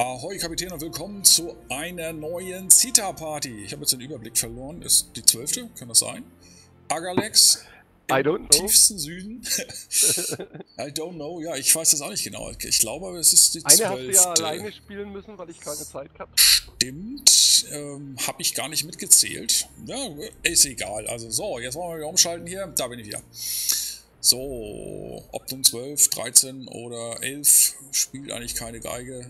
Ahoi Kapitän und willkommen zu einer neuen Zita-Party. Ich habe jetzt den Überblick verloren. Ist die zwölfte? Kann das sein? Agalex I don't im know. tiefsten Süden. I don't know. Ja, ich weiß das auch nicht genau. Ich glaube, es ist die Eine hast du ja zwölfte. alleine spielen müssen, weil ich keine Zeit hatte. Stimmt. Ähm, habe ich gar nicht mitgezählt. Ja, ist egal. Also so, jetzt wollen wir wieder umschalten hier. Da bin ich wieder. So, ob nun 12, 13 oder 11, spielt eigentlich keine Geige.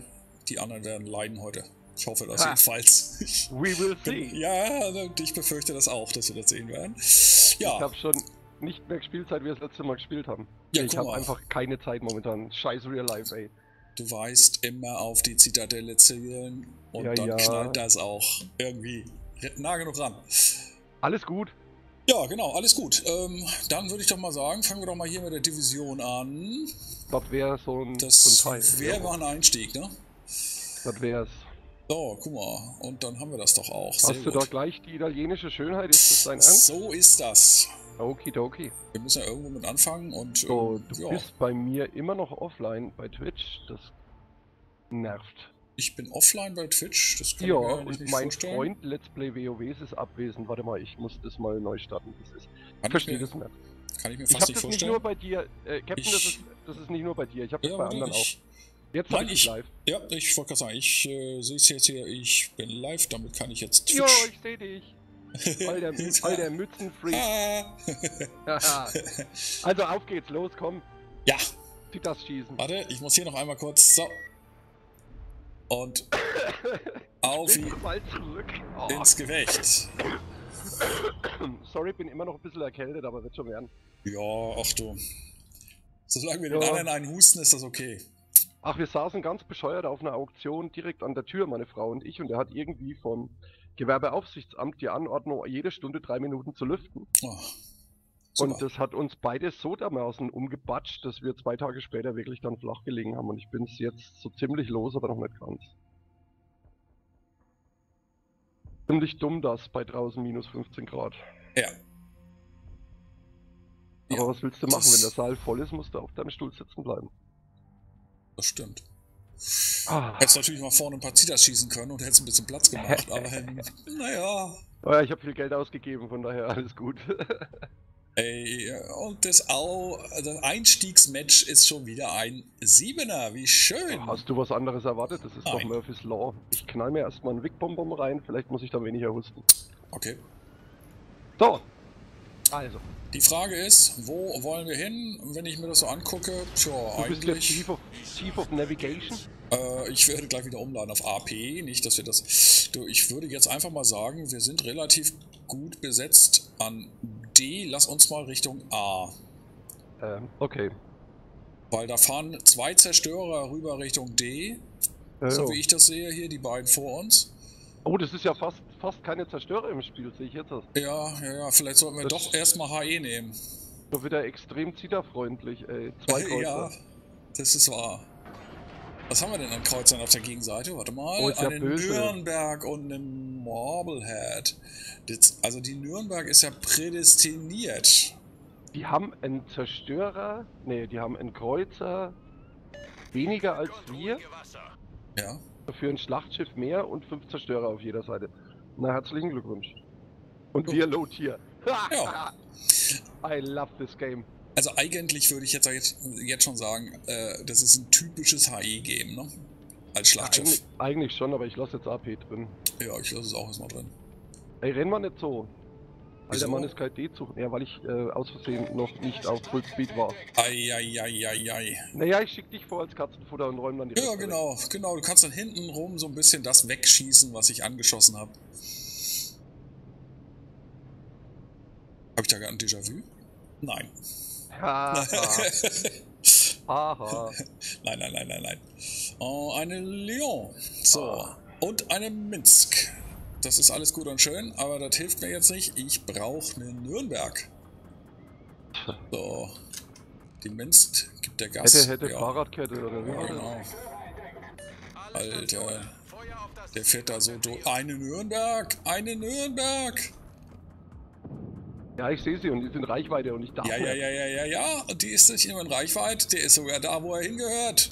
Die anderen werden leiden heute. Ich hoffe das Ha. jedenfalls. Ich, We will see. ja, und ich befürchte das auch, dass wir das sehen werden. Ich Ja, habe schon nicht mehr gespielt, seit wir das letzte Mal gespielt haben. Ja, ich habe einfach keine Zeit momentan. Scheiß Real Life, ey. du weißt immer auf die Zitadelle zielen und Ja, dann ja. knallt das auch irgendwie nah genug ran. Alles gut. Ja, genau, alles gut. Ähm, dann würde ich doch mal sagen, fangen wir doch mal hier mit der Division an. Das wäre so ein, Das so ein Teil. wäre mal ein Einstieg, ne? Das wär's. So, guck mal. Und dann haben wir das doch auch. Sehr Hast du gut. da gleich die italienische Schönheit? Ist das dein Ernst? So ist das. Okidoki. Wir müssen ja irgendwo mit anfangen und So, ähm, du ja, bist bei mir immer noch offline bei Twitch. Das nervt. ich bin offline bei Twitch. Das kann Ja, ich mir und nicht mein vorstellen. Freund Let's Play WoWs ist abwesend. Warte mal, ich muss das mal neu starten. Das ist, ich ich verstehe das nicht. Kann ich mir Ich fast habe nicht das nicht vorstellen. nur bei dir, äh, Captain, das, Ich- ist, das ist nicht nur bei dir, ich habe das ja, bei anderen auch. Jetzt Nein, ich- live. ja, ich wollte gerade sagen, ich äh, sehe es jetzt hier, ich bin live, damit kann ich jetzt Jo, Twitch. ich sehe dich. All der, all der Mützenfreak. ah. also auf geht's, los, komm. ja, Zieh das schießen. warte, ich muss hier noch einmal kurz. So. Und auf. Oh, ins Gefecht. sorry, bin immer noch ein bisschen erkältet, aber wird schon werden. Ja, ach du. Solange wir den Ja. anderen einen husten, ist das okay. Ach, wir saßen ganz bescheuert auf einer Auktion direkt an der Tür, meine Frau und ich, und er hat irgendwie vom Gewerbeaufsichtsamt die Anordnung, jede Stunde drei Minuten zu lüften. Oh, Und das hat uns beide so dermaßen umgebatscht, dass wir zwei Tage später wirklich dann flach gelegen haben. Und ich bin es jetzt so ziemlich los, aber noch nicht ganz. Ziemlich dumm das bei draußen minus 15 Grad. ja. Aber Ja, was willst du machen? Wenn der Saal voll ist, musst du auf deinem Stuhl sitzen bleiben. Das stimmt. Ah. Hättest natürlich mal vorne ein paar Zitas schießen können und hättest ein bisschen Platz gemacht, aber naja. Oh ja, ich habe viel Geld ausgegeben, von daher alles gut. Ey, und das, Au, das Einstiegsmatch ist schon wieder ein Siebener. Wie schön. Hast du was anderes erwartet? Das ist doch Nein. Murphy's Law. Ich knall mir erstmal einen Wickbonbon rein, vielleicht muss ich dann weniger husten. Okay. So. Also, Die Frage ist, wo wollen wir hin? Wenn ich mir das so angucke, tja, du bist. Chief of, Chief of Navigation. Äh, ich werde gleich wieder umladen auf AP, nicht, dass wir das. Du, ich würde jetzt einfach mal sagen, wir sind relativ gut besetzt an D. Lass uns mal Richtung A. Ähm, okay. Weil da fahren zwei Zerstörer rüber Richtung D. Äh, So wie ich das sehe hier, die beiden vor uns. Oh, das ist ja fast, fast keine Zerstörer im Spiel, sehe ich jetzt. Das Ja, ja, ja, vielleicht sollten wir Das- doch erstmal HE nehmen. ist wieder extrem zitterfreundlich, ey. Zwei Kreuzer. ja, das ist wahr. Was haben wir denn an Kreuzern auf der Gegenseite? Warte mal. Oh, ist ja eine böse. Nürnberg und eine Marblehead. Das, also die Nürnberg ist ja prädestiniert. Die haben einen Zerstörer, nee, die haben einen Kreuzer weniger als wir, Ja. dafür ein Schlachtschiff mehr und fünf Zerstörer auf jeder Seite. Na, herzlichen Glückwunsch. Und Ja. wir Low Tier. Ja. I love this game. Also eigentlich würde ich jetzt, jetzt, schon sagen, äh, das ist ein typisches HE-Game, ne? Als Schlachtschiff. Eigentlich, eigentlich schon, aber ich lasse jetzt AP drin. Ja, ich lasse es auch erstmal drin. Ey, renn mal nicht so. Alter Wieso? Mann ist kein D-Zug. Ja, weil ich äh, aus Versehen noch nicht auf Fullspeed war. Eieieiei. Naja, ich schick dich vor als Katzenfutter und räum dann die Ja, Reste weg. genau, genau. Du kannst dann hinten rum so ein bisschen das wegschießen, was ich angeschossen habe. Habe ich da gerade ein Déjà-vu? Nein. Haha. Haha. Nein, nein, nein, nein, nein. Oh, eine Lyon. So. Ah. Und eine Minsk. Das ist alles gut und schön, aber das hilft mir jetzt nicht. Ich brauche eine Nürnberg. So. Die Minsk gibt der Gas. Hätte, hätte ja. Fahrradkette oder wie Ja, genau. Alter. Der fährt da so durch. Eine Nürnberg! Eine Nürnberg! Ja, ich sehe sie und die sind in Reichweite und ich darf Ja, ja, ja, ja, ja, ja. Und die ist nicht nur in Reichweite, der ist sogar da, wo er hingehört.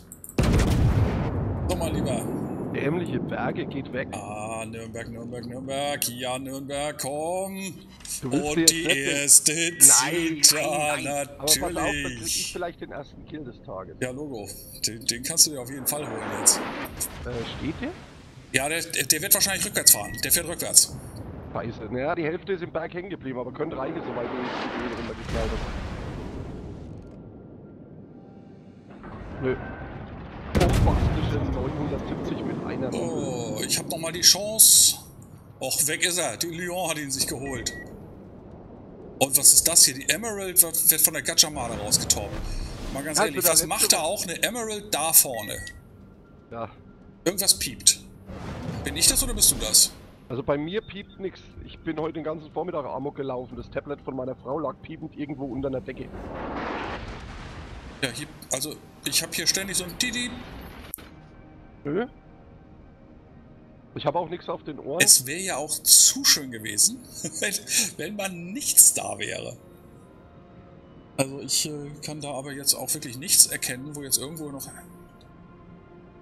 So, mein Lieber. dämliche Berge geht weg. Ah, Nürnberg, Nürnberg, Nürnberg. Ja, Nürnberg, komm. Und die nicht den- erste zieht ja Aber pass auf, dann ich natürlich. vielleicht den ersten Kill des Tages. Ja, Logo. Den, den kannst du dir auf jeden Fall holen jetzt. Äh, steht der? Ja, der, der wird wahrscheinlich rückwärts fahren. Der fährt rückwärts. Scheiße. Naja, die Hälfte ist im Berg hängen geblieben, aber könnte reichen, soweit jetzt die Höhe runtergeklettert Nö. Bombastische 970 mit einer Runde. Oh, ich habe noch mal die Chance. Och, weg ist er. Die Lyon hat ihn sich geholt. Und was ist das hier? Die Emerald wird, von der Gatchamada rausgetoppt. Mal ganz Hast ehrlich, was macht da auch eine Emerald da vorne? Ja. Irgendwas piept. Bin ich das oder bist du das? Also bei mir piept nix. Ich bin heute den ganzen Vormittag Amok gelaufen. Das Tablet von meiner Frau lag piepend irgendwo unter einer Decke. Ja, hier, also ich habe hier ständig so ein Didi. Nö. Ich habe auch nichts auf den Ohren. Es wäre ja auch zu schön gewesen, wenn, wenn man nichts da wäre. Also ich äh, kann da aber jetzt auch wirklich nichts erkennen, wo jetzt irgendwo noch...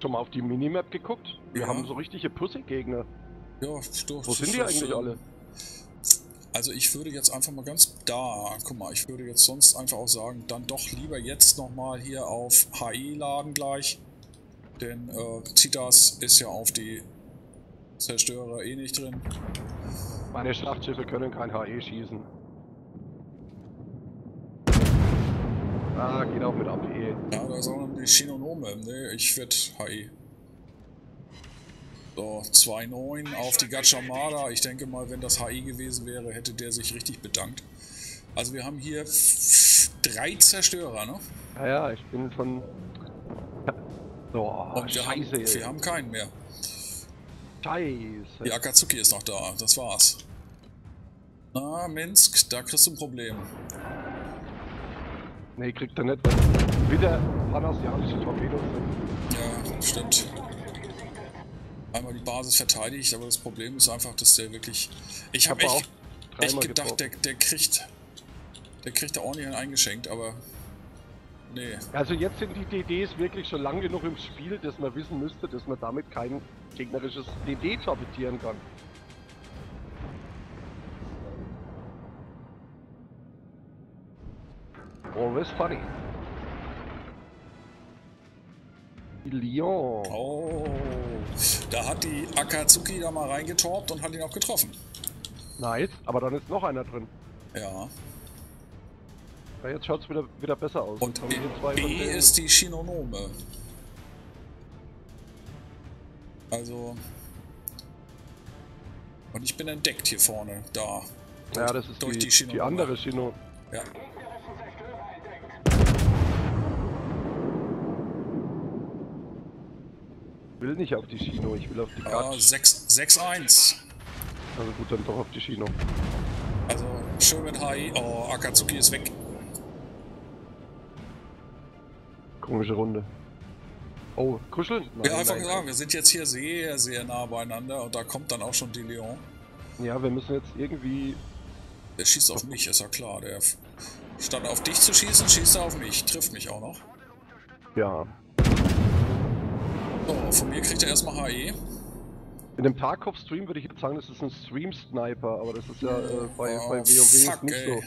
Schon mal auf die Minimap geguckt? Wir Ja. haben so richtige Pussy-Gegner. Ja, doch, Wo sind die eigentlich alle? Also ich würde jetzt einfach mal ganz da, guck mal, ich würde jetzt sonst einfach auch sagen, dann doch lieber jetzt nochmal hier auf HI laden gleich. Denn äh, Citas ist ja auf die Zerstörer eh nicht drin. Meine Schlachtschiffe können kein HE schießen. Ah, geht auch mit APE. Ja, da ist auch noch die Shinonome. Ne, ich würde HI. So, 2-9 auf die Gachamada. Ich denke mal, wenn das HI gewesen wäre, hätte der sich richtig bedankt. Also wir haben hier drei Zerstörer, ne? Ja, ja, ich bin schon. So, Und wir, haben, scheiße. wir haben keinen mehr. Scheiße. Die Akatsuki ist noch da, das war's. Na, Minsk, da kriegst du ein Problem. Nee, kriegt er nicht. weil Wieder panasiatische Torpedos sind. Ja, stimmt. Einmal die Basis verteidigt, aber das Problem ist einfach, dass der wirklich. Ich habe hab auch echt, echt gedacht, der, der kriegt. Der kriegt da ordentlich einen eingeschenkt, aber. Nee. Also jetzt sind die DDs wirklich schon lang genug im Spiel, dass man wissen müsste, dass man damit kein gegnerisches DD torpedieren kann. Always funny. Lyon. Oh. Da hat die Akatsuki da mal reingetorbt und hat ihn auch getroffen. Nice, aber dann ist noch einer drin. Ja. Ja, jetzt schaut es wieder, wieder besser aus. Und B denen. ist die Shinonome. Also. Und ich bin entdeckt hier vorne, da. Ja, das ist durch die, die die, Shinonome. andere Shino. Ja. Ich will nicht auf die Shino, ich will auf die Ah, Gatsch. 6 6-1. Also gut, dann doch auf die Shino. Also schön mit HI. Oh, Akatsuki ist weg. Komische Runde. Oh, kuscheln? Nein, ja, einfach gesagt, wir sind jetzt hier sehr, sehr nah beieinander und da kommt dann auch schon die Leon. Ja, wir müssen jetzt irgendwie. Der schießt auf mich, ist ja klar. Der statt auf dich zu schießen, schießt er auf mich. Trifft mich auch noch. Ja. So, von mir kriegt er erstmal HE. In dem Tarkov-Stream würde ich jetzt sagen, das ist ein Stream-Sniper, aber das ist ja äh, bei, Oh, bei WoW fuck, nicht ey. so.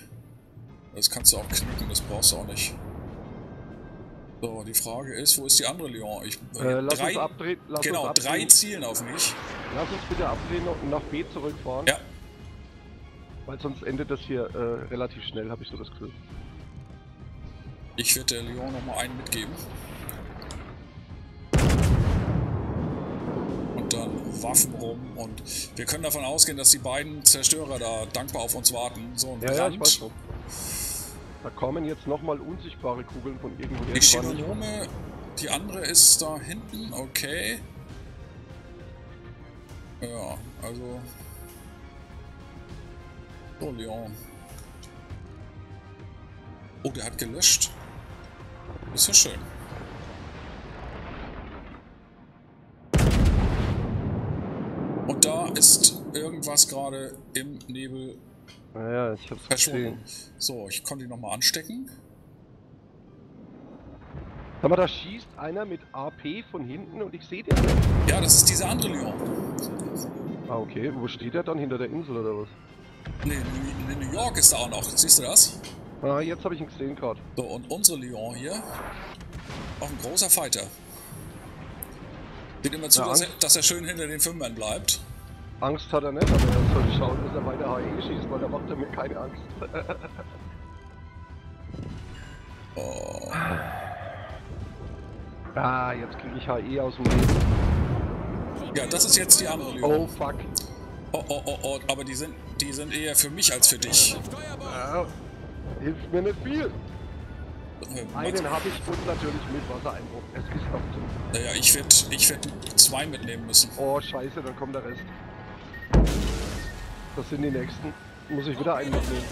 Das kannst du auch knicken, das brauchst du auch nicht. So, die Frage ist, wo ist die andere Leon? Ich, Äh, lass drei, uns abdrehen. Lass genau, uns drei abdrehen. zielen auf mich. Lass uns bitte abdrehen und nach B zurückfahren. Ja. Weil sonst endet das hier äh, relativ schnell, habe ich so das Gefühl. Ich werde der Leon nochmal einen mitgeben. Und dann Waffen rum und wir können davon ausgehen, dass die beiden Zerstörer da dankbar auf uns warten. So ein Ja, ja, ich Brand. weiß schon. Da kommen jetzt nochmal unsichtbare Kugeln von irgendwo Die. Shinonome, die andere ist da hinten, okay. Ja, also. So, Leon. Oh, der hat gelöscht. Ist ja schön. Und da ist irgendwas gerade im Nebel Ja, ja, ich hab's gesehen. So, ich konnte ihn nochmal anstecken. Sag mal, da schießt einer mit AP von hinten und ich sehe den. Ja, das ist dieser andere Lyon. Ah, okay. Wo steht der dann? Hinter der Insel oder was? Nee, in New York ist er auch noch. Siehst du das? Ah, jetzt habe ich ihn gesehen gerade. So, und unsere Lyon hier. Auch ein großer Fighter. Sieht immer zu, Ja, dass, er, dass er schön hinter den Fünfern bleibt. Angst hat er nicht, aber er soll schauen, dass er weiter HE schießt, weil da macht er mir keine Angst. Oh. ah, jetzt kriege ich HE aus dem Leben. Ja, das ist jetzt die andere Lyon. Oh, fuck. Oh, oh, oh, oh, aber die sind, die sind eher für mich als für dich. Ah, hilft mir nicht viel. Äh, Einen habe ich und natürlich mit Wassereinbruch. Es ist noch zum... Naja, ich werde ich werd zwei mitnehmen müssen. Oh, scheiße, dann kommt der Rest. Das sind die nächsten. Muss ich wieder einen mitnehmen.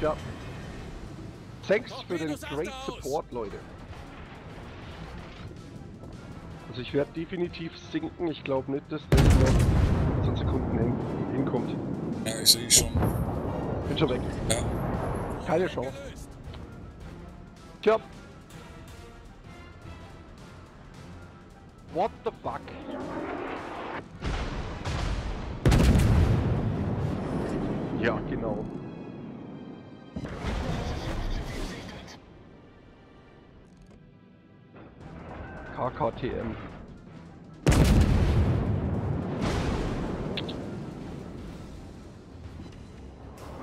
Ja. Thanks für den Great Support, Leute. Also ich werde definitiv sinken. Ich glaube nicht, dass der noch 10 Sekunden hin, hinkommt. Ja, ich sehe schon. Bin schon weg. Ja. Keine Chance. Tja. What the fuck? Ja, genau. KKTM.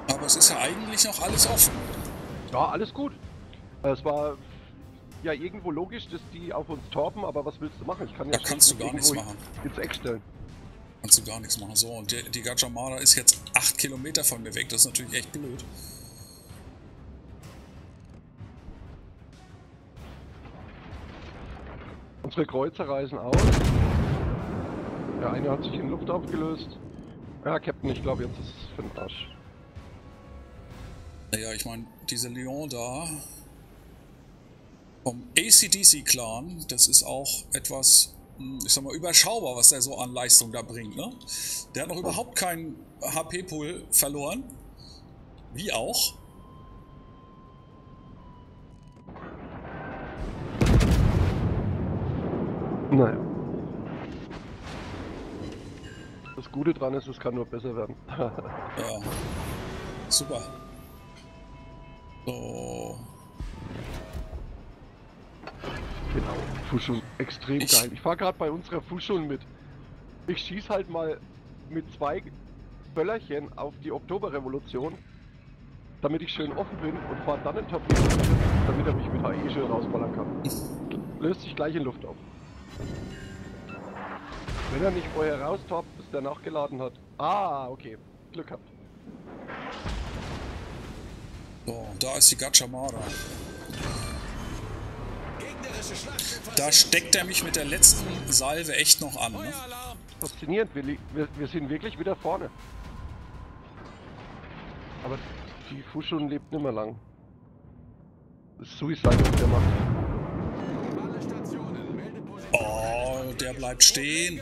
Aber es ist ja eigentlich noch alles offen. Ja, alles gut. Es war ja irgendwo logisch, dass die auf uns torpen, aber was willst du machen? Ich kann ja Da kannst du gar nichts machen. Ins Eck stellen. Kannst du gar nichts machen. So, und die, die Gajamara ist jetzt 8 Kilometer von mir weg. Das ist natürlich echt blöd. Unsere Kreuzer reisen aus. Der eine hat sich in Luft aufgelöst. Ja, Captain, ich glaube, jetzt ist es für den Arsch. Naja, ich meine, diese Lyon da vom ACDC-Clan, das ist auch etwas, ich sag mal, überschaubar, was der so an Leistung da bringt, ne? Der hat noch überhaupt keinen HP-Pool verloren. Wie auch. Naja. Das Gute dran ist, es kann nur besser werden. Ja. Super. So. genau. Fuschun, extrem Ich- geil. Ich fahre gerade bei unserer Fuschun mit. Ich schieß halt mal mit zwei Böllerchen auf die Oktoberrevolution, damit ich schön offen bin und fahre dann den Torpedo, damit er mich mit HE schön rausballern kann. Löst sich gleich in Luft auf. Wenn er nicht vorher raustoppt, bis der nachgeladen hat. Ah, okay. Glück gehabt. So, da ist die Gachamara. Da steckt er mich mit der letzten Salve echt noch an. Ne? Faszinierend, wir, wir, wir sind wirklich wieder vorne. Aber die Fuschun lebt nimmer lang. Das ist Suicide, was der macht. Oh, der bleibt stehen.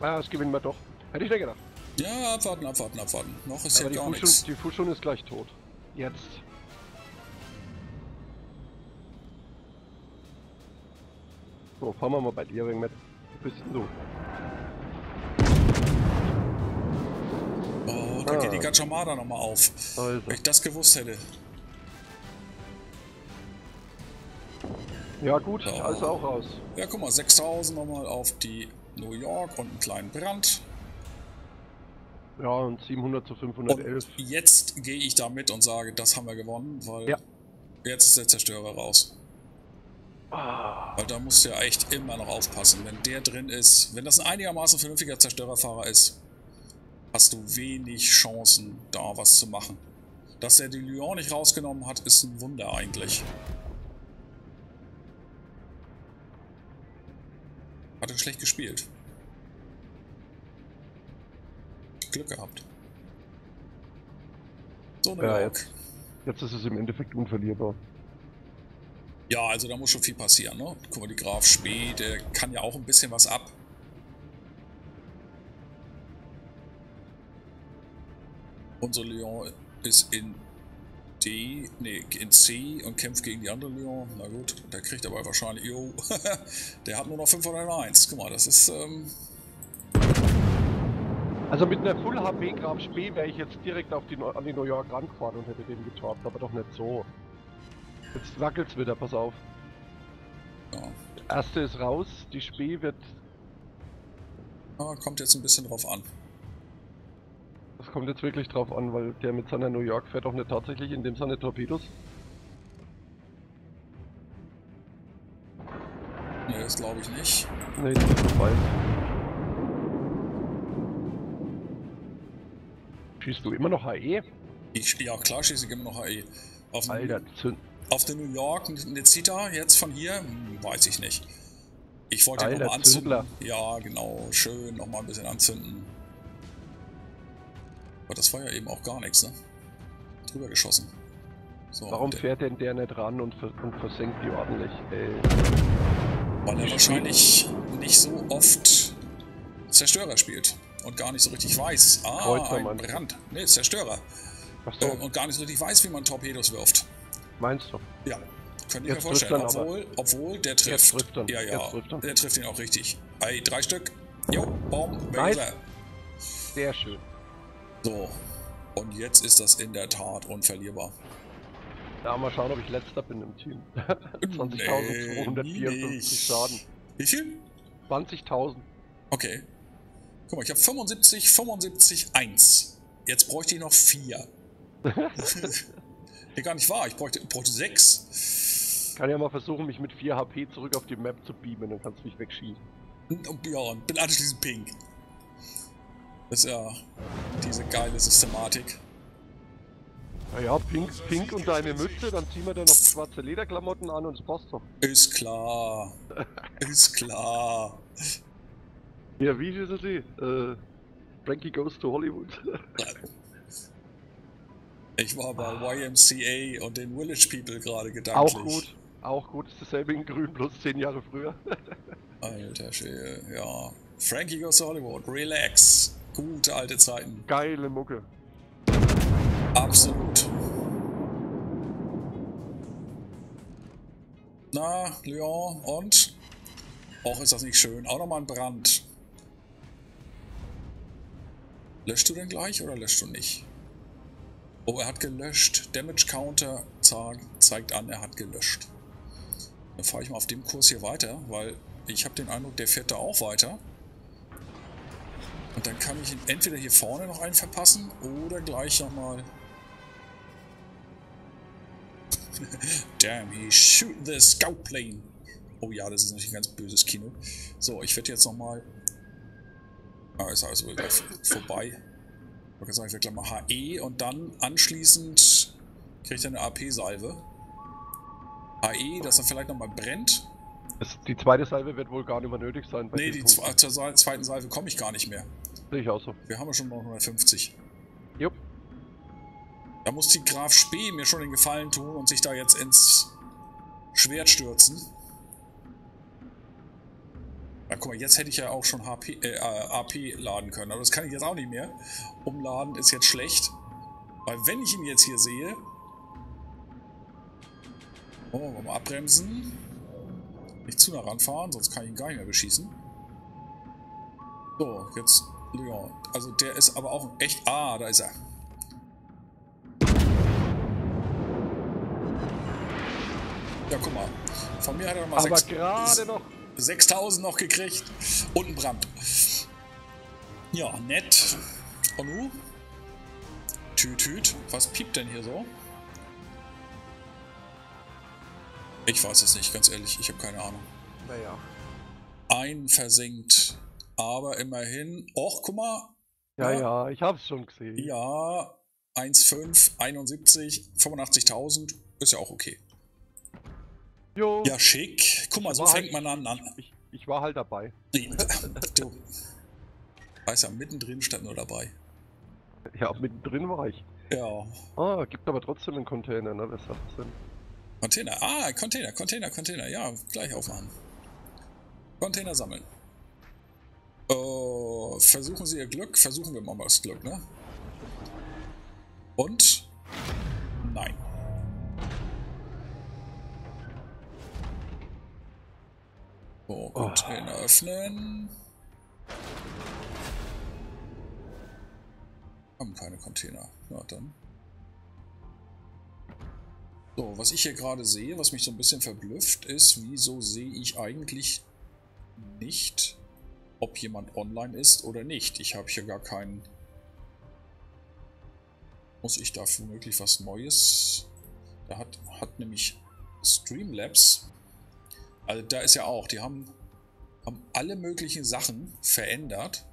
Ah, das gewinnen wir doch. Hätte ich nicht gedacht. Ja, abwarten, abwarten, abwarten. Noch ist die gar Fuschun, nichts. die Fuschun ist gleich tot. Jetzt. So, fahren wir mal bei dir wegen mit. Du bist du. Oh, da Ah. geht die Gachamara nochmal auf. Also. Wenn ich das gewusst hätte. Ja gut, Ja. also auch raus. Ja, guck mal, 6000 nochmal auf die New York und einen kleinen Brand. Ja, und 700 zu Und 511. jetzt gehe ich da mit und sage, das haben wir gewonnen, weil Ja. jetzt ist der Zerstörer raus. Ah, Weil da musst du ja echt immer noch aufpassen. Wenn der drin ist, wenn das ein einigermaßen vernünftiger Zerstörerfahrer ist, hast du wenig Chancen, da was zu machen. Dass er die Lyon nicht rausgenommen hat, ist ein Wunder eigentlich. Hat er schlecht gespielt. Glück gehabt. So, Ja, jetzt. jetzt ist es im Endeffekt unverlierbar. Ja, also da muss schon viel passieren, ne? Guck mal, die Graf Spee, der kann ja auch ein bisschen was ab. Unser Lyon ist in D, nee, in C und kämpft gegen die andere Lyon. Na gut, der kriegt aber wahrscheinlich, jo, der hat nur noch 501. Guck mal, das ist, ähm, Also mit einer Full HP Graf Spee wäre ich jetzt direkt auf die, an die New York rangefahren und hätte den getorbt, aber doch nicht so. Jetzt wackelt's wieder, pass auf. ja, Erste ist raus, die Spee wird. ah, kommt jetzt ein bisschen drauf an. Das kommt jetzt wirklich drauf an, weil der mit seiner New York fährt doch nicht tatsächlich in dem seine Torpedos. Nee, das glaube ich nicht. Nee, die ist vorbei. Schießt du immer noch HE? Ich, ja, klar schieße ich immer noch HE. Auf, den- Alter, zünd. auf der New York, eine Zita jetzt von hier, hm, weiß ich nicht. Ich wollte ja nochmal anzünden. Zündler. Ja, genau, schön nochmal ein bisschen anzünden. Aber das war ja eben auch gar nichts, ne? Drüber geschossen. So, Warum der- fährt denn der nicht ran und, und versenkt die ordentlich? Ey. Weil er wahrscheinlich nicht so oft Zerstörer spielt und gar nicht so richtig weiß. Ah, Kreuzer, ein. Brand. Ne, Zerstörer. Ach so, Und gar nicht so richtig weiß, wie man Torpedos wirft. meinst du? Ja, könnte ich mir vorstellen. Obwohl, obwohl der trifft. Trifft. Ja, ja, trifft er. der trifft ihn auch richtig. Ey, drei Stück. Jo, Baum, Nice. Sehr schön. So, und jetzt ist das in der Tat unverlierbar. Ja, mal schauen, ob ich letzter bin im Team. Nee, nie 20.254 nicht. Schaden. Wie viel? 20.000. Okay. Guck mal, ich habe 75, 75, 1. Jetzt bräuchte ich noch 4. nee, gar nicht wahr. Ich bräuchte, bräuchte 6. Kann ja mal versuchen, mich mit 4 HP zurück auf die Map zu beamen, dann kannst du mich wegschießen. Und ja, und bin anschließend pink. Das ist ja diese geile Systematik. Naja, pink, pink und deine Mütze, dann ziehen wir da noch schwarze Lederklamotten an und es passt doch. Ist klar. Ist klar. Ja, wie hieß sie? Äh, Frankie Goes to Hollywood. Ich war bei YMCA und den Village People gerade gedanklich. Auch gut. Auch gut, ist dasselbe in grün, bloß 10 Jahre früher. Alter Schwede, ja. Frankie Goes to Hollywood, relax. Gute alte Zeiten. Geile Mucke. Absolut. Na, Lyon, und? Och, ist das nicht schön. Auch nochmal ein Brand. Löschst du denn gleich oder löschst du nicht? Oh, er hat gelöscht. Damage Counter zeigt an, er hat gelöscht. Dann fahre ich mal auf dem Kurs hier weiter, weil ich habe den Eindruck, der fährt da auch weiter. Und dann kann ich ihn entweder hier vorne noch einen verpassen oder gleich nochmal. Damn, he shoot the scout plane. Oh ja, das ist natürlich ein ganz böses Kino. So, ich werde jetzt nochmal. Ah, ist also vorbei. Ich wollte sagen, ich werde gleich mal HE und dann anschließend kriegt er eine AP-Salve. HE, dass er vielleicht nochmal brennt. Es, die zweite Salve wird wohl gar nicht mehr nötig sein. Nee, die zwe zur Sa- zweiten Salve komme ich gar nicht mehr. Sehe ich auch so. Wir haben ja schon noch 150. Jupp. Da muss die Graf Spee mir schon den Gefallen tun und sich da jetzt ins Schwert stürzen. Ja, guck mal, jetzt hätte ich ja auch schon HP, äh, AP laden können, aber das kann ich jetzt auch nicht mehr. Umladen ist jetzt schlecht. Weil wenn ich ihn jetzt hier sehe... Oh, mal abbremsen. Nicht zu nah ranfahren, sonst kann ich ihn gar nicht mehr beschießen. So, jetzt Leon. Also der ist aber auch echt... Ah, da ist er. Ja, guck mal. Von mir hat er noch mal Aber sechs- gerade noch. 6000 noch gekriegt und ein Brand. Ja, nett. Und nu? Tüt, tüt. Was piept denn hier so? Ich weiß es nicht, ganz ehrlich. Ich habe keine Ahnung. Naja. Ein versenkt. Aber immerhin. Och, guck mal. Ja, Ja. ja, ich hab's schon gesehen. Ja, 1,5, 71, 85.000. Ist ja auch okay. Jo. Ja, schick. Guck mal, so fängt halt- man an. an. Ich, ich war halt dabei. Du. Weiß ja, mittendrin stand nur dabei. Ja, mittendrin war ich. Ja. Ah, gibt aber trotzdem einen Container, ne? Was hat das denn? Container. Ah, Container, Container, Container. Ja, gleich aufmachen. Container sammeln. Äh, versuchen Sie Ihr Glück. Versuchen wir mal das Glück, ne? Und? Nein. So, Container öffnen. Haben keine Container. Na dann. So, was ich hier gerade sehe, was mich so ein bisschen verblüfft, ist, wieso sehe ich eigentlich nicht, ob jemand online ist oder nicht. Ich habe hier gar keinen... Muss ich da womöglich was Neues... Da hat, hat nämlich Streamlabs... Also da ist ja auch, die haben, haben alle möglichen Sachen verändert.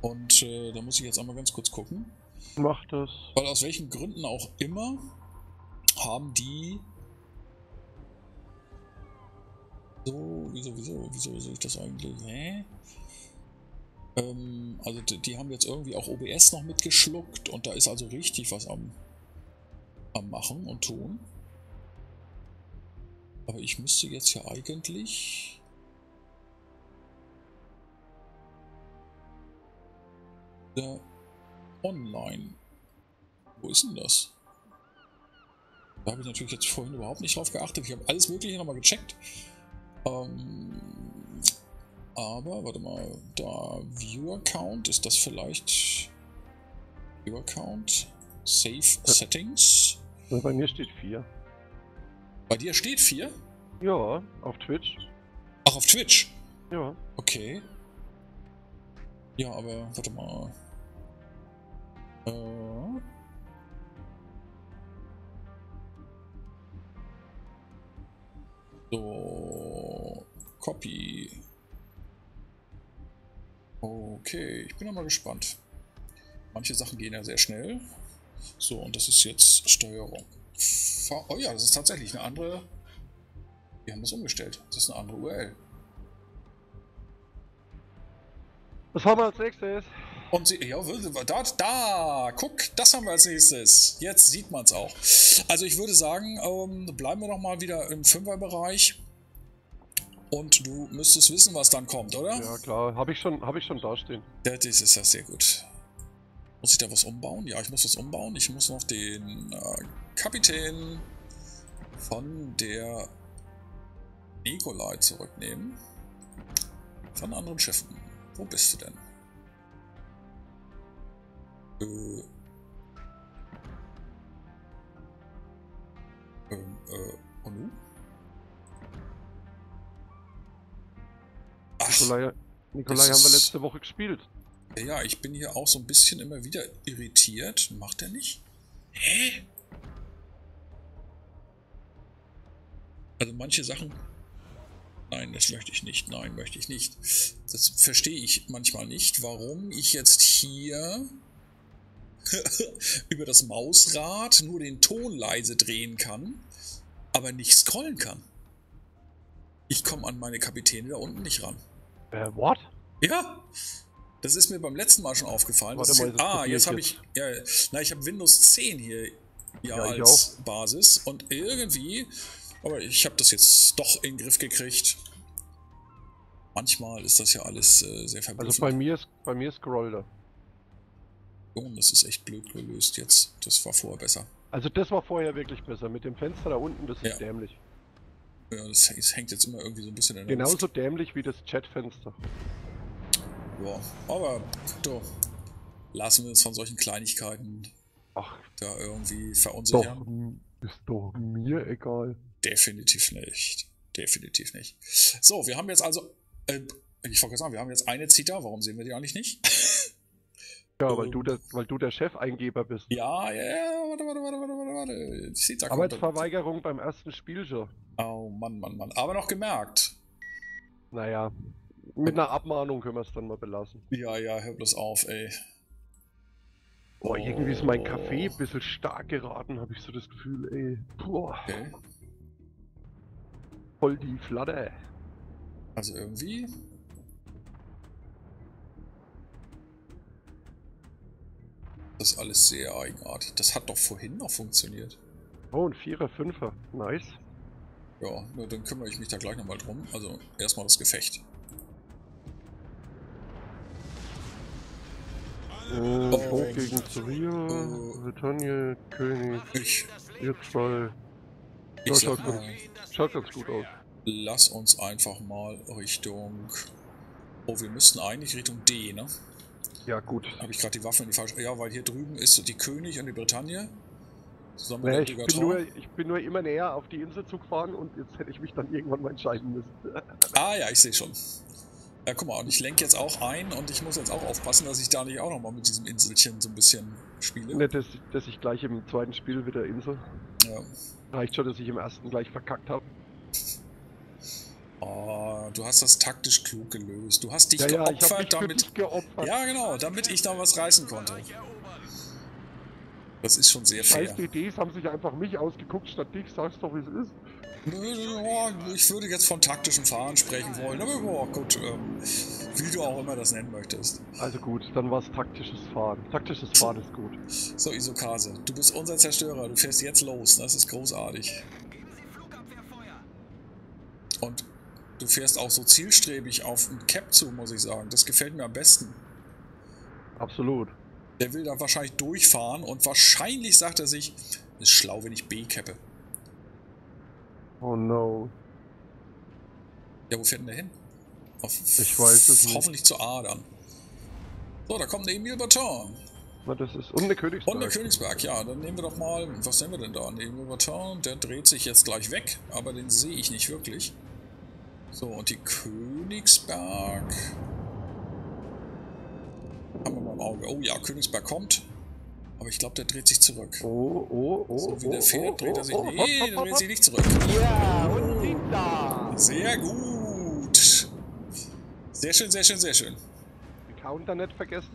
Und äh, da muss ich jetzt einmal ganz kurz gucken. Mach das. Weil aus welchen Gründen auch immer haben die so, wieso, wieso, wieso sehe ich das eigentlich? Hä? Ähm, also die, die, haben jetzt irgendwie auch OBS noch mitgeschluckt und da ist also richtig was am, am machen und tun. Aber ich müsste jetzt ja eigentlich... Der online. Wo ist denn das? Da habe ich natürlich jetzt vorhin überhaupt nicht drauf geachtet. Ich habe alles Mögliche nochmal gecheckt. Ähm, aber, warte mal, da Viewer Count, ist das vielleicht Viewer Count? Save Settings? Ja, bei mir steht 4. Bei dir steht 4? Ja, auf Twitch. Ach, auf Twitch? Ja. Okay. Ja, aber, warte mal. Äh. So. Copy. Okay, ich bin mal gespannt. Manche Sachen gehen ja sehr schnell. So, und das ist jetzt Steuerung. Oh ja, das ist tatsächlich eine andere... Wir haben das umgestellt. Das ist eine andere URL. Was haben wir als nächstes? Und sie, ja, da, da, guck, das haben wir als nächstes. Jetzt sieht man es auch. Also ich würde sagen, ähm, bleiben wir noch mal wieder im Fünferbereich. Und du müsstest wissen, was dann kommt, oder? Ja, klar. Habe ich schon, habe ich schon dastehen. Das ist ja sehr gut. Muss ich da was umbauen? Ja, ich muss was umbauen. Ich muss noch den äh, Kapitän von der Nikolai zurücknehmen. Von anderen Schiffen. Wo bist du denn? Äh. Ähm, äh, und Nikolai, Nikolai haben wir letzte Woche gespielt. Ja, ich bin hier auch so ein bisschen immer wieder irritiert. Macht er nicht? Hä? Also manche Sachen. Nein, das möchte ich nicht. Nein, möchte ich nicht. Das verstehe ich manchmal nicht, warum ich jetzt hier über das Mausrad nur den Ton leise drehen kann, aber nicht scrollen kann. Ich komme an meine Kapitäne da unten nicht ran. Äh, what? Ja, das ist mir beim letzten Mal schon aufgefallen. Warte Das ist mal, das ah, jetzt habe ich, ja, na, ich habe Windows 10 hier ja, Ja, als Basis und irgendwie, aber ich habe das jetzt doch in den Griff gekriegt. Manchmal ist das ja alles äh, sehr Also verblüffend. bei mir ist, bei mir scrollt er. Oh, das ist echt blöd gelöst jetzt. Das war vorher besser. Also das war vorher wirklich besser. Mit dem Fenster da unten, das ist Ja. dämlich. Ja, das, es hängt jetzt immer irgendwie so ein bisschen in der Genauso dämlich wie das Chatfenster. Ja, aber du, lassen wir uns von solchen Kleinigkeiten Ach, da irgendwie doch, verunsichern. m- ist doch mir egal. Definitiv nicht. Definitiv nicht. So, wir haben jetzt also. Äh, ich wollte sagen, wir haben jetzt eine Zita. Warum sehen wir die eigentlich nicht? Ja, weil du der, weil du der Chefeingeber bist. ja, ja, ja, warte, warte, warte, warte, warte, Zita. Arbeitsverweigerung beim ersten Spiel schon. Oh Mann, Mann, Mann. Aber noch gemerkt. Naja, mit einer Abmahnung können wir es dann mal belassen. Ja, ja, hör bloß auf, ey. Boah, irgendwie ist mein Kaffee ein bisschen stark geraten, habe ich so das Gefühl, ey. Puh, Okay. voll die Flatte. Also irgendwie. Das ist alles sehr eigenartig. Das hat doch vorhin noch funktioniert. Oh, ein Vierer, Fünfer. Nice. Ja, nur dann kümmere ich mich da gleich nochmal drum. Also erstmal das Gefecht. Äh, Oh, gegen Sevilla. Bretagne, König, Ich, ihr zwei. ich sag schaut, mal, ganz, schaut ganz gut aus. lass uns einfach mal Richtung... Oh, wir müssten eigentlich Richtung D, ne? Ja, gut. Habe ich gerade die Waffe in die falsche... Ja, weil hier drüben ist die König und die Bretagne. Zusammen mit Nee, der ich, bin nur, ich bin nur immer näher auf die Insel zugefahren und jetzt hätte ich mich dann irgendwann mal entscheiden müssen. Ah ja, ich sehe schon. Ja, guck mal, und ich lenke jetzt auch ein und ich muss jetzt auch aufpassen, dass ich da nicht auch nochmal mit diesem Inselchen so ein bisschen spiele. Nicht, dass, dass ich gleich im zweiten Spiel wieder Insel. Ja. Reicht schon, dass ich im ersten gleich verkackt habe. Oh, du hast das taktisch klug gelöst. Du hast dich Ja, ja, geopfert, für damit. dich geopfert. Ja, genau, damit ich da was reißen konnte. Das ist schon sehr fair. Scheiß DDs haben sich einfach mich ausgeguckt statt dich, sagst doch wie es ist. Ich würde jetzt von taktischem Fahren sprechen wollen, aber boah, gut, ähm, wie du auch immer das nennen möchtest. Also gut, dann war es taktisches Fahren. Taktisches Fahren ist gut. So, Isokase, du bist unser Zerstörer, du fährst jetzt los, das ist großartig. Und du fährst auch so zielstrebig auf ein Cap zu, muss ich sagen. Das gefällt mir am besten. Absolut. Der will da wahrscheinlich durchfahren und wahrscheinlich sagt er sich, ist schlau, wenn ich B cappe. Oh no. Ja, wo fährt denn der hin? Auf, Ich weiß es nicht. Hoffentlich zu A dann. So, da kommt der Emil Baton. Das ist. Und eine Königsberg. Und der Königsberg, ja, dann nehmen wir doch mal, was nehmen wir denn da? Ein Emil Baton, der dreht sich jetzt gleich weg, aber den sehe ich nicht wirklich. So, und die Königsberg. Haben wir mal im Auge. Oh ja, Königsberg kommt. Aber ich glaube, der dreht sich zurück. Oh, oh, oh. So wie oh, der fährt, oh, dreht er oh, sich. oh, Nee, der dreht sich nicht zurück. Ja, und sind da. Sehr gut. Sehr schön, sehr schön, sehr schön. Den Counter nicht vergessen.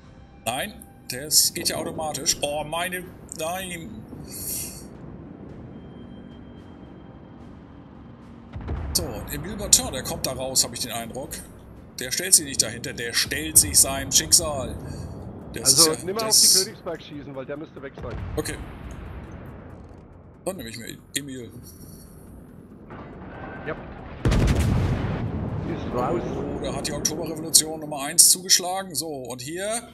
Nein, das geht ja automatisch. Oh, meine. Nein. So, Emil Batin, der kommt da raus, habe ich den Eindruck. Der stellt sich nicht dahinter, der stellt sich seinem Schicksal. Das Also ja, nimm mal auf die Königsberg schießen, weil der müsste weg sein. Okay. Dann nehme ich mir Emil. Ja. Ist raus. Oh, da hat die Oktoberrevolution Nummer 1 zugeschlagen. So, und hier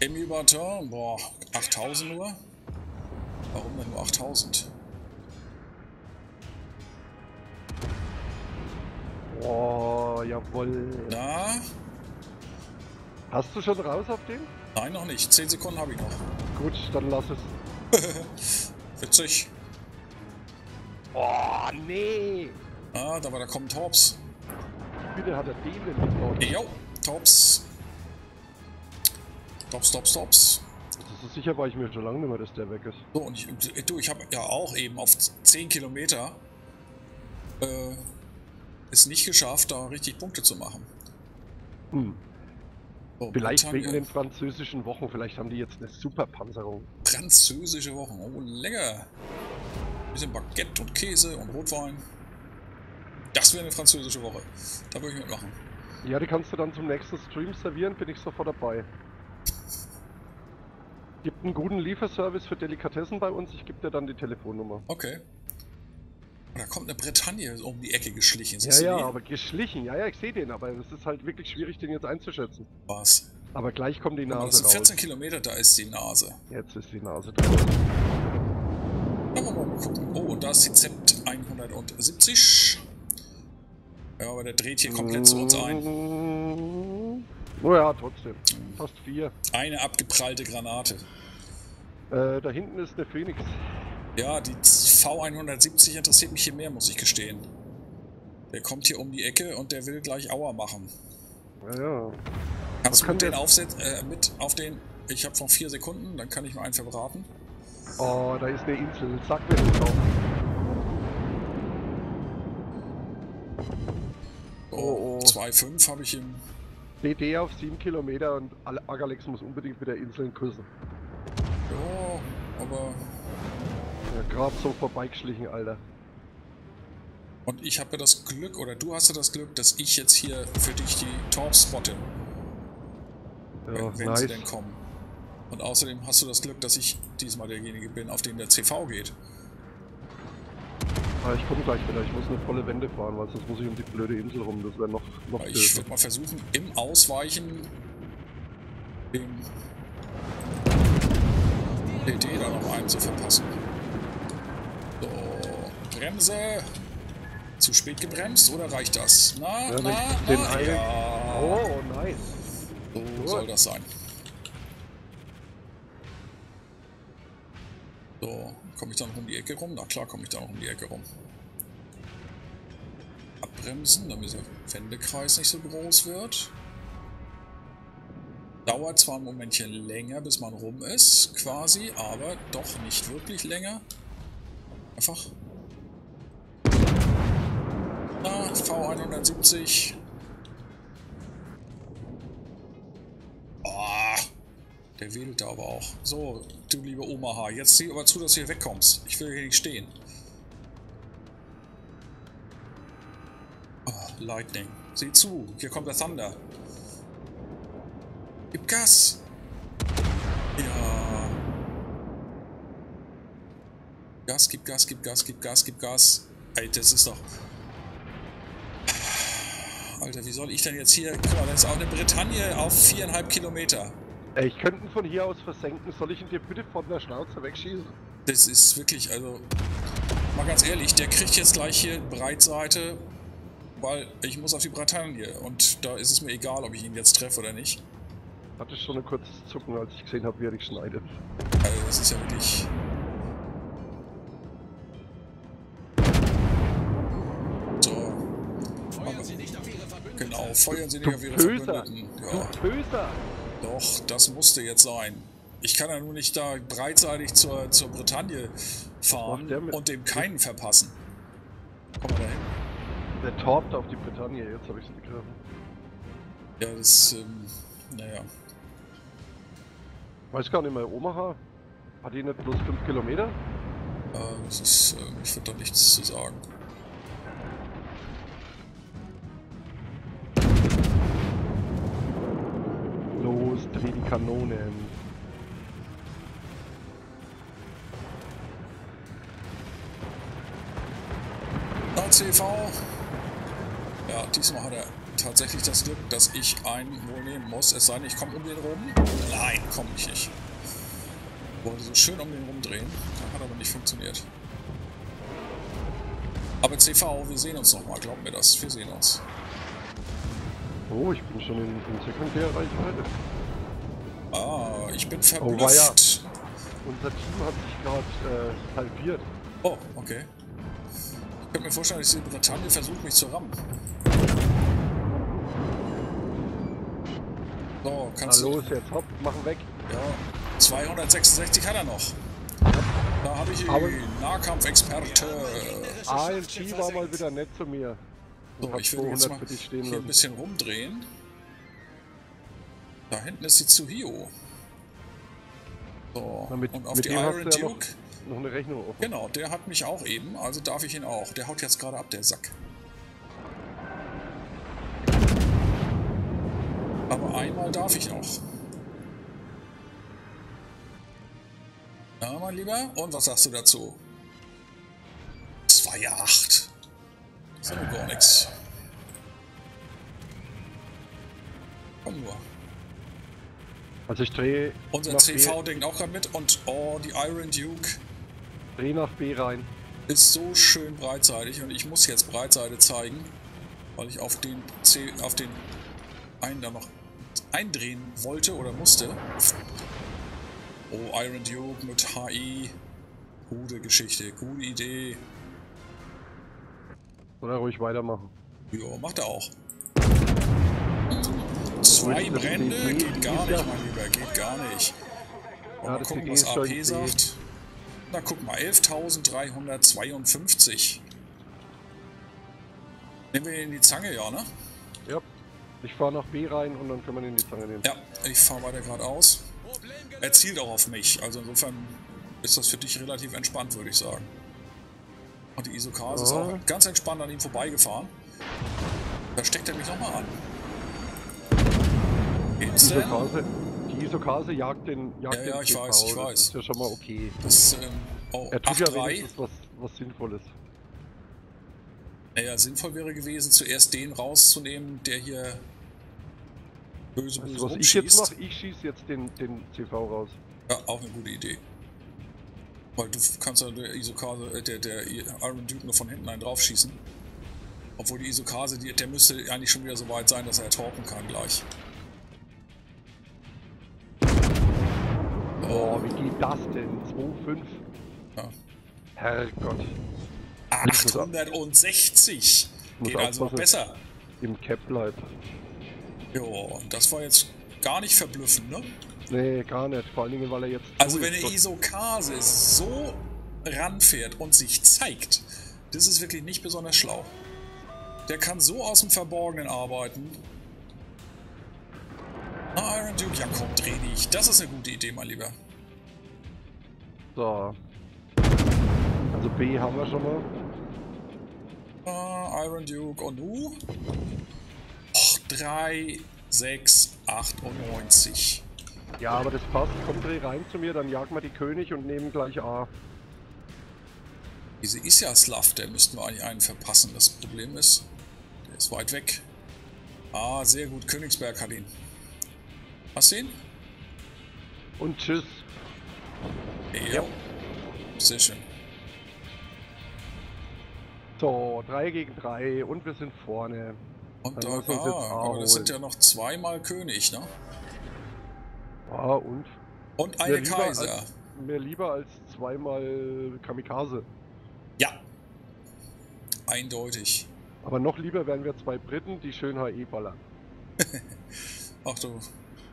Emil Batin. Boah, 8000 nur? Warum denn nur 8000? Oh, jawoll. Na? Hast du schon raus auf den? Nein, noch nicht. 10 Sekunden habe ich noch. Gut, dann lass es. Witzig. Oh, nee. Ah, da war der kommt Torps. Bitte hat er den denn gebaut. Jo, Torps. Tops, Tops, Tops. So sicher war ich mir schon lange nicht mehr, dass der weg ist. So, und ich, du, ich habe ja auch eben auf 10 Kilometer äh, es nicht geschafft, da richtig Punkte zu machen. Hm. So, Vielleicht Bretagne. wegen den französischen Wochen. Vielleicht haben die jetzt eine super Panzerung. Französische Wochen. Oh, lecker. Bisschen Baguette und Käse und Rotwein. Das wäre eine französische Woche. Da würde ich mitmachen. Ja, die kannst du dann zum nächsten Stream servieren, bin ich sofort dabei. Gibt einen guten Lieferservice für Delikatessen bei uns, ich gebe dir dann die Telefonnummer. Okay. Da kommt eine Bretagne um die Ecke geschlichen. Ja, ja, aber geschlichen, ja, ja, ich sehe den, aber es ist halt wirklich schwierig, den jetzt einzuschätzen. Was? Aber gleich kommt die Das Nase sind 14 raus. Kilometer, da ist die Nase. Jetzt ist die Nase wir mal gucken. Oh, und da ist die Z170. Ja, aber der dreht hier komplett zu uns ein. Oh ja, trotzdem. Fast vier. Eine abgeprallte Granate. Äh, da hinten ist der Phoenix. Ja, die V170 interessiert mich hier mehr, muss ich gestehen. Der kommt hier um die Ecke und der will gleich Aua machen. Ja, ja. Kannst du mit den der- aufsetzen, äh, mit auf den, ich habe noch vier Sekunden, dann kann ich mal einen verbraten. Oh, da ist eine Insel. Sag mir das. So, Oh, oh. 2,5 habe ich im, DD auf 7 Kilometer und Al- Agalex muss unbedingt wieder Inseln küssen. ja, aber, Ja, gerade so vorbeigeschlichen, Alter. und ich habe ja das Glück, oder du hast ja das Glück, dass ich jetzt hier für dich die Torps spotte, Ja, wenn, wenn nice. sie denn kommen. Und außerdem hast du das Glück, dass ich diesmal derjenige bin, auf den der CV geht. Ah, ich komme gleich wieder. Ich muss eine volle Wende fahren, weil sonst muss ich um die blöde Insel rum. Das wäre noch, noch Ich werde mal versuchen, im Ausweichen dem Idee, da noch einen zu verpassen. Bremse. Zu spät gebremst oder reicht das? Na, Ja, na, na, einen- ja. Oh, nice. So soll das sein. So, komme ich da noch um die Ecke rum? Na klar, komme ich da noch um die Ecke rum. Abbremsen, damit der Wendekreis nicht so groß wird. Dauert zwar ein Momentchen länger, bis man rum ist, quasi, aber doch nicht wirklich länger. Einfach. Na, V170. Ah, der wedelt da aber auch. So, du liebe Omaha, jetzt sieh aber zu, dass du hier wegkommst. Ich will hier nicht stehen. Ah, Lightning. Sieh zu, hier kommt der Thunder. Gib Gas! Ja. Gas, gib Gas, gib Gas, gib Gas, gib Gas. Ey, das ist doch... Alter, wie soll ich denn jetzt hier... Guck mal, das ist auch eine Bretagne auf viereinhalb Kilometer. Ey, ich könnte ihn von hier aus versenken. Soll ich ihn dir bitte von der Schnauze wegschießen? Das ist wirklich, also... Mal ganz ehrlich, der kriegt jetzt gleich hier Breitseite, weil ich muss auf die Bretagne. Und da ist es mir egal, ob ich ihn jetzt treffe oder nicht. Hatte schon ein kurzes Zucken, als ich gesehen habe, wie er dich schneidet. Also das ist ja wirklich... genau, feuern Sie nicht Du auf Ihre Böser! Verbündeten. Ja, doch, das musste jetzt sein. Ich kann ja nur nicht da breitseitig zur, zur Bretagne fahren und dem keinen verpassen. Komm mal dahin. Der torbt auf die Bretagne, jetzt habe ich es begriffen. Ja, das, ähm, naja. Weiß gar nicht mehr, Omaha? Hat die nicht plus 5 Kilometer? Äh, das ist, äh, ich würde da nichts zu sagen. Los, dreh die Kanonen. ACV. Ja, diesmal hat er tatsächlich das Glück, dass ich einen wohl nehmen muss. Es sei denn, ich komme um den rum. Nein, komme ich nicht. Wollte so schön um den rumdrehen. Hat aber nicht funktioniert. Aber CV, wir sehen uns nochmal. Glaub mir das. Wir sehen uns. Oh, ich bin schon in, in Sekundärreichweite. Ah, ich bin Oh, verblüfft. Unser Team hat sich gerade äh, halbiert. Oh, okay. Ich könnte mir vorstellen, dass die Bretagne versucht, mich zu rammen. So, Na kannst du... los, jetzt hopp, machen weg. Ja, 266 hat er noch. Da habe ich ihn, Nahkampfexperte. AMG war mal wieder nett zu mir. So, ich will jetzt 200 mal hier ein bisschen rumdrehen. Da hinten ist die Tsuhio. So, mit, und auf die Iron du ja noch, Duke. noch eine Rechnung offen. Genau, der hat mich auch eben, also darf ich ihn auch. Der haut jetzt gerade ab, der Sack. Aber einmal darf ich noch. Na, mein Lieber, und was sagst du dazu? 2,8. Das ist aber gar nichts. Komm nur. Also ich drehe Unser CV denkt auch gerade mit und oh, die Iron Duke dreh nach B rein. ist so schön breitseitig und ich muss jetzt Breitseite zeigen, weil ich auf den C, auf den einen da noch eindrehen wollte oder musste. Oh, Iron Duke mit HI. Gute Geschichte, gute Idee. Oder ruhig weitermachen. Ja, macht er auch. Zwei Brände geht gar nicht, mein Lieber, geht gar nicht. Ja, mal gucken, was AP sagt. Na, guck mal, 11.352. Nehmen wir ihn in die Zange, ja, ne? Ja. Ich fahre nach B rein und dann können wir ihn in die Zange nehmen. Ja, ich fahre weiter geradeaus. Er zielt auch auf mich, also insofern ist das für dich relativ entspannt, würde ich sagen. Und die Isokase ist auch ganz entspannt an ihm vorbeigefahren. Da steckt er mich nochmal an. Geht's Die denn? Isokase, die Isokase jagt den, jagt Ja, den ja, ich TV. weiß, ich das weiß. ist ja schon mal okay. Das, ähm, oh, Er tut ja 8-3. wenigstens was, was Sinnvolles. Naja, sinnvoll wäre gewesen, zuerst den rauszunehmen, der hier böse, böse du, was ich jetzt mache? Ich schieße jetzt den, den CV raus. Ja, auch eine gute Idee. Weil du kannst ja der Isokase, äh, der, der Iron Duke nur von hinten einen draufschießen. Obwohl die Isokase, die, der müsste eigentlich schon wieder so weit sein, dass er talken kann gleich. Oh, wie geht das denn? 2,5? Ja. Herrgott. 860! Muss Geht also noch besser. Im Cap bleibt. Jo, das war jetzt gar nicht verblüffend, ne? Nee, gar nicht. Vor allen Dingen, weil er jetzt. Also wenn der Isokase so ranfährt und sich zeigt, das ist wirklich nicht besonders schlau. Der kann so aus dem Verborgenen arbeiten. Ah, Iron Duke, ja komm, dreh dich. Das ist eine gute Idee, mein Lieber. So. Also B haben wir schon mal. Ah, Iron Duke und nu? Och, 3, 6, 98. Ja, aber das passt. Komm, dreh rein zu mir, dann jagen wir die König und nehmen gleich A. Diese Isjaslav, der müssten wir eigentlich einen verpassen. Das Problem ist, der ist weit weg. Ah, sehr gut. Königsberg hat ihn. Hast du ihn? Und tschüss. Ja. Sehr schön. So, 3 gegen 3 und wir sind vorne. Und Dann da, uns jetzt ah, aber das sind ja noch zweimal König, ne? Ja, und? Und eine Kaiser. Als, mir lieber als zweimal Kamikaze. Ja. Eindeutig. Aber noch lieber wären wir zwei Briten, die schön HE ballern. Ach du.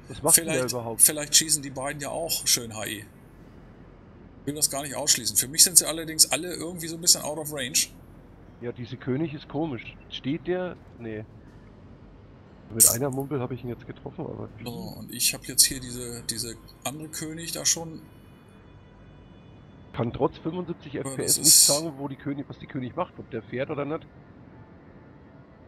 Was macht denn der Vielleicht, überhaupt? vielleicht schießen die beiden ja auch schön HE. Ich will das gar nicht ausschließen. Für mich sind sie allerdings alle irgendwie so ein bisschen out of range. Ja, diese König ist komisch. Steht der? Nee. Mit einer Mumpel habe ich ihn jetzt getroffen, aber wie? So, und ich habe jetzt hier diese, diese andere König da schon. kann trotz 75 das FPS nicht sagen, wo die König, was die König macht, ob der fährt oder nicht.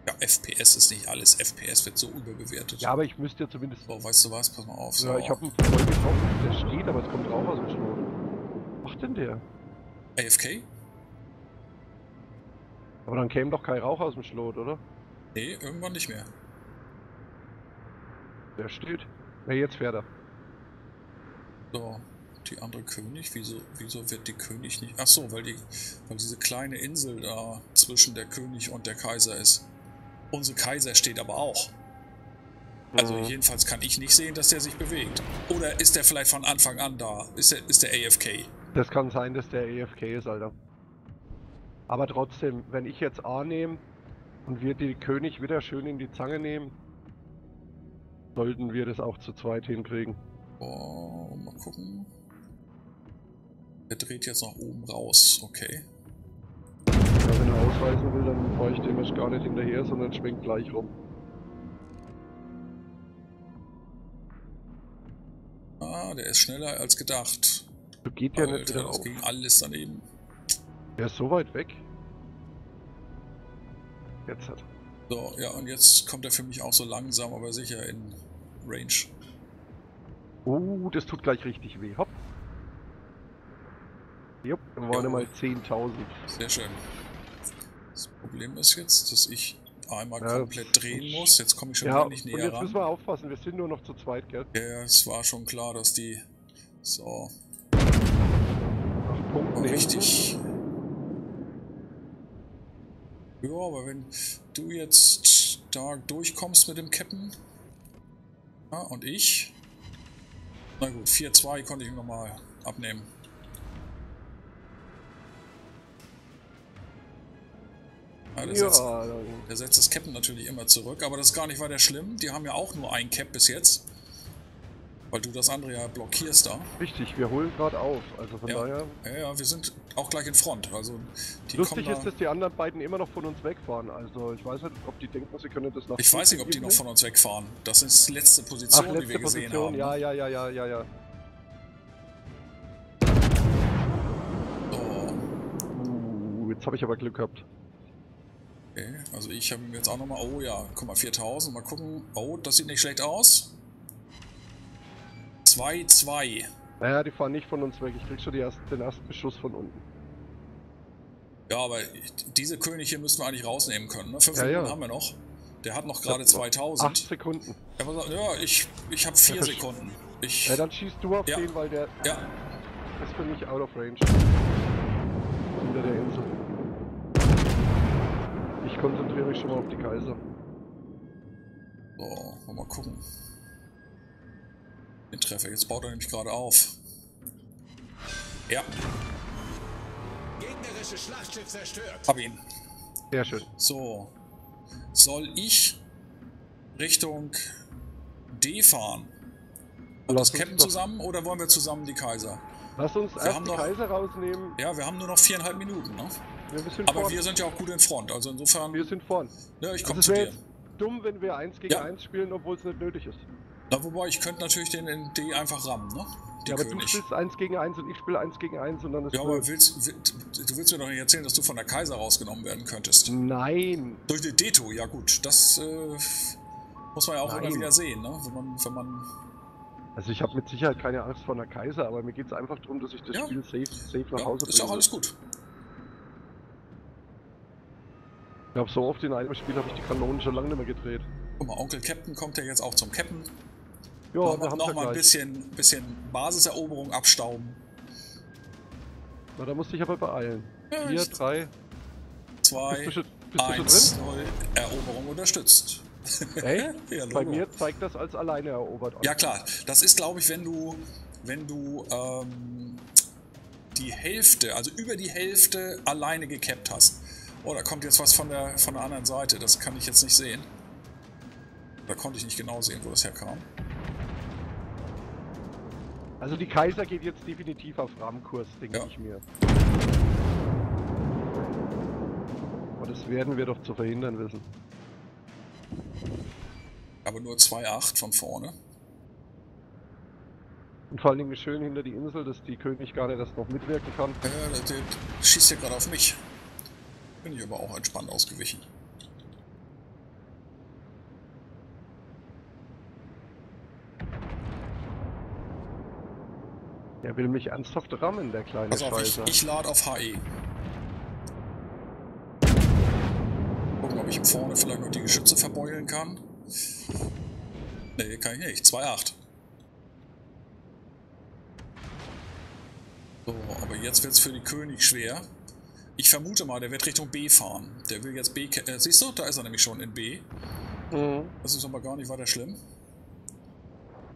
Ja, FPS ist nicht alles. FPS wird so überbewertet. Ja, aber ich müsste ja zumindest. So, weißt du was? Pass mal auf. So. Ja, ich habe ihn voll getroffen. Der steht, aber es kommt Rauch aus dem Schnur. Was macht denn der? AFK? Aber dann käme doch kein Rauch aus dem Schlot, oder? Nee, irgendwann nicht mehr. Der steht. Na, jetzt fährt er. So, die andere König. Wieso, wieso wird die König nicht. Ach so, weil, die, weil diese kleine Insel da zwischen der König und der Kaiser ist. Unsere Kaiser steht aber auch. Also Mhm. jedenfalls kann ich nicht sehen, dass der sich bewegt. Oder ist der vielleicht von Anfang an da? Ist der, ist der AFK? Das kann sein, dass der AFK ist, Alter. Aber trotzdem, wenn ich jetzt A nehme und wir die König wieder schön in die Zange nehmen, sollten wir das auch zu zweit hinkriegen. Oh, mal gucken. Der dreht jetzt nach oben raus. Okay. Ja, wenn er ausreißen will, dann fahre ich dem erst gar nicht hinterher, sondern schwenkt gleich rum. Ah, der ist schneller als gedacht. Du geht ja nicht wieder das auf. ging alles daneben. Der ist so weit weg. Jetzt hat. So, ja, und jetzt kommt er für mich auch so langsam, aber sicher in Range. Oh, das tut gleich richtig weh. Hopp. Jupp, dann waren Jo. mal 10.000. Sehr schön. Das Problem ist jetzt, dass ich einmal Ja, komplett drehen muss. Jetzt komme ich schon Ja, wieder und nicht jetzt näher müssen ran. wir aufpassen, wir sind nur noch zu zweit, gell? Ja, es war schon klar, dass die so Punkten richtig. Ja, aber wenn du jetzt da durchkommst mit dem Captain. Ja, und ich. Na gut, 4-2 konnte ich nochmal abnehmen. Ja, der, setzt, Ja, dann- der setzt das Captain natürlich immer zurück, aber das ist gar nicht weiter schlimm. Die haben ja auch nur ein Cap bis jetzt. Weil du das andere ja blockierst da. richtig, wir holen gerade auf. Also von Ja. daher. Ja, ja, wir sind auch gleich in Front. Also die Lustig ist, da, dass die anderen beiden immer noch von uns wegfahren. Also ich weiß nicht, ob die denken, sie können das nach Ich weiß nicht, ob die noch von uns wegfahren. Das ist die letzte Position, Ach, die letzte wir gesehen Position, haben. ja, ja, ja, ja, ja, ja. So, Uh, jetzt habe ich aber Glück gehabt. okay. Also ich habe jetzt auch nochmal, oh ja, guck mal, 4000, mal gucken. Oh, das sieht nicht schlecht aus. 2-2. Naja, die fahren nicht von uns weg. Ich krieg schon ersten, den ersten Beschuss von unten. Ja, aber diese König hier müssen wir eigentlich rausnehmen können. Ne? Fünf Ja, Minuten ja. haben wir noch. Der hat noch gerade Acht 2000. Sekunden. Ja, ich, ich habe vier Ja, versch- Sekunden. Ich, Ja, dann schießt du auf Ja. den, weil der. ja, ist für mich out of range. Hinter der Insel. Ich konzentriere mich schon mal auf die Kaiser. So, mal gucken. Den Treffer. Jetzt baut er nämlich gerade auf. Ja, Gegnerisches Schlachtschiff zerstört. hab ihn. Sehr schön. So. Soll ich Richtung D fahren? Und Lass das doch- zusammen oder wollen wir zusammen die Kaiser? Lass uns Wir erst haben die noch- Kaiser rausnehmen. Ja, wir haben nur noch viereinhalb Minuten, ne? Ja, wir sind Aber vorn. wir sind ja auch gut in Front, also insofern, wir sind vorn. ja, ich Also komme es zu wäre dir. jetzt dumm, wenn wir 1 gegen Ja. 1 spielen, obwohl es nicht nötig ist. Na, wobei, ich könnte natürlich den in D einfach rammen, ne? Die ja, aber du König. spielst 1 gegen 1 und ich spiele 1 gegen 1 und dann ist Ja, aber willst, will- du willst mir doch nicht erzählen, dass du von der Kaiser rausgenommen werden könntest. Nein. Durch die Deto, ja gut, das äh, muss man ja auch immer Nein. wieder sehen, ne? Wenn man, wenn man, Also ich habe mit Sicherheit keine Angst vor einer Kaiser, aber mir geht es einfach darum, dass ich das Ja. Spiel safe, safe nach ja, Hause ist ja auch bringe. alles gut. Ich glaube, so oft in einem Spiel habe ich die Kanonen schon lange nicht mehr gedreht. Guck mal, Onkel Captain kommt ja jetzt auch zum Captain. Ja, noch wir haben noch mal ein bisschen, bisschen Basiseroberung abstauben. Na, da musste ich aber beeilen. Ja, 4, ich- 3, 2, bist du bist du 1, drin? 0, Eroberung unterstützt. Ey, Ja, bei mir zeigt das als alleine erobert an. Ja klar, das ist glaube ich, wenn du, wenn du ähm, die Hälfte, also über die Hälfte alleine gekappt hast. Oh, da kommt jetzt was von der, von der anderen Seite, das kann ich jetzt nicht sehen. Da konnte ich nicht genau sehen, wo das herkam. Also die Kaiser geht jetzt definitiv auf Rahmenkurs, denke Ja. ich mir. Aber das werden wir doch zu verhindern wissen. Aber nur 2,8 von vorne. Und vor allen Dingen schön hinter die Insel, dass die König gar nicht erst noch mitwirken kann. Ja, der, der schießt hier gerade auf mich. Bin ich aber auch entspannt ausgewichen. Er will mich ernsthaft rammen, der kleine Pass auf, ich, ich lade auf HE. Gucken, ob ich vorne vielleicht noch die Geschütze verbeulen kann. Nee, kann ich nicht. 2,8. So, aber jetzt wird es für die König schwer. Ich vermute mal, der wird Richtung B fahren. Der will jetzt B... Äh, siehst du, da ist er nämlich schon in B. Mhm. Das ist aber gar nicht weiter schlimm.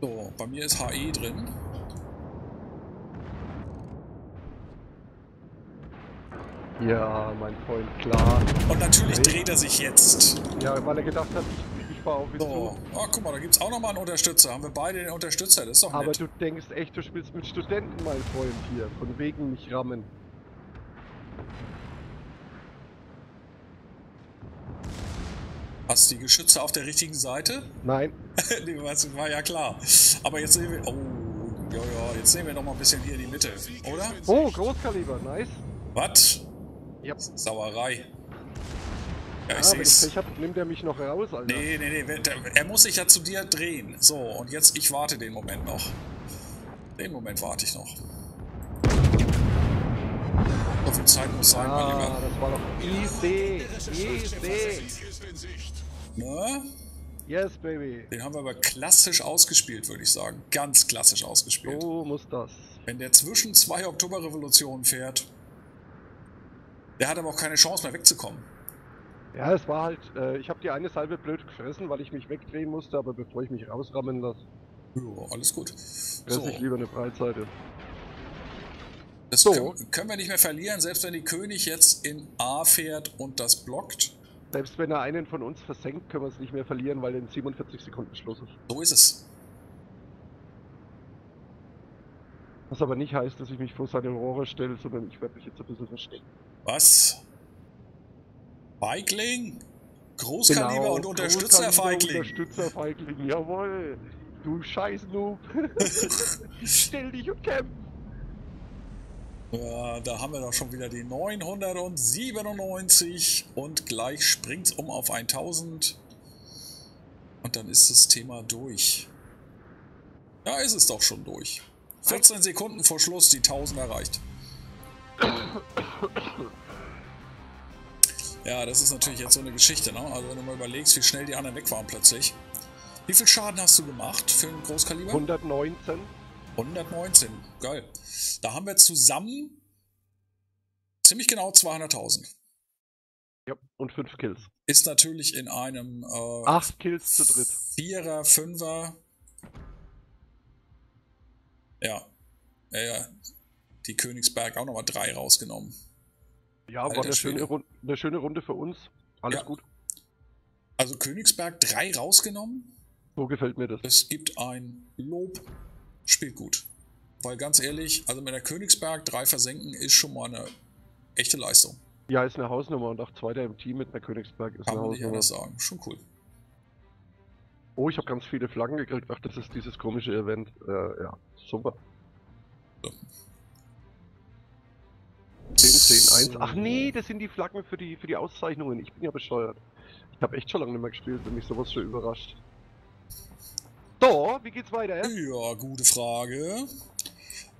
So, bei mir ist HE drin. Ja, mein Freund, klar. Und natürlich Okay. dreht er sich jetzt. Ja, weil er gedacht hat, ich, ich fahr auf ihn So, zu. oh, guck mal, da gibt es auch nochmal einen Unterstützer. Haben wir beide den Unterstützer, das ist doch Aber nett. du denkst echt, du spielst mit Studenten, mein Freund hier. Von wegen nicht rammen. Hast die Geschütze auf der richtigen Seite? Nein. nee, das war ja klar. Aber jetzt sehen wir... Oh, ja, ja, jetzt sehen wir noch mal ein bisschen hier die Mitte, oder? Oh, Großkaliber, nice. Was? Ja. Sauerei. Ja, ich Ah, wenn ich. Pech hab, nimmt er mich noch raus, Alter. Nee, nee, nee, er muss sich ja zu dir drehen. So, und jetzt, ich warte den Moment noch. Den Moment warte ich noch. So viel Zeit muss sein, mein Ah, Lieber. das war doch easy. Easy. Ne? Yes, baby. Den haben wir aber klassisch ausgespielt, würde ich sagen. Ganz klassisch ausgespielt. So muss das. Wenn der zwischen zwei Oktoberrevolutionen fährt, der hat aber auch keine Chance mehr wegzukommen. Ja, es war halt, äh, ich habe die eine Salve blöd gefressen, weil ich mich wegdrehen musste, aber bevor ich mich rausrammen lasse, Ja, alles gut. fresse So, ich lieber eine Breitseite. das so. können, können wir nicht mehr verlieren, selbst wenn die König jetzt in A fährt und das blockt. Selbst wenn er einen von uns versenkt, können wir es nicht mehr verlieren, weil in 47 Sekunden Schluss ist. So ist es. Was aber nicht heißt, dass ich mich vor seine Rohre stelle, sondern ich werde mich jetzt ein bisschen verstecken. Was? Feigling? Großkaliber Genau, und Unterstützer Großkaliber, Feigling. Unterstützer Feigling, jawohl. Du scheiß Noob. Stell dich und kämpf. Ja, da haben wir doch schon wieder die 997 und gleich springt's um auf 1000 und dann ist das Thema durch. Ja, ist es doch schon durch. 14 Sekunden vor Schluss die 1000 erreicht. Ja, das ist natürlich jetzt so eine Geschichte, ne? Also wenn du mal überlegst, wie schnell die anderen weg waren plötzlich. Wie viel Schaden hast du gemacht für einen Großkaliber? 119. 119. Geil. Da haben wir zusammen ziemlich genau 200.000. Ja, und 5 Kills. Ist natürlich in einem äh, 8 Kills zu dritt. Vierer, Fünfer. Ja. Ja, ja. Die Königsberg auch nochmal drei rausgenommen. Ja, Alter war eine schöne, Runde, eine schöne Runde für uns. Alles Ja. gut. Also Königsberg drei rausgenommen. So gefällt mir das. Es gibt ein Lob. Spielt gut. Weil ganz ehrlich, also mit der Königsberg drei versenken ist schon mal eine echte Leistung. Ja, ist eine Hausnummer und auch Zweiter im Team mit einer Königsberg ist Kann eine man Hausnummer. anders sagen. Schon cool. Oh, ich habe ganz viele Flaggen gekriegt. Ach, das ist dieses komische Event. Äh, ja, super. 10, 10, 1. Ach nee, das sind die Flaggen für die, für die Auszeichnungen. Ich bin ja bescheuert. Ich habe echt schon lange nicht mehr gespielt, wenn mich sowas schon überrascht. So, wie geht's weiter? Ja, gute Frage.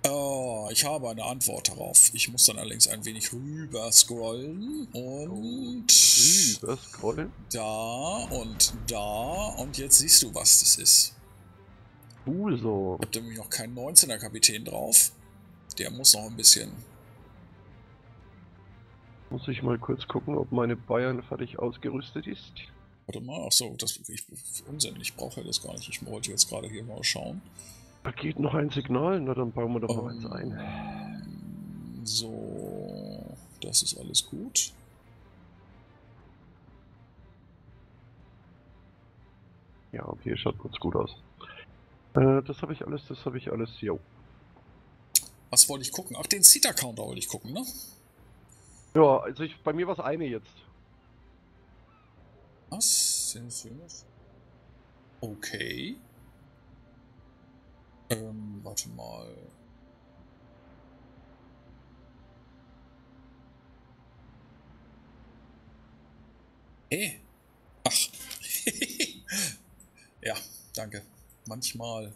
Äh, ich habe eine Antwort darauf. Ich muss dann allerdings ein wenig rüber scrollen und Rüber scrollen. da und da und jetzt siehst du, was das ist. Cool so. Ich habe nämlich noch keinen 19er Kapitän drauf. Der muss noch ein bisschen. Muss ich mal kurz gucken, ob meine Bayern fertig ausgerüstet ist. Warte mal, ach so, das ich, Unsinn, ich brauche ja das gar nicht. Ich wollte jetzt gerade hier mal schauen. Da geht noch ein Signal, na dann bauen wir doch noch eins Ähm, ein. So, das ist alles gut. Ja, okay, schaut ganz gut aus. Äh, das habe ich alles, das habe ich alles, jo. Was wollte ich gucken? Ach, den Seater-Counter wollte ich gucken, ne? Ja, also ich, bei mir war es eine jetzt. Was? Sind fünf? Okay. Ähm, warte mal. Hä? Ach. ja, danke. Manchmal.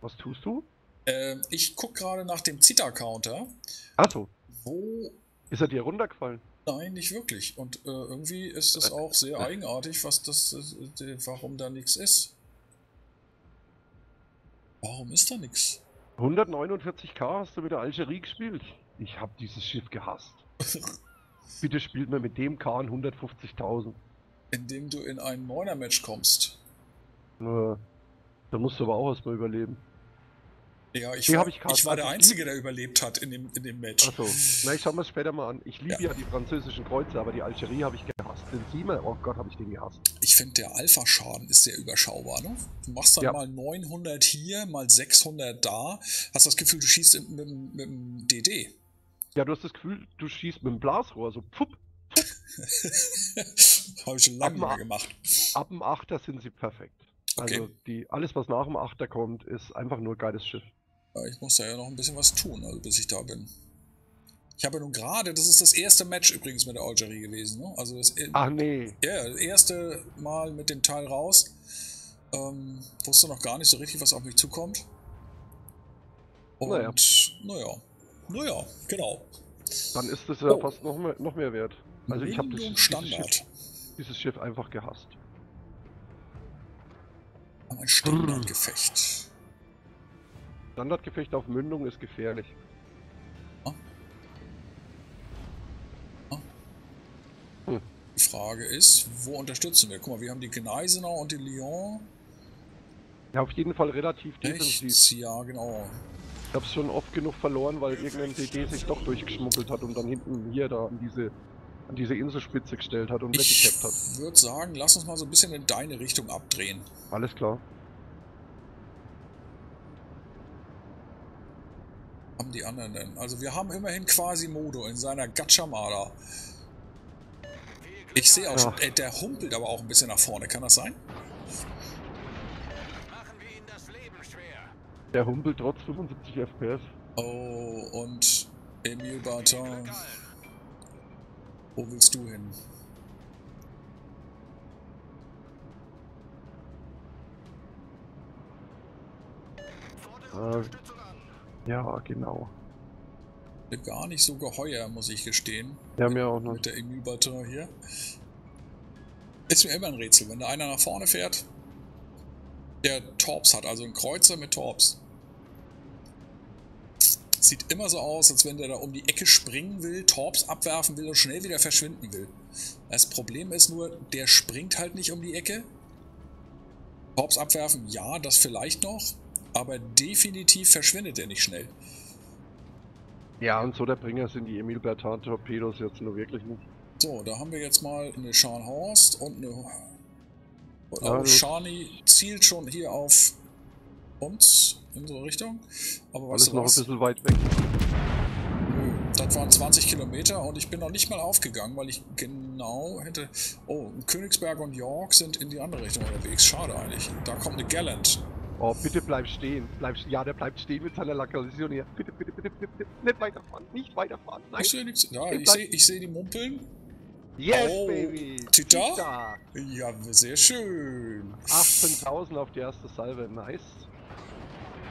Was tust du? Ähm, ich guck gerade nach dem Zita-Counter. Achso, Wo ist er dir runtergefallen? Nein, nicht wirklich. Und äh, irgendwie ist es auch sehr eigenartig, was das, äh, warum da nichts ist. Warum ist da nichts? 149k hast du mit der Algerie gespielt? Ich habe dieses Schiff gehasst. Bitte spielt mir mit dem K 150.000. Indem du in ein Neuner-Match kommst. Äh, da musst du aber auch erstmal überleben. Ja, ich Die war, ich ich war der Einzige, der überlebt hat in dem, in dem Match. Achso, na ich schau mir später mal an. Ich liebe Ja. ja. die französischen Kreuze, aber die Algerie habe ich gehasst. Den Siemer, oh Gott, habe ich den gehasst. Ich finde, der Alpha-Schaden ist sehr überschaubar. Ne? Du machst dann Ja. mal 900 hier, mal 600 da. Hast das Gefühl, du schießt mit, dem- mit dem DD. Ja, du hast das Gefühl, du schießt mit dem Blasrohr, so pfupp. Habe ich schon lange mehr gemacht. Ab dem Achter sind sie perfekt. Also Okay. die, alles, was nach dem Achter kommt, ist einfach nur geiles Schiff. Ich muss da ja noch ein bisschen was tun, also bis ich da bin. Ich habe ja nun gerade, das ist das erste Match übrigens mit der Algerie gewesen, ne? Also das, e- Ach nee, ja, das erste Mal mit dem Teil raus. Ähm, wusste noch gar nicht so richtig, was auf mich zukommt. Und Naja. naja, naja, genau. dann ist es ja Oh. fast noch mehr, noch mehr wert. Also ich habe dieses, Standard. Schiff, dieses Schiff einfach gehasst. Ein Standardgefecht. Standardgefecht auf Mündung ist gefährlich. Die Frage ist, wo unterstützen wir? Guck mal, wir haben die Gneisenau und die Lyon Ja, auf jeden Fall relativ defensiv. rechts. Ja, genau. Ich habe schon oft genug verloren, weil irgendein DD sich doch durchgeschmuggelt hat und dann hinten hier da an diese, an diese Inselspitze gestellt hat und Ich weggekappt hat. würde sagen, lass uns mal so ein bisschen in deine Richtung abdrehen. Alles klar. Haben die anderen denn? Also wir haben immerhin Quasimodo in seiner Gatchamada. Ich sehe auch schon, Ja. äh, der humpelt aber auch ein bisschen nach vorne. Kann das sein? Machen wir ihnen das Leben schwer. Der humpelt trotz 75 FPS. Oh, und Emile Barton, wo willst du hin? Äh, ja, genau. Gar nicht so geheuer, muss ich gestehen. Ja, mir auch noch. Mit der Emile Barton hier. Ist mir immer ein Rätsel. Wenn da einer nach vorne fährt, der Torps hat, also ein Kreuzer mit Torps. Sieht immer so aus, als wenn der da um die Ecke springen will, Torps abwerfen will und schnell wieder verschwinden will. Das Problem ist nur, der springt halt nicht um die Ecke. Torps abwerfen, ja, das vielleicht noch, aber definitiv verschwindet er nicht schnell. Ja, und so der Bringer sind die Emil Bertin Torpedos jetzt nur wirklich nicht. So, da haben wir jetzt mal eine Scharnhorst und eine... Oh, das- Scharni zielt schon hier auf uns, in unsere Richtung. Aber Alles du noch ein was? bisschen weit weg. Das waren 20 Kilometer und ich bin noch nicht mal aufgegangen, weil ich genau hätte... Oh, Königsberg und York sind in die andere Richtung unterwegs. Schade eigentlich. Da kommt eine Gallant. Oh, bitte bleib stehen. Bleib, ja, der bleibt stehen mit seiner Lokalisation hier. Bitte, bitte, bitte, bitte, bitte. Nicht weiterfahren. Nicht weiterfahren. Nein. Ich sehe nichts. Ja, Ich sehe ich seh die Mumpeln. Yes, Oh, baby. Tita? Tita. Ja, sehr schön. 18.000 auf die erste Salve. Nice.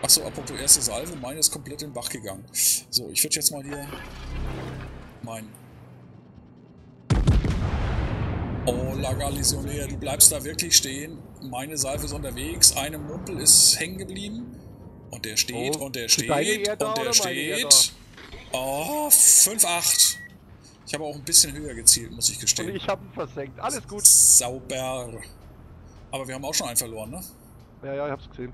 Achso, apropos erste Salve, meine ist komplett in den Bach gegangen. So, ich würde jetzt mal hier mein. Oh, Lagalisionär, du bleibst da wirklich stehen. Meine Salve ist unterwegs, eine Mumpel ist hängen geblieben. Und der steht, Oh, und der steht, und der steht. Oh, 5-8. Ich habe auch ein bisschen höher gezielt, muss ich Und gestehen. ich habe ihn versenkt. Alles gut. Sauber. Aber wir haben auch schon einen verloren, ne? Ja, ja, ich hab's gesehen.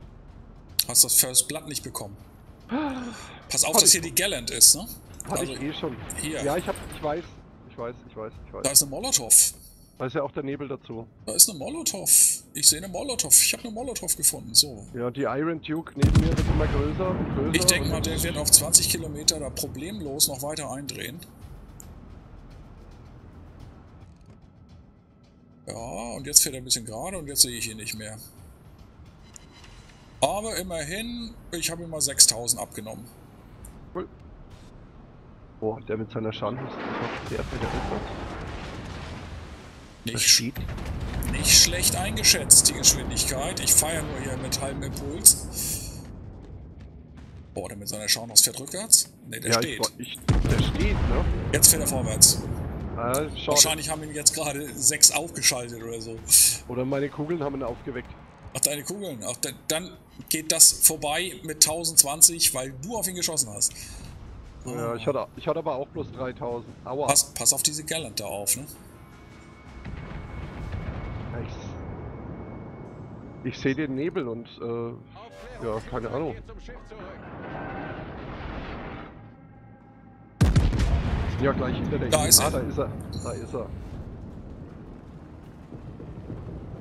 Hast das First Blood nicht bekommen. Pass auf, Hatte dass hier die Gallant ist, ne? Hatte Also, ich eh schon. hier. Ja, ich hab, ich weiß. Ich weiß, ich weiß, ich Da weiß. ist eine Molotow. Da ist ja auch der Nebel dazu. Da ist eine Molotow. Ich sehe eine Molotow. Ich habe eine Molotow gefunden. So. Ja, die Iron Duke neben mir wird immer größer und größer. Ich denke mal, der wird auf 20 Kilometer da problemlos noch weiter eindrehen. Ja, und jetzt fährt er ein bisschen gerade und jetzt sehe ich ihn nicht mehr. Aber immerhin, ich habe ihm mal 6000 abgenommen. Cool. Boah, der mit seiner Schandhust. Ich hoffe, der fährt ja Nicht, steht. nicht schlecht eingeschätzt, die Geschwindigkeit. Ich fahre nur hier mit halbem Impuls. Boah, der mit seiner Schaunhaus fährt rückwärts? Ne, der ja, steht. Ich, ich, der steht, ne? Jetzt fährt er vorwärts. Ah. Wahrscheinlich haben ihn jetzt gerade sechs aufgeschaltet oder so. Oder meine Kugeln haben ihn aufgeweckt. Ach, deine Kugeln. Ach, da- dann geht das vorbei mit 1020, weil du auf ihn geschossen hast. Ja, ich hatte, ich hatte aber auch bloß 3000. Aua. Pass, pass auf diese Gallant da auf, ne? Ich sehe den Nebel und, äh, Ja, keine Ahnung. Ja gleich hinter der Da ist ah, er. da ist er. Da ist er.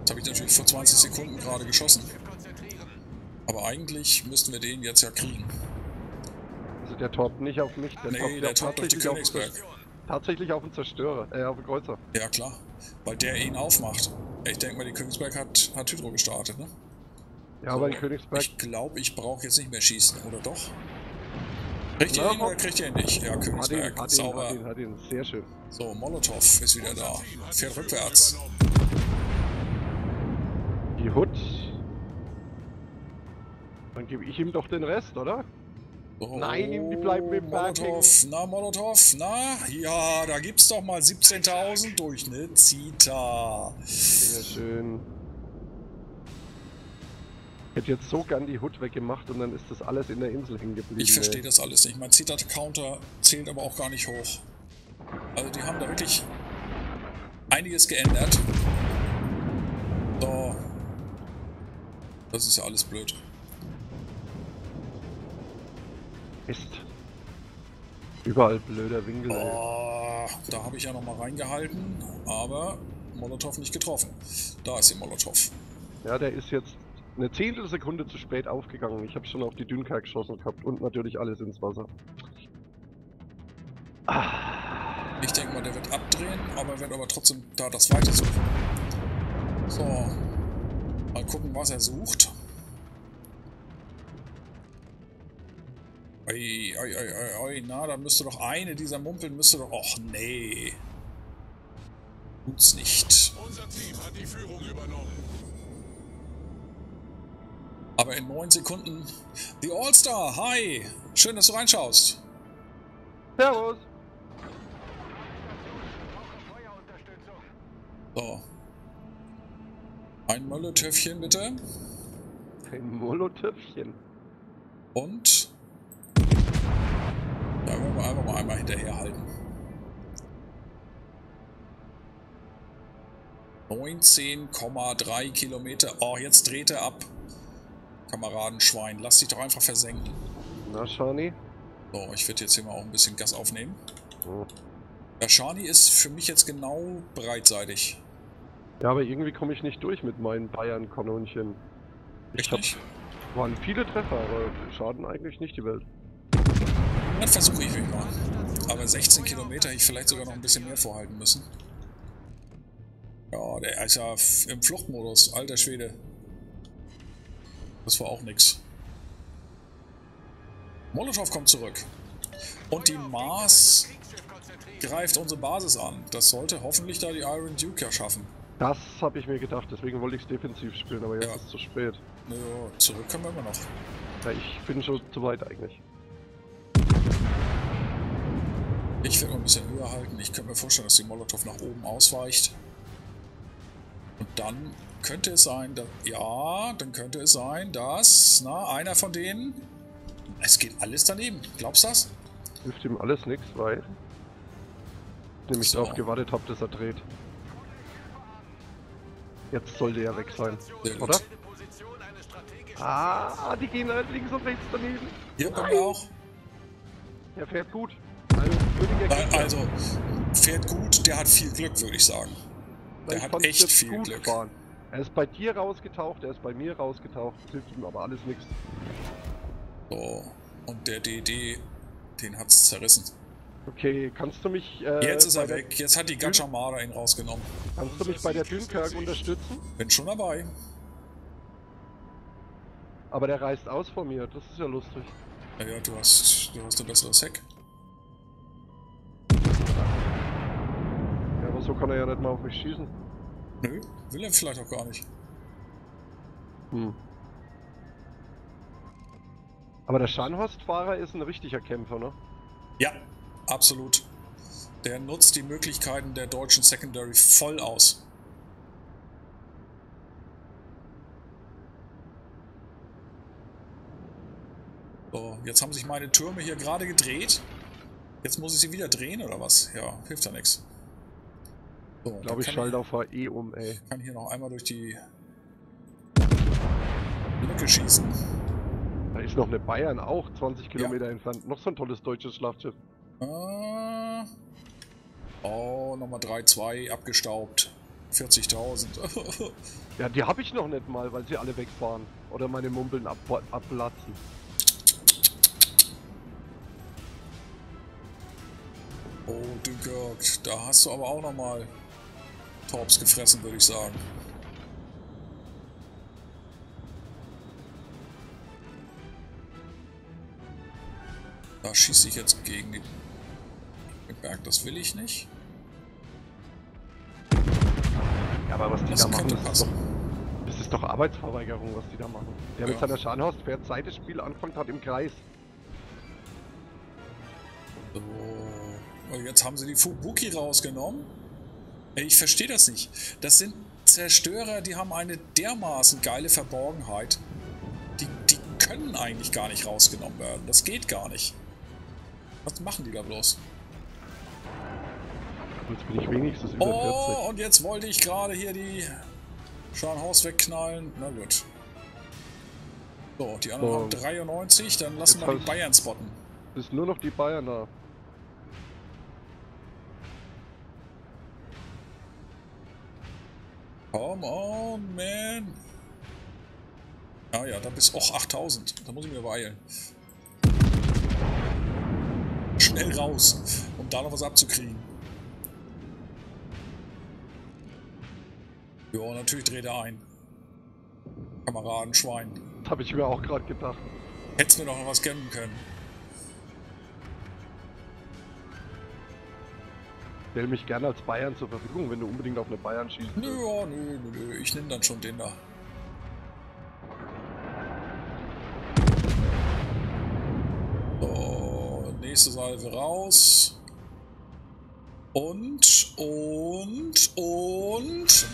Das habe ich natürlich vor 20 Sekunden gerade geschossen. Aber eigentlich müssten wir den jetzt ja kriegen. Also der torpt nicht auf mich, der Nee, torpt der taucht durch die tatsächlich auf, Königsberg. tatsächlich auf den Zerstörer, äh, auf den Kreuzer. Ja, klar. Weil der ihn aufmacht. Ich denke mal, die Königsberg hat, hat Hydro gestartet, ne? Ja, aber in So, Königsberg, Ich glaube, ich brauche jetzt nicht mehr schießen, oder doch? Kriegt ihr ihn oder kriegt ihr ihn nicht? Ja, Königsberg, hat ihn, sauber. hat ihn, hat ihn, sehr schön. So, Molotow ist wieder da. Fährt rückwärts. Die Hut. Dann gebe ich ihm doch den Rest, oder? So, Nein, die bleiben im Molotow, na, Molotow, na? Ja, da gibt's doch mal 17.000 durch eine Zita. Sehr schön. Ich hätte jetzt so gern die Hut weggemacht und dann ist das alles in der Insel hängen geblieben. Ich verstehe das alles nicht. Mein Zita-Counter zählt aber auch gar nicht hoch. Also die haben da wirklich einiges geändert. So. Das ist ja alles blöd. Mist. Überall blöder Winkel. Oh, da habe ich ja noch mal reingehalten, aber Molotow nicht getroffen. Da ist die Molotow. Ja, der ist jetzt eine Zehntelsekunde zu spät aufgegangen. Ich habe schon auf die Dünkirk geschossen gehabt und natürlich alles ins Wasser. Ich denke mal, der wird abdrehen, aber wird aber trotzdem da das Weite suchen. So. Mal gucken, was er sucht. Ei, ei, ei, ei, ei, na, da müsste doch eine dieser Mumpeln müsste doch. Och, nee. Tut's nicht. Unser Team hat die Führung übernommen. Aber in neun Sekunden. The All-Star, hi! Schön, dass du reinschaust. Servus! Feuerunterstützung. So. Ein Molotöpfchen bitte. Ein Molotovchen. Und da werden wir einfach mal einmal hinterherhalten. 19,3 Kilometer. Oh, jetzt dreht er ab. Kameradenschwein, lass dich doch einfach versenken. Na, Shani? So, ich werde jetzt hier mal auch ein bisschen Gas aufnehmen. Oh. Der Shani ist für mich jetzt genau breitseitig. Ja, aber irgendwie komme ich nicht durch mit meinen Bayern-Kanonchen. Echt hab- nicht? Waren viele Treffer, aber schaden eigentlich nicht die Welt. Dann versuche ich mich mal. Aber 16 Kilometer hätte ich vielleicht sogar noch ein bisschen mehr vorhalten müssen. Ja, der ist ja im Fluchtmodus, alter Schwede. Das war auch nix. Molotow kommt zurück. Und die Mars greift unsere Basis an. Das sollte hoffentlich da die Iron Duke ja schaffen. Das habe ich mir gedacht, deswegen wollte ich es defensiv spielen, aber jetzt Ja. ist es zu spät. Ja, zurück können wir immer noch. Ja, ich bin schon zu weit eigentlich. Ich werde mal ein bisschen höher halten. Ich könnte mir vorstellen, dass die Molotow nach oben ausweicht. Und dann könnte es sein, dass, ja, dann könnte es sein, dass, na, einer von denen, es geht alles daneben. Glaubst du das? Hilft ihm alles nichts, weil ich nämlich So. darauf gewartet habe, dass er dreht. Jetzt sollte er weg sein, Sehr gut. oder? Ah, die gehen halt links und rechts daneben. Hier bei mir auch. Er fährt gut. Also, Äh. Also, fährt gut, der hat viel Glück, würde ich sagen. der Ich hat echt viel Glück. fahren. Er ist bei dir rausgetaucht, er ist bei mir rausgetaucht. Das hilft ihm aber alles nichts. So, und der DD, den hat's zerrissen. Okay, kannst du mich. Äh, Jetzt ist er weg. Jetzt hat die Gachamara ihn rausgenommen. Kannst du mich bei der Dünkirk unterstützen? Bin schon dabei. Aber der reißt aus von mir, das ist ja lustig. Ja, ja, du hast, du hast ein besseres Heck. Aber so kann er ja nicht mal auf mich schießen. Nö, will er vielleicht auch gar nicht. Hm. Aber der Scharnhorst-Fahrer ist ein richtiger Kämpfer, ne? Ja, absolut. Der nutzt die Möglichkeiten der deutschen Secondary voll aus. So, jetzt haben sich meine Türme hier gerade gedreht. Jetzt muss ich sie wieder drehen, oder was? Ja, hilft ja nichts. So, Ich glaube, ich schalte auf HE um, ey. kann hier noch einmal durch die Lücke schießen. Da ist noch eine Bayern auch 20 Kilometer entfernt. Noch so ein tolles deutsches Schlachtschiff. Ah. Oh, nochmal 3-2 abgestaubt. 40.000. Ja, die habe ich noch nicht mal, weil sie alle wegfahren. Oder meine Mumpeln ab abplatzen. oh, Dunkirk, da hast du aber auch nochmal Torps gefressen, würde ich sagen. Da schieße ich jetzt gegen den Berg, das will ich nicht. Ja, aber was die Das da machen, das ist, doch, das ist doch Arbeitsverweigerung, was die da machen. Der mit Ja. seiner Scharnhorst fährt, seit das Spiel angefangen hat, im Kreis. So. Und jetzt haben sie die Fubuki rausgenommen. Ich verstehe das nicht. Das sind Zerstörer, die haben eine dermaßen geile Verborgenheit. Die, die können eigentlich gar nicht rausgenommen werden. Das geht gar nicht. Was machen die da bloß? Jetzt bin ich wenigstens über Oh, und jetzt wollte ich gerade hier die Scharnhaus wegknallen. Na gut. So, die anderen So. haben 93, dann lassen Jetzt wir die Bayern spotten. 40. Ist nur noch die Bayern da. Come on, man. Ah ja, da bist auch 8000. Da muss ich mir beeilen. Schnell raus, um da noch was abzukriegen. Ja, natürlich dreht er ein. Kameraden, Schwein. Das habe ich mir auch gerade gedacht. Hättest mir noch was gönnen können. Stell mich gerne als Bayern zur Verfügung, wenn du unbedingt auf eine Bayern schießt. Nö, ja, nö, nö, nö. Ich nehme dann schon den da. So, nächste Salve raus. Und, und, und,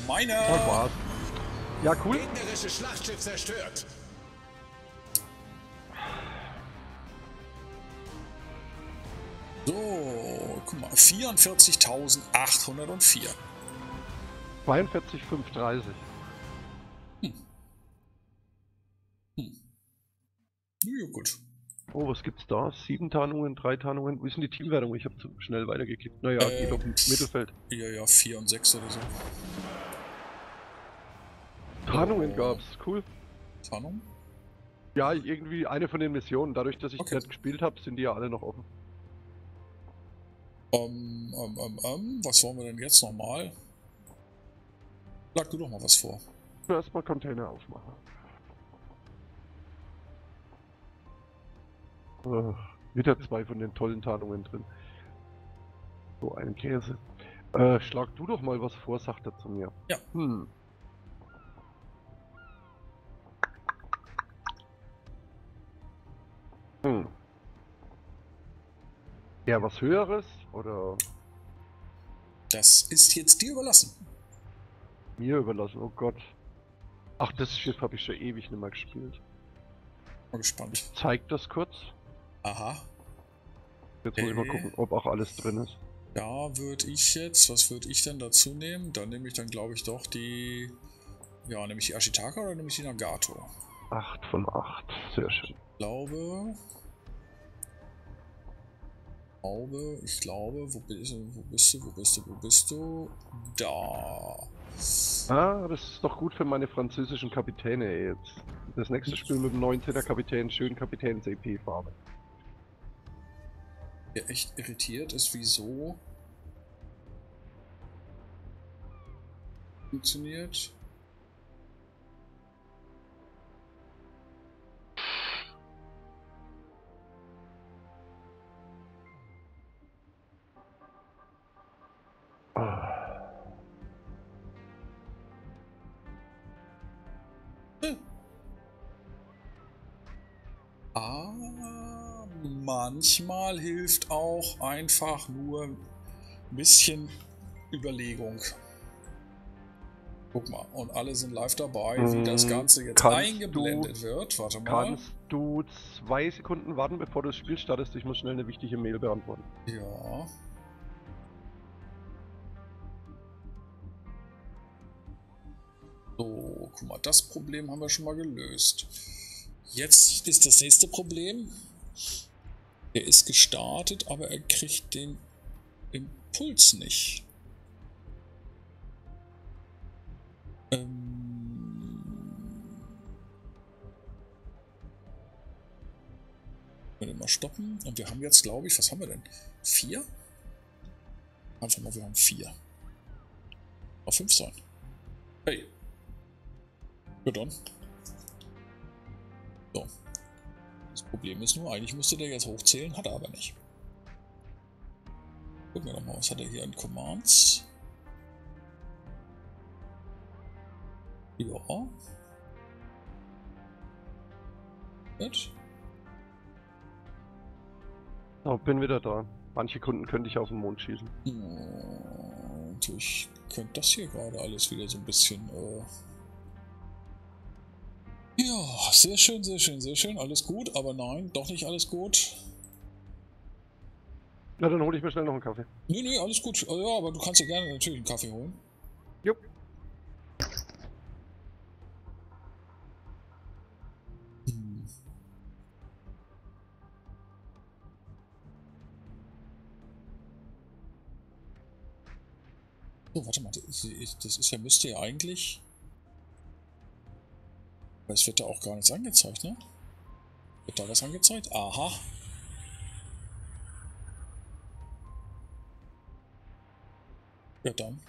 war's. Ja, cool. Gegnerisches Schlachtschiff zerstört. So, guck mal, 44.804. 42,530. Ja, gut. Oh, was gibt's da? Sieben Tarnungen, drei Tarnungen. Wo ist denn die Teamwertung? Ich habe zu schnell weitergeklickt. Naja, Äh, geht auf dem Mittelfeld. Ja, ja, 4 und 6 oder so. Tarnungen oh. gab's, cool. Tarnung? Ja, irgendwie eine von den Missionen. Dadurch, dass ich Okay. nicht gespielt habe, sind die ja alle noch offen. Ähm, ähm, ähm, ähm, was wollen wir denn jetzt nochmal? Sag du doch mal was vor. Erstmal Container aufmachen. Äh, wieder zwei von den tollen Tarnungen drin. So ein Käse. Äh, schlag du doch mal was vor, sagt er zu mir. Ja. Hm. Hm. Ja, was Höheres oder Das ist jetzt dir überlassen. mir überlassen? Oh Gott. Ach, das Schiff habe ich schon ewig nicht mehr gespielt. Mal gespannt. Zeigt das kurz. Aha. Jetzt muss ich mal Äh. gucken, ob auch alles drin ist. Da würde ich jetzt, was würde ich denn dazu nehmen? Da nehme ich dann, glaube ich, doch die. Ja, nehme ich die Ashitaka oder nehme ich die Nagato? 8 von 8. Sehr schön. Ich glaube. Glaube, ich glaube, wo bist du, wo bist du, wo bist du, wo bist du? Da. Ah, das ist doch gut für meine französischen Kapitäne jetzt. Das nächste Spiel mit dem 19er Kapitän, schön Kapitäns EP-Farbe. Der echt irritiert ist, wieso funktioniert. Manchmal hilft auch einfach nur ein bisschen Überlegung. Guck mal, und alle sind live dabei, wie das Mm, Ganze jetzt eingeblendet wird. Warte mal. Kannst du zwei Sekunden warten, bevor du das Spiel startest? Ich muss schnell eine wichtige Mail beantworten. Ja. So, guck mal, das Problem haben wir schon mal gelöst. Jetzt ist das nächste Problem. Er ist gestartet, aber er kriegt den Impuls nicht. Ähm. Wir mal stoppen. Und wir haben jetzt, glaube ich, was haben wir denn? Vier? Einfach mal, wir haben vier. Auf fünf sein. Hey. Ja dann. So. Das Problem ist nur, eigentlich müsste der jetzt hochzählen, hat er aber nicht. Gucken wir doch mal, was hat er hier an Commands? Ja. Gut. So, bin wieder da. Manche Kunden könnte ich auf den Mond schießen. Und ich könnte das hier gerade alles wieder so ein bisschen. Äh ja, sehr schön, sehr schön, sehr schön. Alles gut, aber nein, doch nicht alles gut. Na, dann hole ich mir schnell noch einen Kaffee. Nee, nee, alles gut. Äh, Ja, aber du kannst dir gerne natürlich einen Kaffee holen. Jupp. Hm. So, warte mal, das ist ja, müsste ja eigentlich. Aber Es wird da auch gar nichts angezeigt, ne? Wird da was angezeigt? Aha. Ja, dann.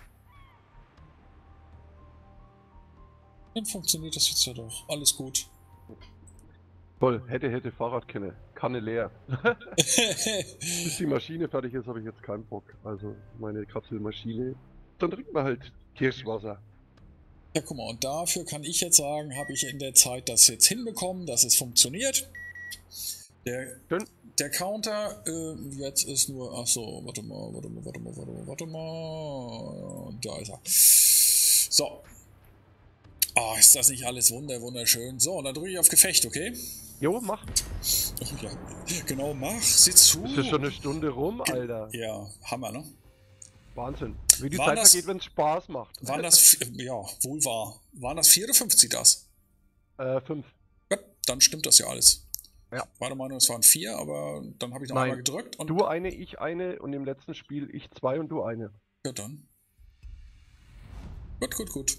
Dann funktioniert das jetzt ja doch. Alles gut. Toll, hätte, hätte Fahrradkenne. Kanne leer. Bis die Maschine fertig ist, habe ich jetzt keinen Bock. Also meine Kapselmaschine. Dann trinkt man halt Kirschwasser. Ja, guck mal, und dafür kann ich jetzt sagen, habe ich in der Zeit das jetzt hinbekommen, dass es funktioniert. Der, der Counter äh, jetzt ist nur, ach so, warte mal, warte mal, warte mal, warte mal, warte mal, da ist er. So. Ah, ist das nicht alles wunder, wunderschön. So, und dann drücke ich auf Gefecht, okay? Jo, mach. Oh, ja. Genau, mach, sieh zu. Ist ja schon eine Stunde rum, Alter. Ja, Hammer, ne? Wahnsinn. Wie die War Zeit das- vergeht, wenn es Spaß macht. Waren das, ja, wohl wahr. Waren das vier oder fünf Zitas? Äh, fünf. Ja, dann stimmt das ja alles. Ja. War der Meinung, es waren vier, aber dann habe ich noch Nein. einmal gedrückt und Du eine, ich eine und im letzten Spiel ich zwei und du eine. ja dann. Gut, gut, gut.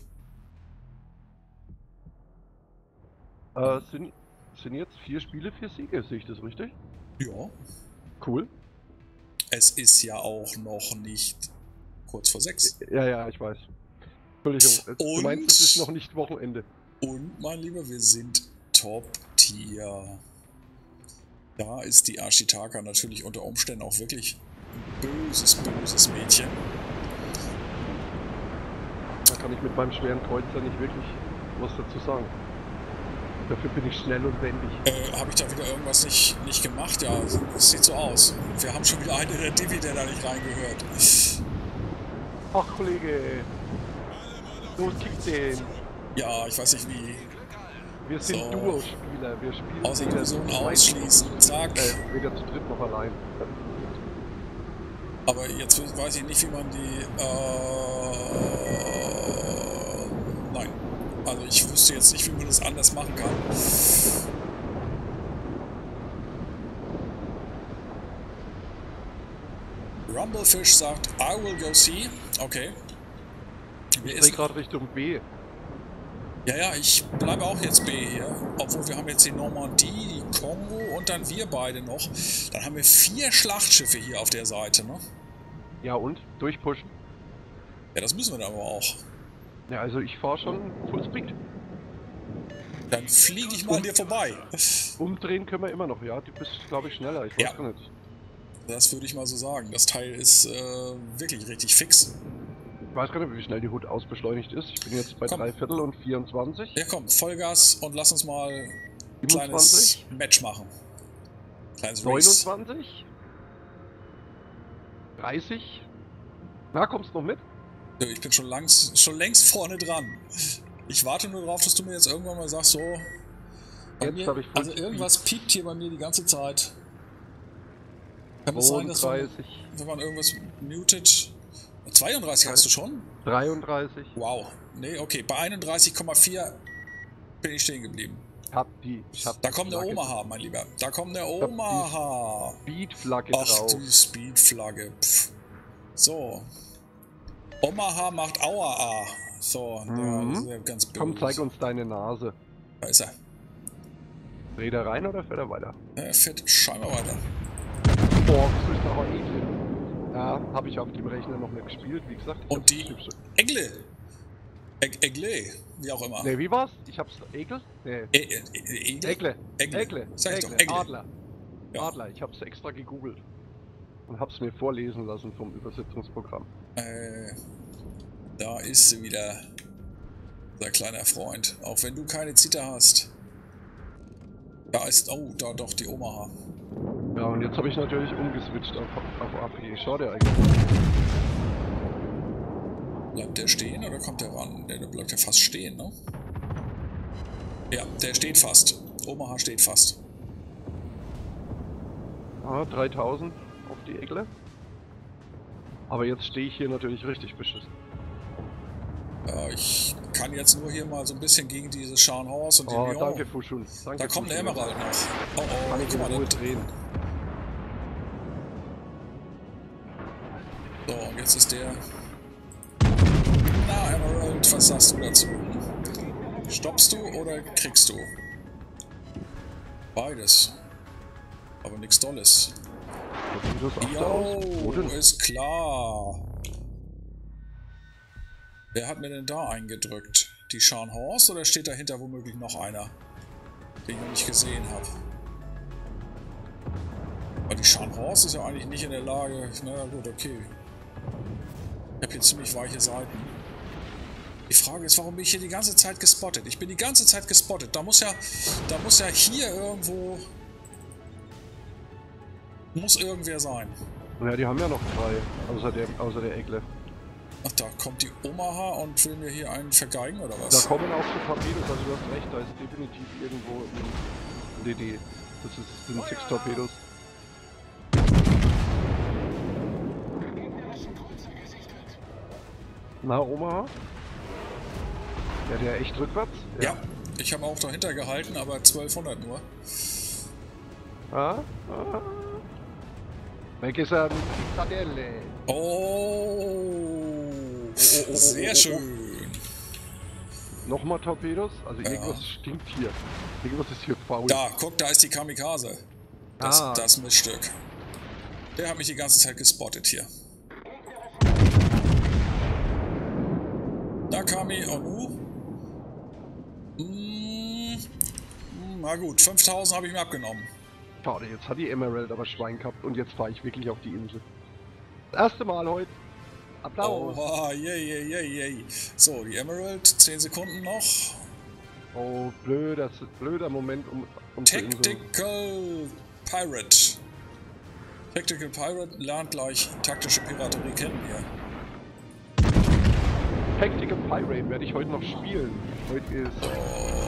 Äh, sind, sind jetzt vier Spiele, vier Siege, sehe ich das richtig? Ja, Cool. es ist ja auch noch nicht kurz vor sechs. Ja, ja, ich weiß. Entschuldigung, du Und? meinst, es ist noch nicht Wochenende. Und, mein Lieber, wir sind Top-Tier. Da ist die Ashitaka natürlich unter Umständen auch wirklich ein böses, böses Mädchen. Da kann ich mit meinem schweren Kreuzer nicht wirklich was dazu sagen. Dafür bin ich schnell und wendig. Äh, habe ich da wieder irgendwas nicht, nicht gemacht? Ja, es sieht so aus. Wir haben schon wieder einen in der Divi, der da nicht reingehört. Ach, Kollege. Los, kick den. Ja, ich weiß nicht wie. Wir sind So. Duo-Spieler. Wir spielen zu zweit, ausschließen. Zack. Äh, weder zu dritt noch allein. Aber jetzt weiß ich nicht, wie man die. Äh, nein. Also ich wüsste jetzt nicht, wie man das anders machen kann. Rumblefish sagt, I will go see. Okay. Ich drehe gerade Richtung B. ja, ja, ich bleibe auch jetzt B hier. Obwohl wir haben jetzt die Normandie, die Kongo und dann wir beide noch. Dann haben wir vier Schlachtschiffe hier auf der Seite, ne? Ja und? Durchpushen. Ja, das müssen wir dann aber auch. Ja, also ich fahre schon Full Speed. Dann fliege ich mal an dir vorbei. Umdrehen können wir immer noch, ja. Du bist, glaube ich, schneller. Ich weiß Ja. gar nicht. Das würde ich mal so sagen. Das Teil ist äh, wirklich richtig fix. Ich weiß gar nicht, wie schnell die Hut ausbeschleunigt ist. Ich bin jetzt bei Komm. 3 Viertel und 24. Ja, komm, Vollgas und lass uns mal ein kleines 27. Match machen. Kleines Race. 29. 30. Na, kommst du noch mit? Ich bin schon, langs, schon längst vorne dran. Ich warte nur darauf, dass du mir jetzt irgendwann mal sagst, so. mir, also irgendwas piept hier bei mir die ganze Zeit. Kann es sein, dass 32. wenn man irgendwas mutet. 32 hast du schon? 33. Wow. Nee, okay. Bei 31,4 bin ich stehen geblieben. Ich hab die. Ich hab Da kommt der Omaha, mein Lieber. Da kommt der Omaha. Speed-Flagge Ach, drauf. die Speedflagge. Pff. So. Omaha macht Aua. A. So, Mhm. ist ja ganz böse. Komm, zeig uns deine Nase. Da ist er. Dreht er rein oder fährt er weiter? Er fährt scheinbar weiter. Boah, das ist aber eklig. Ja, habe ich auf dem Rechner noch nicht gespielt, wie gesagt. Und die- Egle. Eg Egle. Wie auch immer. Ne, wie war's? Ich hab's. Ne. E e e Egle? Egle. Egle. Egle. Sag ich doch, Egle. Adler. Ja. Adler. Ich hab's extra gegoogelt. Und hab's mir vorlesen lassen vom Übersetzungsprogramm. Äh, da ist sie wieder. Unser kleiner Freund. Auch wenn du keine Zita hast. Da ist. Oh, da doch die Omaha. Ja, und jetzt habe ich natürlich umgeswitcht auf, auf AP. Schade eigentlich. Bleibt der stehen oder kommt der ran? Der, der bleibt ja fast stehen, ne? Ja, der steht fast. Omaha steht fast. Ah, 3000 auf die Egle. Aber jetzt stehe ich hier natürlich richtig beschissen. Äh, ich kann jetzt nur hier mal so ein bisschen gegen diese Scharnhorst und die Oh, Lyon. danke Fushun. Danke, Da kommt der Fushun. Emerald noch. Oh oh, Kann ich guck mal, Ruhe drehen. So, und jetzt ist der. Na, Emerald, was sagst du dazu? Stoppst du oder kriegst du? Beides. Aber nichts Dolles. Jo, ist klar. Wer hat mir denn da eingedrückt? Die Scharnhorst oder steht dahinter womöglich noch einer, den ich noch nicht gesehen habe? Weil die Scharnhorst ist ja eigentlich nicht in der Lage. Na ja, gut, okay. Ich habe hier ziemlich weiche Seiten. Die Frage ist, warum bin ich hier die ganze Zeit gespottet? Ich bin die ganze Zeit gespottet. Da muss ja, da muss ja hier irgendwo muss irgendwer sein. Ja, die haben ja noch drei, außer der, außer der Egle. Ach, da kommt die Omaha und will mir hier einen vergeigen oder Da was? kommen auch so Torpedos, also du hast recht, da ist definitiv irgendwo ein DD. Das ist, sind sechs Torpedos. Na, Omaha? Ja, der echt rückwärts? Ja, ich habe auch dahinter gehalten, aber 1200 nur. Ah, ah. Weg ist er mit Zitadelle. Oh, oh, oh, sehr schön. Nochmal Torpedos? Also Ja. irgendwas stinkt hier. Irgendwas ist hier faul. Da, guck, da ist die Kamikaze. Das, Ah. das Miststück. Der hat mich die ganze Zeit gespottet hier. Da Kami, oh nu. Hm, hm, na gut, 5000 habe ich mir abgenommen. Schade, jetzt hat die Emerald aber Schwein gehabt und jetzt fahre ich wirklich auf die Insel. Das erste Mal heute. Applaus. Oha, yay, yay, yay, yay. So, die Emerald, 10 Sekunden noch. Oh, blöder, blöder Moment um, um. Tactical Pirate. Tactical Pirate lernt gleich taktische Piraterie kennen hier. Tactical Pirate werde ich heute noch spielen. Heute ist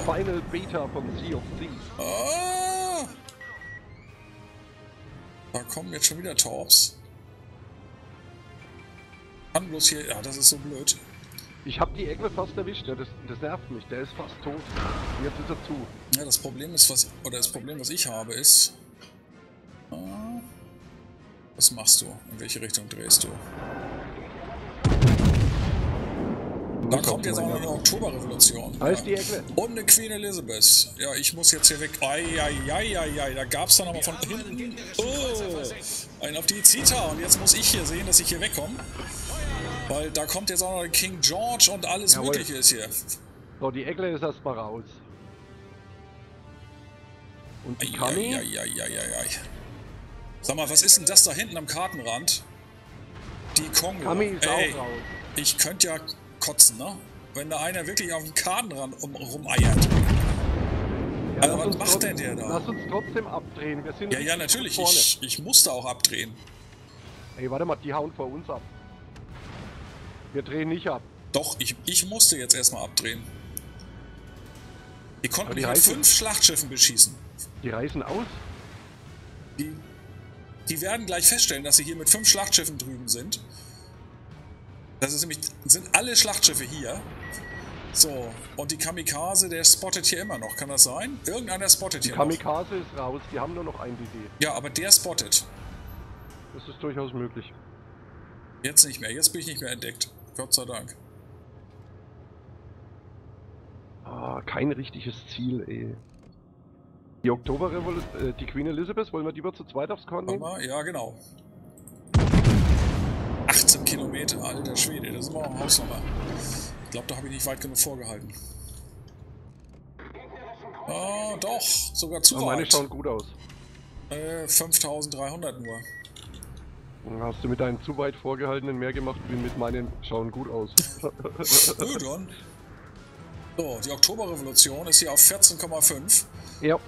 Final Beta von Sea of Thieves. Ah! Da kommen jetzt schon wieder Torps. Kann bloß hier. Ja, das ist so blöd. Ich habe die Ecke fast erwischt, ja, das, das nervt mich. Der ist fast tot. Jetzt ist er zu. Ja, das Problem ist, was. Oder das Problem, was ich habe, ist. Ah, was machst du? In welche Richtung drehst du? Da kommt jetzt auch noch eine Oktoberrevolution. Da ist die Ecke. Und eine Queen Elizabeth. Ja, ich muss jetzt hier weg. Eieieiei, da gab's dann aber von hinten. Oh, einen auf die Zita. Und jetzt muss ich hier sehen, dass ich hier wegkomme. Weil da kommt jetzt auch noch King George und alles Jawohl. Mögliche ist hier. So, die Ecke ist erstmal raus. Und die Kami? Sag mal, was ist denn das da hinten am Kartenrand? Die Kongo. Kami ist Ey, auch raus. ich könnte ja kotzen, ne? Wenn da einer wirklich auf dem Kartenrand um, rumeiert. Ja, lass was macht denn der da? Lass uns trotzdem abdrehen. Wir sind Ja, ja, natürlich. vorne. Ich, ich musste auch abdrehen. Ey, warte mal, die hauen vor uns ab. Wir drehen nicht ab. Doch, ich, ich musste jetzt erstmal abdrehen. Die konnten Aber die mit fünf Schlachtschiffen beschießen. Die reißen aus. Die, die werden gleich feststellen, dass sie hier mit fünf Schlachtschiffen drüben sind. Das ist nämlich, sind alle Schlachtschiffe hier. So, und die Kamikaze, der spottet hier immer noch. Kann das sein? Irgendeiner spottet Die hier noch. Kamikaze ist raus. Die haben nur noch ein DD. Ja, aber der spottet. Das ist durchaus möglich. Jetzt nicht mehr. Jetzt bin ich nicht mehr entdeckt. Gott sei Dank. Ah, kein richtiges Ziel, ey. Die Oktoberrevolution, äh, die Queen Elizabeth, wollen wir die mal zu zweit aufs Korn nehmen? mal. Ja, genau. 18 Kilometer, alter Schwede. Das ist noch eine Hausnummer. Ich glaube, da habe ich nicht weit genug vorgehalten. Ah, doch. Sogar zu meine weit. schauen gut aus. Äh, 5300 nur. Hast du mit deinen zu weit vorgehaltenen mehr gemacht, wie mit meinen schauen gut aus. Nö. So, die Oktoberrevolution ist hier auf 14,5. ja.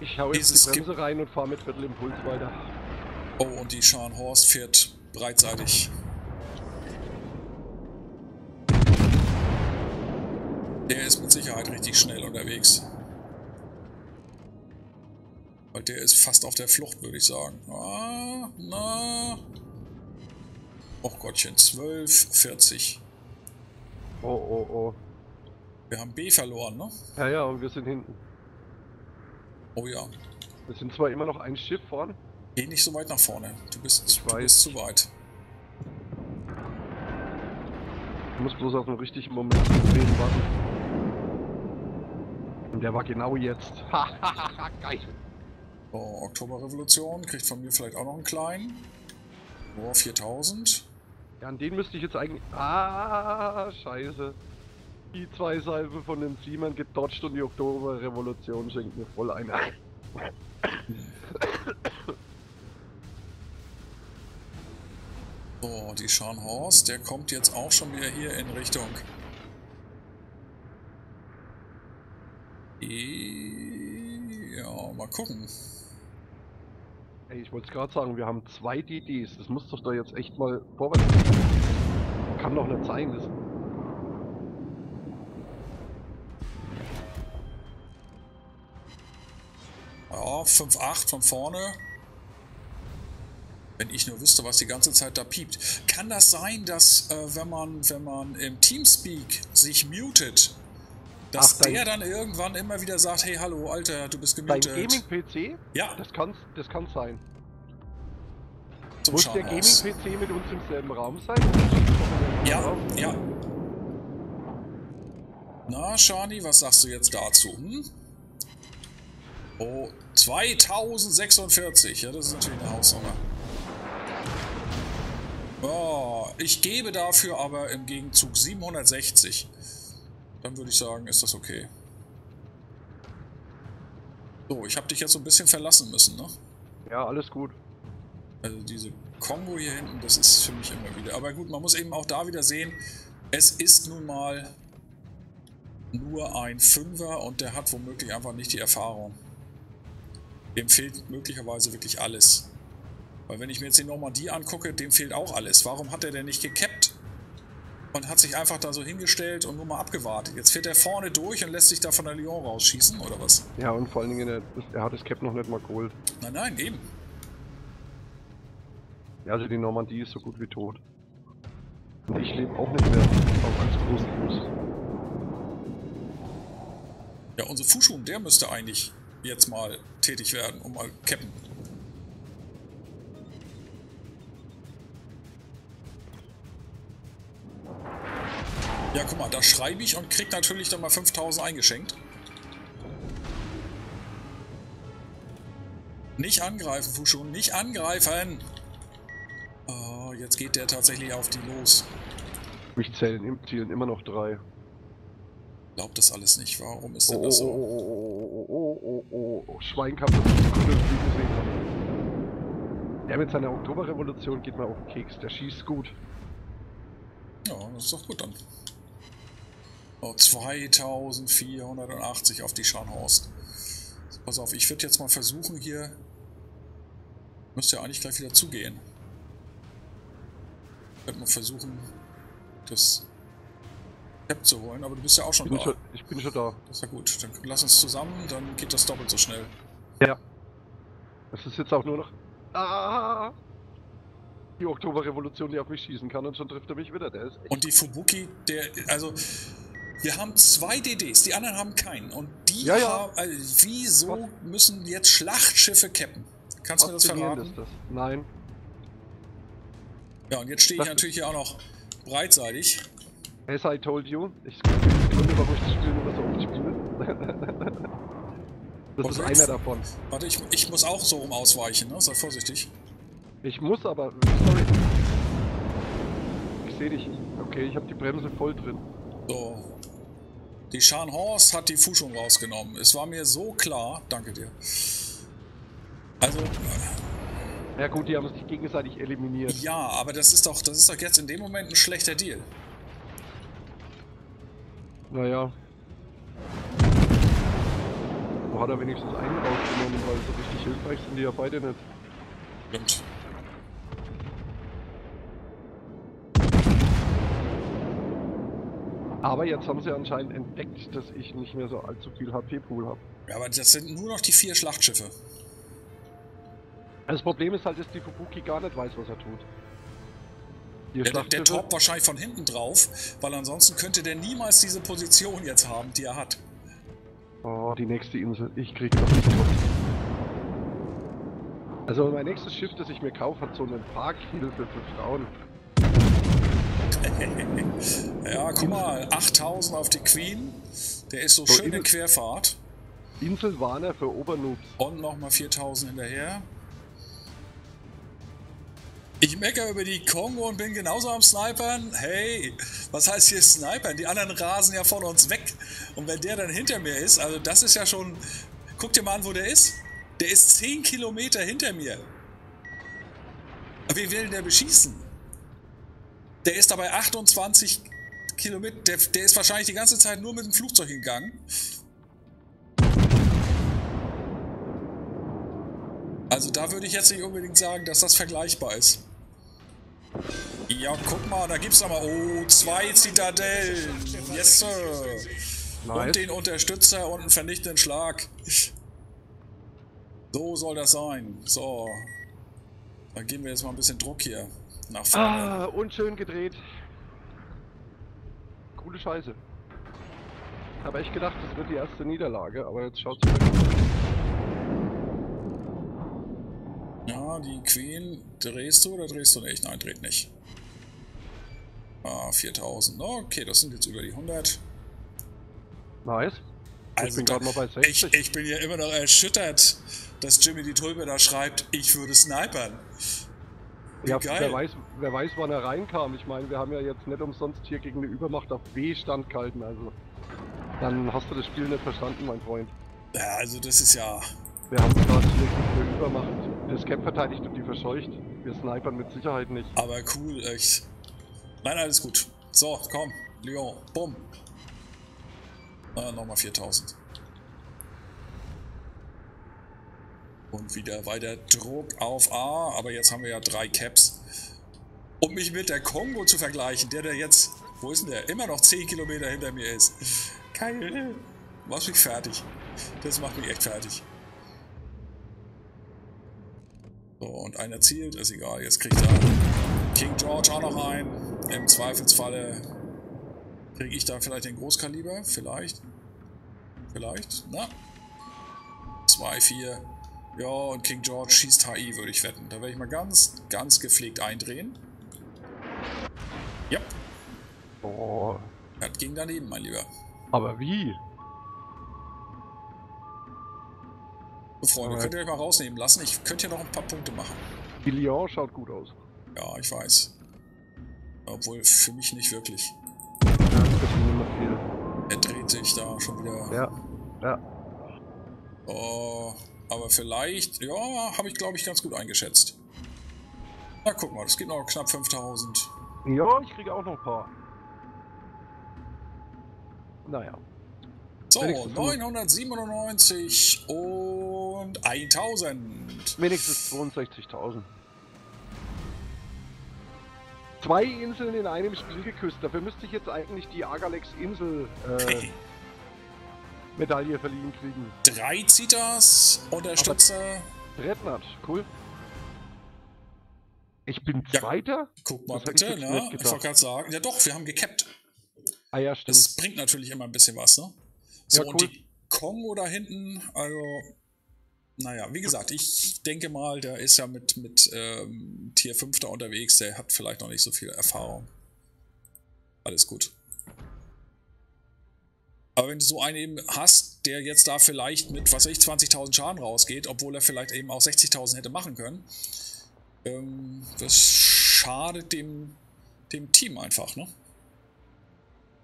Ich hau jetzt Dieses die Bremse rein und fahre mit Viertelimpuls weiter. Oh, und die Scharnhorst fährt breitseitig. Der ist mit Sicherheit richtig schnell unterwegs. Weil der ist fast auf der Flucht, würde ich sagen. Ah, na. Och Gottchen, 12, 40. Oh, oh, oh. Wir haben B verloren, ne? Ja, ja, und wir sind hinten. Oh ja. Wir sind zwar immer noch ein Schiff vorn. Geh nicht so weit nach vorne. Du bist, Ich du weiß. bist zu weit. Ich muss bloß auf den richtigen Moment warten. Und der war genau jetzt. Hahaha, geil. So, Oktoberrevolution kriegt von mir vielleicht auch noch einen kleinen. Oh, 4000. Ja, an den müsste ich jetzt eigentlich. Ah, scheiße. Die zwei Salven von den Siemern gedodged und die Oktoberrevolution schenkt mir voll ein. So, die Scharnhorst, der kommt jetzt auch schon wieder hier in Richtung. Ja, mal gucken. Ey, ich wollte es gerade sagen, wir haben zwei DDs. Das muss doch da jetzt echt mal vorwärts gehen. Kann doch nicht sein. Das Ja, 5-8 von vorne. Wenn ich nur wüsste, was die ganze Zeit da piept. Kann das sein, dass äh, wenn man wenn man im Teamspeak sich mutet, dass Ach, dein- der dann irgendwann immer wieder sagt, hey hallo Alter, du bist Dein gemutet. Gaming-PC? Ja, Das kann, das kann sein. zum Muss der Scharnhaus. Gaming-PC mit uns im selben Raum sein? Ja, ja. Na, Shani, was sagst du jetzt dazu? Hm? Oh, 2046. Ja, das ist natürlich eine Hausnummer. Oh, ich gebe dafür aber im Gegenzug 760. Dann würde ich sagen, ist das okay. So, ich habe dich jetzt so ein bisschen verlassen müssen, ne? Ja, alles gut. Also diese Kongo hier hinten, das ist für mich immer wieder. Aber gut, man muss eben auch da wieder sehen, es ist nun mal nur ein Fünfer und der hat womöglich einfach nicht die Erfahrung. Dem fehlt möglicherweise wirklich alles. Weil wenn ich mir jetzt die Normandie angucke, dem fehlt auch alles. Warum hat er denn nicht gekappt? Und hat sich einfach da so hingestellt und nur mal abgewartet. Jetzt fährt er vorne durch und lässt sich da von der Lyon rausschießen, oder was? Ja, und vor allen Dingen, er, hat das Cap noch nicht mal geholt. Nein, nein, eben. Ja, also die Normandie ist so gut wie tot. Und ich lebe auch nicht mehr auf als großen Fuß. Ja, unser Fuschum, der müsste eigentlich jetzt mal tätig werden und mal cappen. Ja, guck mal, da schreibe ich und krieg natürlich dann mal 5000 eingeschenkt. Nicht angreifen, Fuschum, nicht angreifen! Oh, jetzt geht der tatsächlich auf die los. Mich zählen im Zielen immer noch drei. Glaubt das alles nicht. Warum ist Oh, denn oh, das oh, so? oh, oh, oh, oh, oh, oh, Schwein kann das nicht gut gesehen haben. Der mit seiner Oktoberrevolution geht mir auf den Keks. Der schießt gut. Ja, das ist doch gut dann. Oh, 2480 auf die Scharnhorst. Pass auf, ich würde jetzt mal versuchen hier... Müsste ja eigentlich gleich wieder zugehen. Ich werde mal versuchen, das Cap zu holen, aber du bist ja auch schon Ich bin, da. schon, ich bin schon da. Das ist ja gut. Dann lass uns zusammen, dann geht das doppelt so schnell. Ja. Das ist jetzt auch nur noch. Ah! Die Oktoberrevolution, die auf mich schießen kann und schon trifft er mich wieder. Der ist echt. Und die Fubuki, der, also, wir haben zwei DDs, die anderen haben keinen. Und die Ja, ja. haben, also, wieso müssen jetzt Schlachtschiffe cappen? Kannst du mir das verraten? das. Nein. Ja, und jetzt stehe ich natürlich hier auch noch breitseitig. As I told you, ich Gründe, warum ich das Spiel immer so spiele. das ist einer davon. Warte, ich, ich muss auch so rum ausweichen, ne? Sei vorsichtig. Ich muss aber. Sorry. Ich sehe dich. Okay, ich habe die Bremse voll drin. So. Die Scharnhorst hat die Fuschung rausgenommen. Es war mir so klar. Danke dir. Also, Ja gut, die haben sich gegenseitig eliminiert. ja, aber das ist doch, das ist doch jetzt in dem Moment ein schlechter Deal. Naja. Wo hat er wenigstens einen rausgenommen, weil so richtig hilfreich sind die ja beide nicht. Stimmt. Aber jetzt haben sie anscheinend entdeckt, dass ich nicht mehr so allzu viel HP-Pool habe. Ja, aber das sind nur noch die vier Schlachtschiffe. Das Problem ist halt, dass die Fubuki gar nicht weiß, was er tut. Die Der, der, toppt wahrscheinlich von hinten drauf, weil ansonsten könnte der niemals diese Position jetzt haben, die er hat. Oh, die nächste Insel. Ich krieg doch nicht tot. Also mein nächstes Schiff, das ich mir kaufe, hat so einen Parkhilfe für Frauen. Ja, guck mal, 8000 auf die Queen. Der ist so So, schön in Querfahrt. Inselwarner für Obernoobs. Und nochmal 4000 hinterher. Ich meckere über die Kongo und bin genauso am Snipern. Hey, was heißt hier Snipern? Die anderen rasen ja von uns weg. Und wenn der dann hinter mir ist, also das ist ja schon. Guck dir mal an, wo der ist. Der ist 10 Kilometer hinter mir. Wie will denn der beschießen? Der ist dabei 28 Kilometer. Der, der ist wahrscheinlich die ganze Zeit nur mit dem Flugzeug gegangen. Also da würde ich jetzt nicht unbedingt sagen, dass das vergleichbar ist. Ja, guck mal, da gibt's aber, oh, zwei Zitadellen. Yes, Sir. Und Nice. den Unterstützer und einen vernichtenden Schlag. So soll das sein. So. Dann geben wir jetzt mal ein bisschen Druck hier nach vorne. Ah, unschön gedreht. Coole Scheiße. Habe echt gedacht, das wird die erste Niederlage, aber jetzt gut aus. Ja, die Queen, drehst du oder drehst du nicht? Nein, dreht nicht. Ah, 4000. Okay, das sind jetzt über die 100. Nice. Ich Also bin gerade mal bei 60. Ich, ich bin ja immer noch erschüttert, dass Jimmy die Tulpe da schreibt, ich würde snipern. Ja, geil. wer weiß, wer weiß, wann er reinkam. Ich meine, wir haben ja jetzt nicht umsonst hier gegen eine Übermacht auf B Stand gehalten, also. Dann hast du das Spiel nicht verstanden, mein Freund. Ja, also das ist ja... Wir haben gerade hier gegen eine Übermacht das Cap verteidigt und die verscheucht. Wir snipern mit Sicherheit nicht. Aber cool, echt. Nein, alles gut. So, komm, Lyon, bumm. Ah, nochmal 4000. Und wieder weiter Druck auf A, aber jetzt haben wir ja drei Caps. Um mich mit der Kongo zu vergleichen, der der jetzt, wo ist denn der, immer noch 10 Kilometer hinter mir ist. Geil. Machst mich fertig. Das macht mich echt fertig. So, und einer zielt, ist egal, jetzt kriegt er King George auch noch ein. Im Zweifelsfalle kriege ich da vielleicht den Großkaliber, vielleicht. Vielleicht, na? 2, 4. Ja, und King George schießt HI, würde ich wetten. Da werde ich mal ganz, ganz gepflegt eindrehen. Ja, Boah. das ging daneben, mein Lieber. Aber wie? So, Freunde, könnt ihr euch mal rausnehmen lassen. Ich könnte hier noch ein paar Punkte machen. Die Lyon schaut gut aus. Ja, ich weiß. Obwohl, für mich nicht wirklich. Ja, das nicht mehr viel. Er dreht sich da schon wieder. Ja. Ja. Oh, aber vielleicht, ja, habe ich glaube ich ganz gut eingeschätzt. Na, guck mal, das geht noch knapp 5000. Ja, ich kriege auch noch ein paar. Naja. So, Wenigstens so. 997 und 1000. Wenigstens 62.000. Zwei Inseln in einem Spiel geküsst. Dafür müsste ich jetzt eigentlich die Agalex Insel äh, Medaille verliehen kriegen. Drei Zitas, Unterstützer. Rednat, cool. Ich bin Ja. Zweiter? Guck mal Das bitte, ne? Ich wollte gerade sagen, ja doch, wir haben gekappt. Ah ja, stimmt. Das bringt natürlich immer ein bisschen was, ne? So, Ja, und cool. die Kongo da hinten, also, naja, wie gesagt, ich denke mal, der ist ja mit, mit ähm, Tier 5 da unterwegs, der hat vielleicht noch nicht so viel Erfahrung. Alles gut. Aber wenn du so einen eben hast, der jetzt da vielleicht mit, was weiß ich, 20.000 Schaden rausgeht, obwohl er vielleicht eben auch 60.000 hätte machen können, ähm, das schadet dem, dem Team einfach, ne?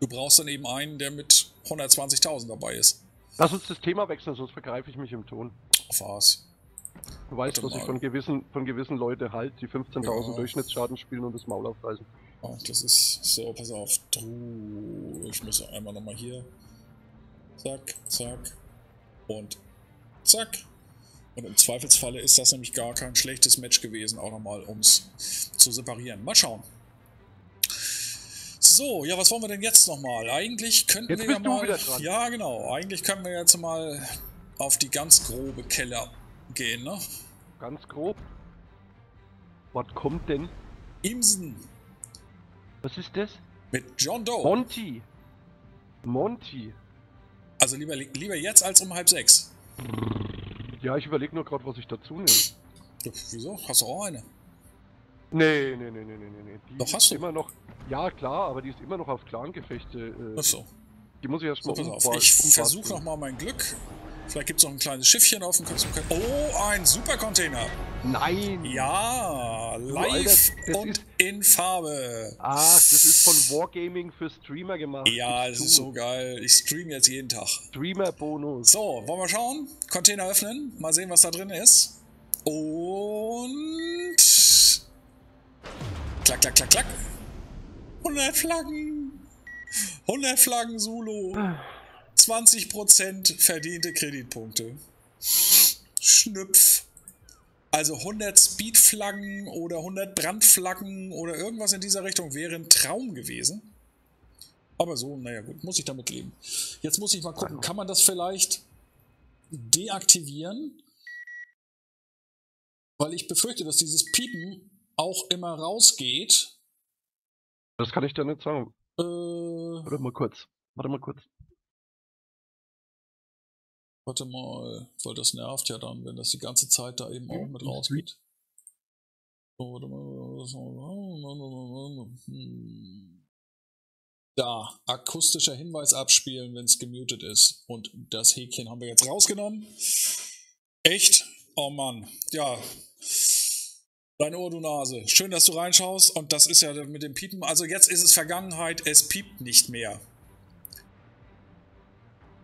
Du brauchst dann eben einen, der mit 120.000 dabei ist. Lass uns das Thema wechseln, sonst vergreife ich mich im Ton. Auf was? Du weißt, Warte was ich mal. von gewissen, von gewissen Leuten halt, die 15.000 Ja. Durchschnittsschaden spielen und das Maul aufreißen. Oh, das ist so, pass auf. Du, ich muss einmal nochmal hier. Zack, zack. Und zack. Und im Zweifelsfalle ist das nämlich gar kein schlechtes Match gewesen, auch nochmal, um es zu separieren. Mal schauen. So, ja, was wollen wir denn jetzt nochmal? Eigentlich könnten Jetzt wir ja mal. Ja, genau. Eigentlich können wir jetzt mal auf die ganz grobe Keller gehen, ne? Ganz grob. Was kommt denn? Imsen Was ist das? mit John Doe. Monty. Monty. Also lieber, lieber jetzt als um halb sechs. Ja, ich überlege nur gerade, was ich dazu nehme. Wieso? Hast du auch eine? Nee, nee, nee, nee, nee, nee. Die Doch, hast du. immer noch. Ja, klar, aber die ist immer noch auf Clan-Gefechte. Äh, Achso. die muss ich erst So, mal pass auf. Ich versuche nochmal mein Glück. Vielleicht gibt es noch ein kleines Schiffchen auf dem Konzert. Oh, ein Supercontainer. Nein! Ja, live Alter, das und ist- in Farbe. Ach, das ist von Wargaming für Streamer gemacht. Ja, das ist so geil. Ich stream jetzt jeden Tag. Streamer-Bonus. So, wollen wir schauen? Container öffnen. Mal sehen, was da drin ist. Und... Klack, klack, klack, klack. 100 Flaggen. 100 Flaggen Solo. 20% verdiente Kreditpunkte. Schnüpf. Also 100 Speedflaggen oder 100 Brandflaggen oder irgendwas in dieser Richtung wäre ein Traum gewesen. Aber so, naja gut, muss ich damit leben. Jetzt muss ich mal gucken, kann man das vielleicht deaktivieren? Weil ich befürchte, dass dieses Piepen auch immer rausgeht. Das kann ich dir nicht sagen. Äh, Warte mal kurz. Warte mal kurz. Warte mal, weil das nervt ja dann, wenn das die ganze Zeit da eben auch mit rausgeht. So, warte mal. Hm. Da, akustischer Hinweis abspielen, wenn es gemutet ist. Und das Häkchen haben wir jetzt rausgenommen. Echt? Oh Mann. Ja. Dein Ohr, du Nase. Schön, dass du reinschaust. Und das ist ja mit dem Piepen. Also jetzt ist es Vergangenheit. Es piept nicht mehr.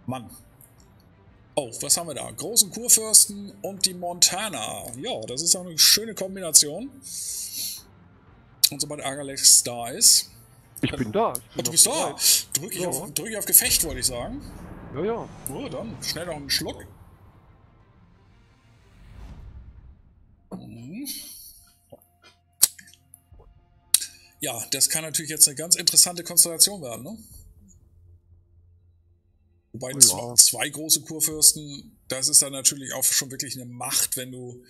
Mann. Oh, was haben wir da? Großen Kurfürsten und die Montana. Ja, das ist eine schöne Kombination. Und sobald Agalex da ist. Ich bin da. Ich bin Und du bist da. bereit. Drück ich, Ja. auf, drück ich auf Gefecht, wollte ich sagen. Ja, ja. Oh, dann schnell noch einen Schluck. Mhm. Ja, das kann natürlich jetzt eine ganz interessante Konstellation werden, ne? Wobei Ja. zwei, zwei große Kurfürsten, das ist dann natürlich auch schon wirklich eine Macht, wenn du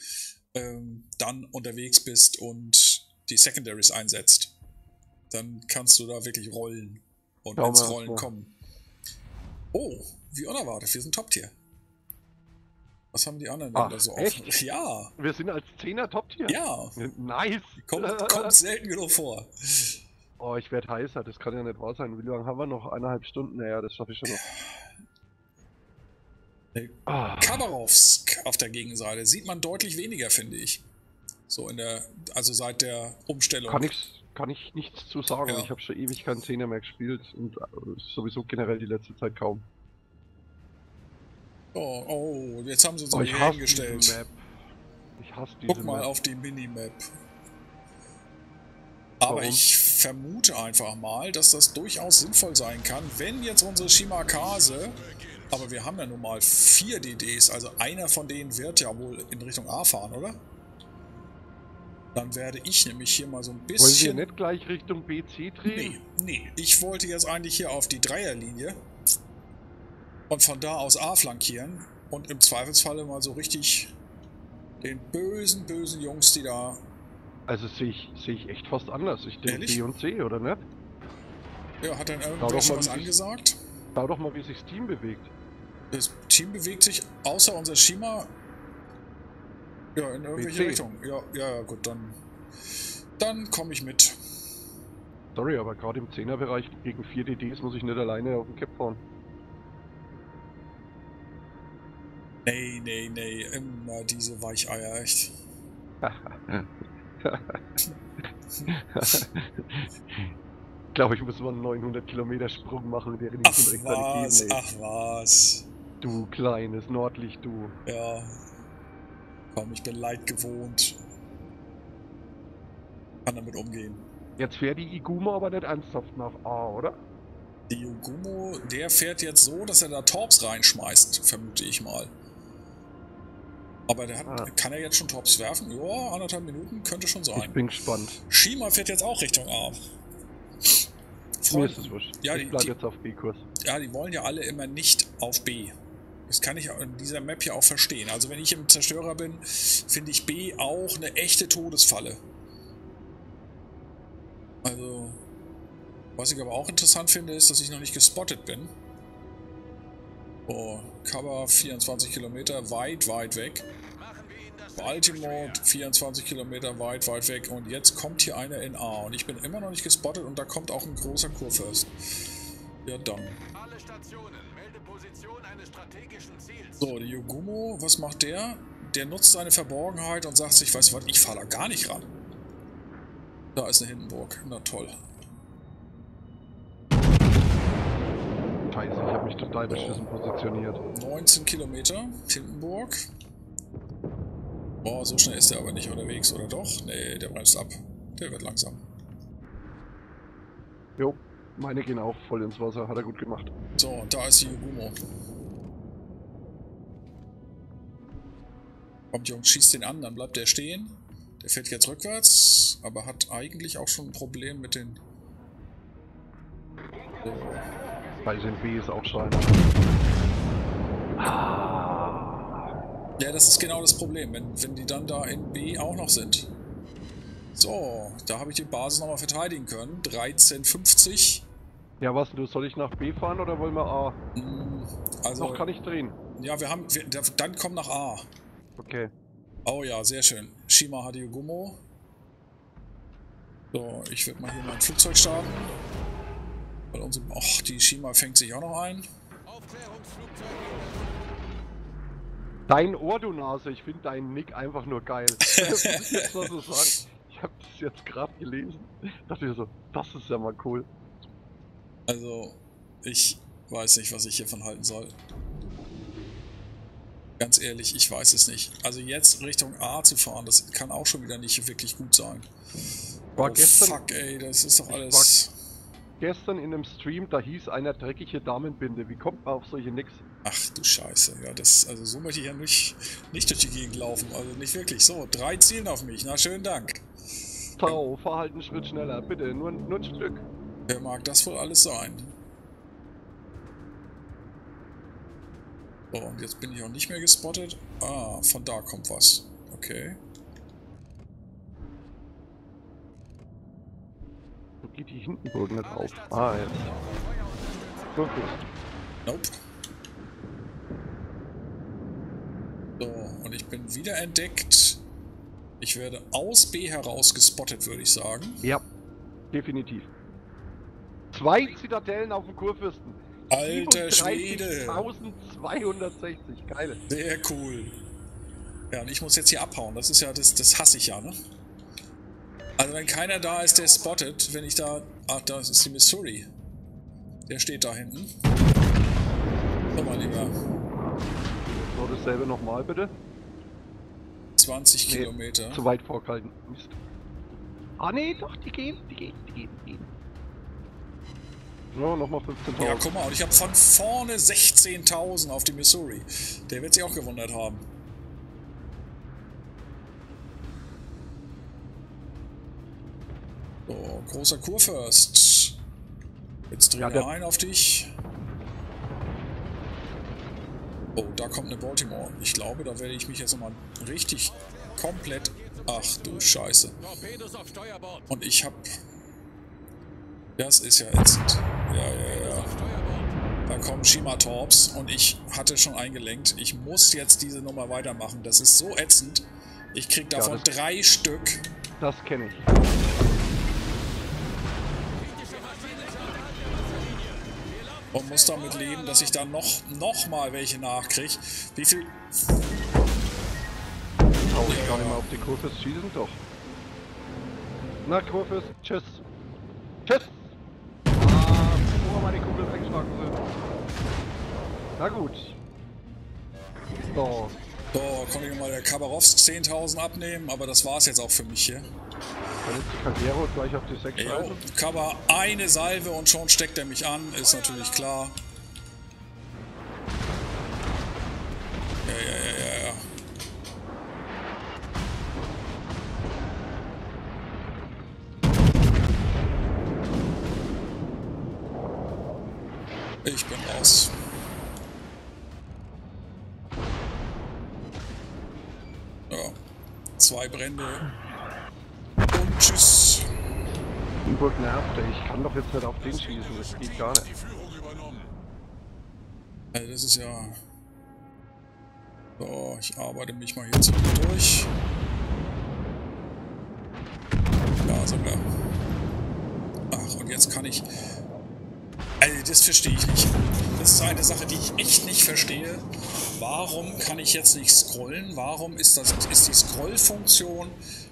ähm, dann unterwegs bist und die Secondaries einsetzt. Dann kannst du da wirklich rollen und Schauen ins Rollen kommen. Oh, wie unerwartet, wir sind Top-Tier. Was haben die anderen denn da so echt? auf? Ja, Wir sind als Zehner Top-Tier. ja, Nice. kommt, kommt selten genug vor. Oh, ich werde heißer. Das kann ja nicht wahr sein. Wie lange haben wir noch? Eineinhalb Stunden? Naja, das schaffe ich schon noch. Ah, Kabarovsk auf der Gegenseite sieht man deutlich weniger, finde ich. So in der, also seit der Umstellung. kann, ich, kann ich nichts zu sagen. Ja. Ich habe schon ewig keinen Zehner mehr gespielt und äh, sowieso generell die letzte Zeit kaum. Oh, oh, jetzt haben sie uns Oh, ich hasse hingestellt. diese Map. Ich hasse diese Guck mal Map. auf die Minimap. Aber Warum? ich vermute einfach mal, dass das durchaus sinnvoll sein kann, wenn jetzt unsere Shimakase, aber wir haben ja nun mal vier DDs, also einer von denen wird ja wohl in Richtung A fahren, oder? Dann werde ich nämlich hier mal so ein Wollen wir bisschen... nicht gleich Richtung BC drehen? Nee, nee. Ich wollte jetzt eigentlich hier auf die Dreierlinie und von da aus A flankieren und im Zweifelsfalle mal so richtig den bösen, bösen Jungs, die da Also sehe ich, sehe ich echt fast anders. Ich denke? B und C, oder nicht? Ja, hat dann Schau irgendwer doch schon mal, was wie sich- angesagt? Schau doch mal, wie sich das Team bewegt. Das Team bewegt sich außer unser Shima ja, in irgendwelche BC. Richtungen. Ja, ja, ja, gut, dann, dann komme ich mit. Sorry, aber gerade im 10er-Bereich gegen 4 DDs muss ich nicht alleine auf den Cap fahren. Nee, nee, nee, immer diese Weicheier, echt. Ich glaube, ich muss mal einen 900 Kilometer Sprung machen, während Ach ich ihn rechtzeitig was, geben, ach was. Du kleines Nordlicht, du. Ja. Komm, ich bin Leid gewohnt. Kann damit umgehen. Jetzt fährt die Iguma aber nicht ernsthaft nach A, oder? Die Yogumo, der fährt jetzt so, dass er da Torps reinschmeißt, vermute ich mal. Aber der hat, Ah. kann er jetzt schon Torps werfen? Ja, anderthalb Minuten könnte schon Ich sein. bin gespannt. Shima fährt jetzt auch Richtung A. Mir Freund, ist es wurscht. Ja, ich die- bleib die- jetzt auf B-Kurs. ja, die wollen ja alle immer nicht auf B. Das kann ich in dieser Map hier auch verstehen. Also wenn ich im Zerstörer bin, finde ich B auch eine echte Todesfalle. Also, was ich aber auch interessant finde, ist, dass ich noch nicht gespottet bin. Oh, Cover 24 Kilometer, weit, weit weg. Baltimore 24 Kilometer weit, weit weg. Und jetzt kommt hier einer in A. Und ich bin immer noch nicht gespottet und da kommt auch ein großer Kurfürst. Ja, dann. Alle Stationen, So, der Yogumo, was macht der? Der nutzt seine Verborgenheit und sagt sich, weißt du was, ich fahre da gar nicht ran. Da ist eine Hindenburg. Na toll. Scheiße, ich habe mich total beschissen positioniert. 19 Kilometer, Hindenburg. Boah, so schnell ist der aber nicht unterwegs, oder doch? Nee, der bremst ab. Der wird langsam. Jo, meine gehen auch voll ins Wasser. Hat er gut gemacht. So, und da ist die Yogumo. Kommt Jungs, schießt den an, dann bleibt der stehen. Der fährt jetzt rückwärts, aber hat eigentlich auch schon ein Problem mit den... Bei den B ist auch Schein. Ah. Ja, das ist genau das Problem, wenn, wenn die dann da in B auch noch sind. So, da habe ich die Basis nochmal verteidigen können. 13,50. Ja, was du, soll ich nach B fahren oder wollen wir A? Hm, Also, Noch kann ich drehen. ja, wir haben, wir, dann kommt nach A. Okay. Oh ja, sehr schön. Shima Hadiogummo. So, ich würde mal hier mein Flugzeug starten. Weil unsere. Och, die Shima fängt sich auch noch ein. Aufklärungsflugzeug Dein Ohr, du Nase, ich finde deinen Nick einfach nur geil. muss ich mal so sagen. Ich habe das jetzt gerade gelesen. Dachte mir so, das ist ja mal cool. Also, ich weiß nicht, was ich hiervon halten soll. Ganz ehrlich, ich weiß es nicht. Also jetzt Richtung A zu fahren, das kann auch schon wieder nicht wirklich gut sein. War oh, gestern- fuck, ey, das ist doch alles... Gestern in einem Stream, da hieß einer dreckige Damenbinde. Wie kommt man auf solche Nicks? Ach du Scheiße, ja, das, also so möchte ich ja nicht, nicht durch die Gegend laufen, also nicht wirklich. So, drei zielen auf mich, na schönen Dank. Tau, fahr halt einen Schritt schneller, bitte, nur, nur ein Stück. Wer mag das wohl alles sein? So, und jetzt bin ich auch nicht mehr gespottet. Ah, von da kommt was. Okay. Wo geht die Hindenburg nicht auf? Ah, ja. Gut, gut. Nope. So, und ich bin wieder entdeckt. Ich werde aus B heraus gespottet, würde ich sagen. Ja, definitiv. Zwei Zitadellen auf dem Kurfürsten. Alter Schwede. 37.260, geil. Sehr cool. Ja, und ich muss jetzt hier abhauen. Das ist ja, das, das hasse ich ja, ne? Also wenn keiner da ist, der spottet, wenn ich da... Ach, das ist die Missouri. Der steht da hinten. So, mein Lieber. So, dasselbe nochmal bitte. 20 Nee, Kilometer. Zu weit vorgehalten. Mist. Ah nee, doch, die gehen, die gehen, die gehen, die gehen. So, nochmal 15.000. Ja, guck mal, und ich habe von vorne 16.000 auf die Missouri. Der wird sich auch gewundert haben. So, großer Kurfürst. Jetzt drehen Ja, wir ein auf dich. Oh, da kommt eine Baltimore. Ich glaube, da werde ich mich jetzt nochmal richtig komplett... Ach du Scheiße. Und ich hab... Das ist ja ätzend. Ja, ja, ja. Da kommen Shima-Torps und ich hatte schon eingelenkt. Ich muss jetzt diese Nummer weitermachen. Das ist so ätzend. Ich krieg davon das- drei Stück. Das kenne ich. und muss damit leben, dass ich dann noch, noch mal welche nachkrieg. Wie viel... Trau ich gar nicht mehr auf die Kurfürst schießen, doch. Na, Kurfürst, tschüss. Tschüss! Weggeschlagen sind. Na gut. So, So, konnte ich mal der Kabarovsk 10.000 abnehmen, aber das war's jetzt auch für mich hier. dann ist die Caldero gleich auf die 6 Jo, Seiten. Kaba eine Salve und schon steckt er mich an, ist natürlich klar. Brände. Und tschüss. Hamburg nervt. Ich kann doch jetzt nicht auf den schießen, das geht gar nicht. Also das ist ja... So, ich arbeite mich mal hier zurück durch. Da sind wir. Ach, und jetzt kann ich... Also das verstehe ich nicht. Das ist eine Sache, die ich echt nicht verstehe. Warum kann ich jetzt nicht scrollen? Warum ist, das, ist die Scrollfunktion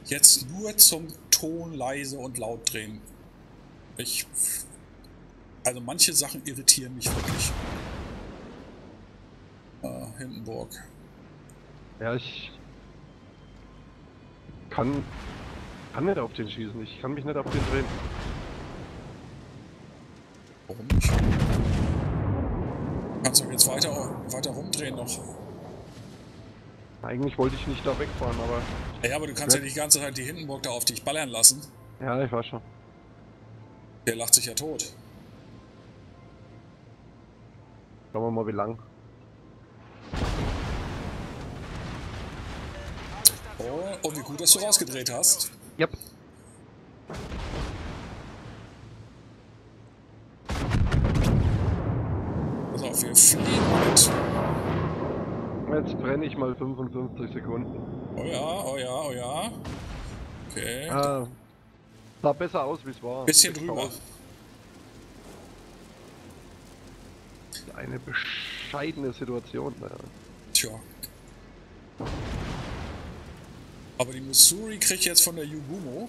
jetzt nur zum Ton leise und laut drehen? Ich... Also manche Sachen irritieren mich wirklich. Ah, Hindenburg. Ja, ich kann, kann nicht auf den schießen. Ich kann mich nicht auf den drehen. Warum nicht? Kannst du jetzt weiter, weiter rumdrehen noch. Eigentlich wollte ich nicht da wegfahren, aber Ja, aber du kannst ja nicht die ganze Zeit die Hindenburg da auf dich ballern lassen. ja, ich weiß schon. Der lacht sich ja tot. Schauen wir mal, wie lang. Oh, und wie gut, dass du rausgedreht hast. Yep. Pass auf, wir fliegen mit. Jetzt brenne ich mal 55 Sekunden. Oh ja, oh ja, oh ja. Okay. Ah, sah besser aus, wie es war. Bisschen drüber. Eine bescheidene Situation. Ja. Tja. Aber die Missouri kriegt jetzt von der Yugumo.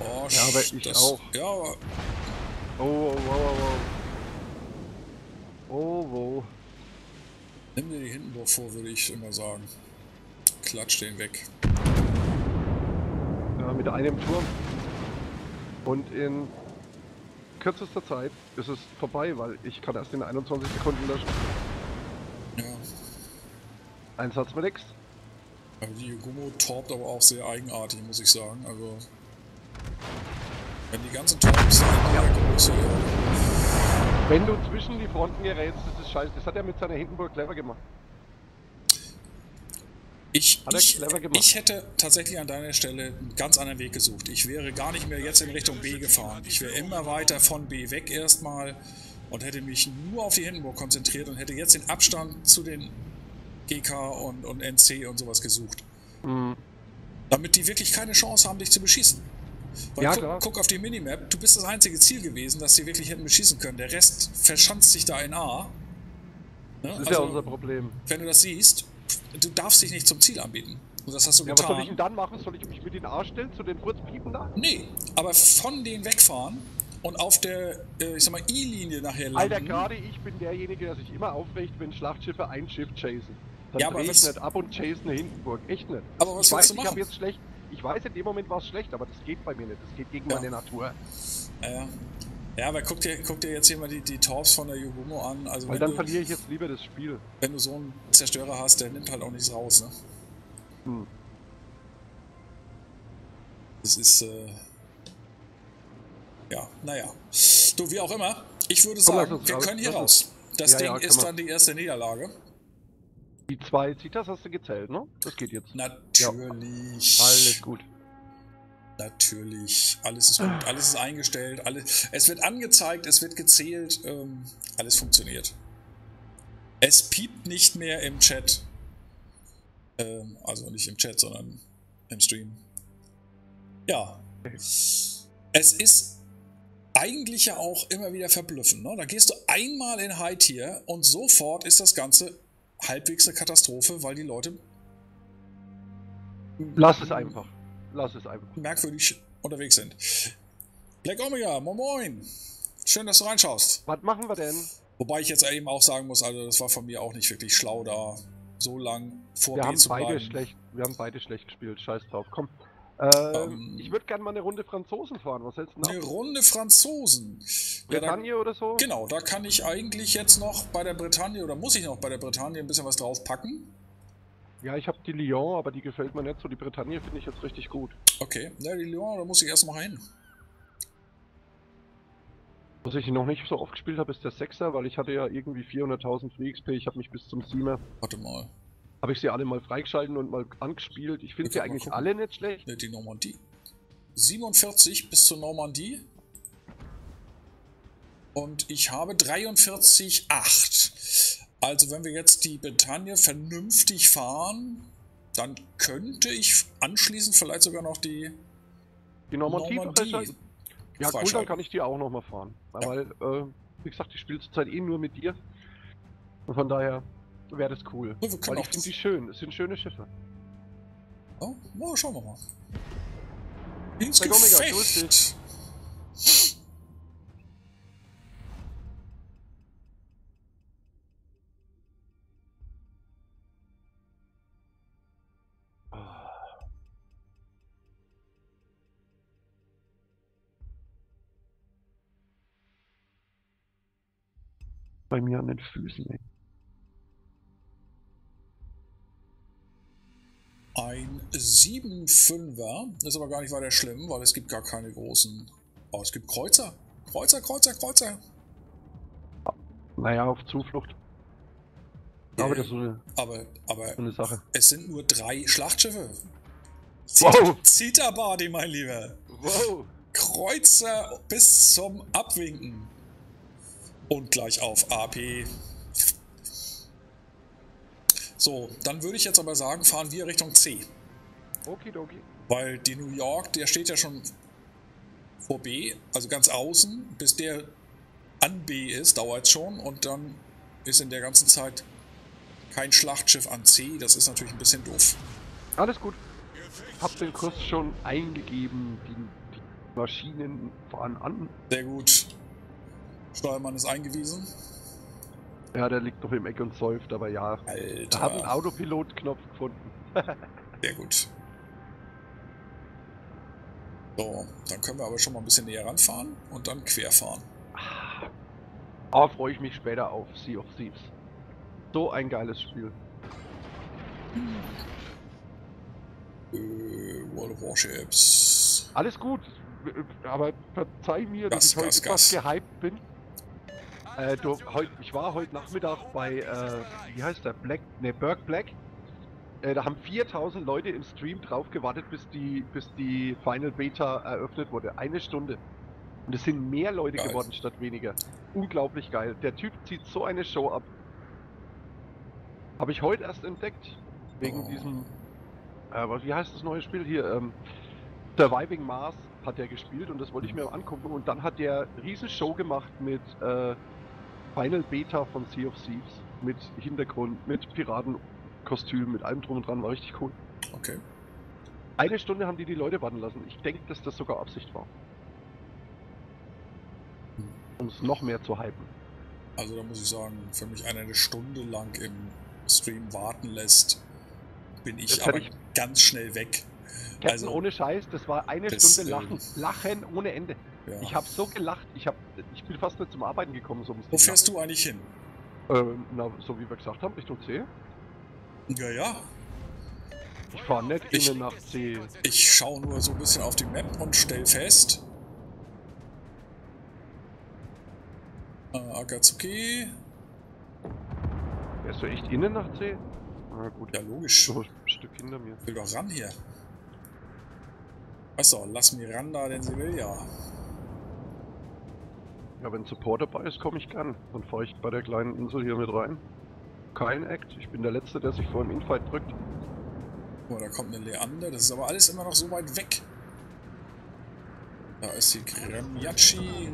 Oh, Ja, aber ich auch. Ja, aber Oh, oh, oh, oh, oh. Oh, wo. nimm dir die Hindenburg vor, würde ich immer sagen. Klatsch den weg. Ja, mit einem Turm. Und in kürzester Zeit ist es vorbei, weil ich kann erst in 21 Sekunden löschen. Ja. Einsatz mit X. Aber die Yugumo torbt aber auch sehr eigenartig, muss ich sagen. Also. Wenn die ganzen Torps in der Größe. Wenn du zwischen die Fronten gerätst, das ist scheiße. Das hat er mit seiner Hindenburg clever gemacht. Ich, ich, ich hätte tatsächlich an deiner Stelle einen ganz anderen Weg gesucht. Ich wäre gar nicht mehr jetzt in Richtung B gefahren. Ich wäre immer weiter von B weg erstmal und hätte mich nur auf die Hindenburg konzentriert und hätte jetzt den Abstand zu den GK und, und NC und sowas gesucht. Mhm. Damit die wirklich keine Chance haben, dich zu beschießen. Weil Ja, guck, klar. guck auf die Minimap, du bist das einzige Ziel gewesen, dass sie wirklich hätten beschießen können. Der Rest verschanzt sich da in A. Ne? Das ist ja unser Problem. wenn du das siehst, du darfst dich nicht zum Ziel anbieten. Und das hast du Ja, was soll ich getan. denn dann machen? Soll ich mich mit den A stellen, zu den Furzpiepen da? nee, aber von denen wegfahren und auf der, äh, ich sag mal, I-Linie nachher landen. Alter, gerade ich bin derjenige, der sich immer aufregt, wenn Schlachtschiffe ein Schiff chasen. Dann Ja, aber ich was- nicht ab und chase eine Hindenburg. Echt nicht. Aber was ich willst weiß, du ich machen? habe jetzt schlecht. Ich weiß, in dem Moment war es schlecht, aber das geht bei mir nicht. Das geht gegen Ja. meine Natur. Ja, ja, aber guck dir, guck dir jetzt hier mal die, die Torps von der Yugumo an. Also Weil dann du, verliere ich jetzt lieber das Spiel. wenn du so einen Zerstörer hast, der nimmt halt auch nichts raus. Ne? Hm. Das ist, äh, ja, naja. Du, wie auch immer, ich würde sagen, wir können hier raus. Das Ja, Ding ja, ist dann die erste Niederlage. Die zwei Zitas hast du gezählt, ne? Das geht jetzt. Natürlich. Alles gut. Natürlich. Alles ist gut. Alles ist eingestellt. Alles, es wird angezeigt, es wird gezählt. Ähm, alles funktioniert. Es piept nicht mehr im Chat. Ähm, also nicht im Chat, sondern im Stream. Ja. Es ist eigentlich ja auch immer wieder verblüffend. Ne? Da gehst du einmal in High Tier und sofort ist das Ganze halbwegs eine Katastrophe, weil die Leute Lass es einfach. Lass es einfach. merkwürdig unterwegs sind. Black Omega, moin moin. Schön, dass du reinschaust. Was machen wir denn? Wobei ich jetzt eben auch sagen muss, also das war von mir auch nicht wirklich schlau, da so lang vor Wir B haben zu beide bleiben. schlecht. Wir haben beide schlecht gespielt. Scheiß drauf. Komm. Ähm, Ähm, ich würde gerne mal eine Runde Franzosen fahren. Was hältst du denn Eine? Runde Franzosen. Ja, da, Bretagne oder so? genau, da kann ich eigentlich jetzt noch bei der Bretagne oder muss ich noch bei der Bretagne ein bisschen was draufpacken. Ja, ich habe die Lyon, aber die gefällt mir nicht so. Die Bretagne finde ich jetzt richtig gut. Okay, ja, die Lyon, da muss ich erst mal hin. Was ich noch nicht so oft gespielt habe, ist der Sechser, weil ich hatte ja irgendwie 400.000 Free XP. Ich habe mich bis zum Siemer, Warte mal, habe ich sie alle mal freigeschalten und mal angespielt. Ich finde sie eigentlich gucken. alle nicht schlecht. Ne, die Normandie. 47 bis zur Normandie. Und ich habe 43,8. Also wenn wir jetzt die Bretagne vernünftig fahren, dann könnte ich anschließend vielleicht sogar noch die Die Normandie, Normandie. Ja, cool, dann kann ich die auch noch mal fahren. Ja. Weil, äh, wie gesagt, ich spiele zurzeit eh nur mit dir. Und von daher wäre das cool. Ja, Weil ich finde die schön. Es sind schöne Schiffe. Oh, na, schauen wir mal. Ins Black Omega, grüß Gefecht! Bei mir an den Füßen, ey. Ein 7-5er. Ist aber gar nicht weiter schlimm, weil es gibt gar keine großen. Oh, es gibt Kreuzer. Kreuzer, Kreuzer, Kreuzer. Naja, auf Zuflucht. Ja, Aber das ist so eine, aber, aber so eine Sache. es sind nur drei Schlachtschiffe. Wow. Zita Badi, mein Lieber. Wow! Kreuzer bis zum Abwinken. Und gleich auf AP. So, dann würde ich jetzt aber sagen, fahren wir Richtung C. Okidoki. Weil die New York, der steht ja schon vor B, also ganz außen. Bis der an B ist, dauert schon. Und dann ist in der ganzen Zeit kein Schlachtschiff an C. Das ist natürlich ein bisschen doof. Alles gut. Hab den Kurs schon eingegeben. Die, die Maschinen fahren an. Sehr gut. Steuermann ist eingewiesen. Ja, der liegt noch im Eck und säuft, aber ja. Da hat einen Alter. Autopilot-Knopf gefunden. Sehr gut. So, dann können wir aber schon mal ein bisschen näher ranfahren und dann querfahren. Aber freue ich mich später auf Sea of Thieves. So ein geiles Spiel. Äh, World of Warships. Alles gut, aber verzeih mir, dass Gas, ich heute Gas, etwas Gas. gehypt bin. Äh, du, heut, ich war heute Nachmittag bei, äh, wie heißt der, Black, ne, Berg Black. Äh, da haben 4000 Leute im Stream drauf gewartet, bis die, bis die Final Beta eröffnet wurde. Eine Stunde. Und es sind mehr Leute Geil. geworden statt weniger. Unglaublich geil. Der Typ zieht so eine Show ab. Habe ich heute erst entdeckt. Wegen Oh. diesem, äh, wie heißt das neue Spiel hier? Ähm, Surviving Mars hat er gespielt und das wollte ich mir angucken. Und dann hat der riesen Show gemacht mit äh, Final Beta von Sea of Thieves. Mit Hintergrund, mit Piratenkostüm, mit allem drum und dran. War richtig cool. Okay. Eine Stunde haben die die Leute warten lassen. Ich denke, dass das sogar Absicht war. Um es noch mehr zu hypen. Also da muss ich sagen, für mich einer eine Stunde lang im Stream warten lässt, bin ich hätte aber ich- ganz schnell weg. Captain, Also- ohne Scheiß, das war eine Das, Stunde Lachen. Lachen ohne Ende. Ja. Ich habe so gelacht. Ich, hab, ich bin fast nicht zum Arbeiten gekommen. So Wo fährst du eigentlich hin? Ähm, na, so wie wir gesagt haben, Richtung C. Ja, ja. Ich fahre nicht Ich- innen nach C. Ich schaue nur so ein bisschen auf die Map und stell fest. Äh, Akatsuki. Fährst du echt innen nach C? Na gut. Ja, logisch. So ein Stück hinter mir. Will doch ran hier. Du, lass Miranda, denn sie will ja. Ja, wenn Support dabei ist, komme ich gern. Dann fahre ich bei der kleinen Insel hier mit rein. Kein Act. Ich bin der Letzte, der sich vor dem Infight drückt. Oh, da kommt eine Leander. Das ist aber alles immer noch so weit weg. Da ist die Gremiachi,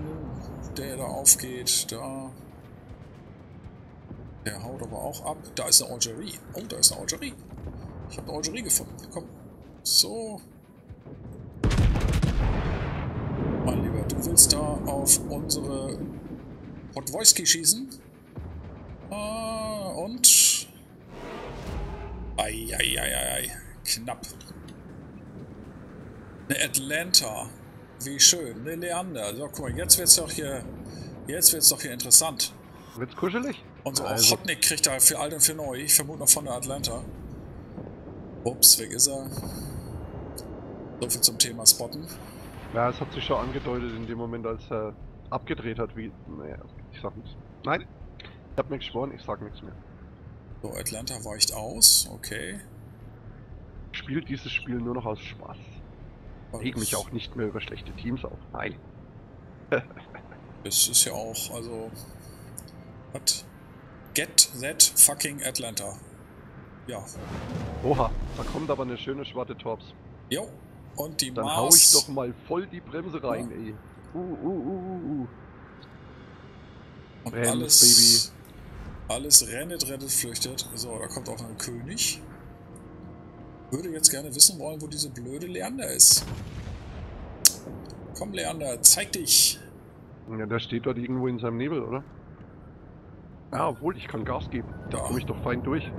der da aufgeht. Da. Der haut aber auch ab. Da ist eine Algerie. Oh, da ist eine Algerie. Ich habe eine Algerie gefunden. Komm. So. Lieber, du willst da auf unsere Podwojski schießen? Ah, und. Eieieiei. Knapp. Eine Atlanta. Wie schön. Eine Leander. So, guck mal, jetzt wird's doch hier. Jetzt wird's doch hier interessant. Wird's kuschelig? Unser Also- Hotnik kriegt da für alt und für neu. Ich vermute noch von der Atlanta. Ups, weg ist er. So viel zum Thema Spotten. Ja, es hat sich schon angedeutet in dem Moment, als er abgedreht hat, wie. Naja, ich sag nichts. Nein. Ich hab mir geschworen, ich sag nichts mehr. So, Atlanta weicht aus. Okay. Ich spiele dieses Spiel nur noch aus Spaß. Reg mich auch nicht mehr über schlechte Teams auf. Nein. Das ist ja auch, also. Was? Get that fucking Atlanta. Ja. Oha, da kommt aber eine schöne schwarze Torps. Jo. Und die Dann Mars. hau ich doch mal voll die Bremse rein, ey. Uh, uh, uh, uh, uh. Und Brems, alles, alles rennet, rennet, flüchtet. So, da kommt auch ein König. Würde jetzt gerne wissen wollen, wo diese blöde Leander ist. Komm, Leander, zeig dich. Ja, der steht dort irgendwo in seinem Nebel, oder? Ja, obwohl, ich kann Gas geben. Da Ja. komme ich doch fein durch.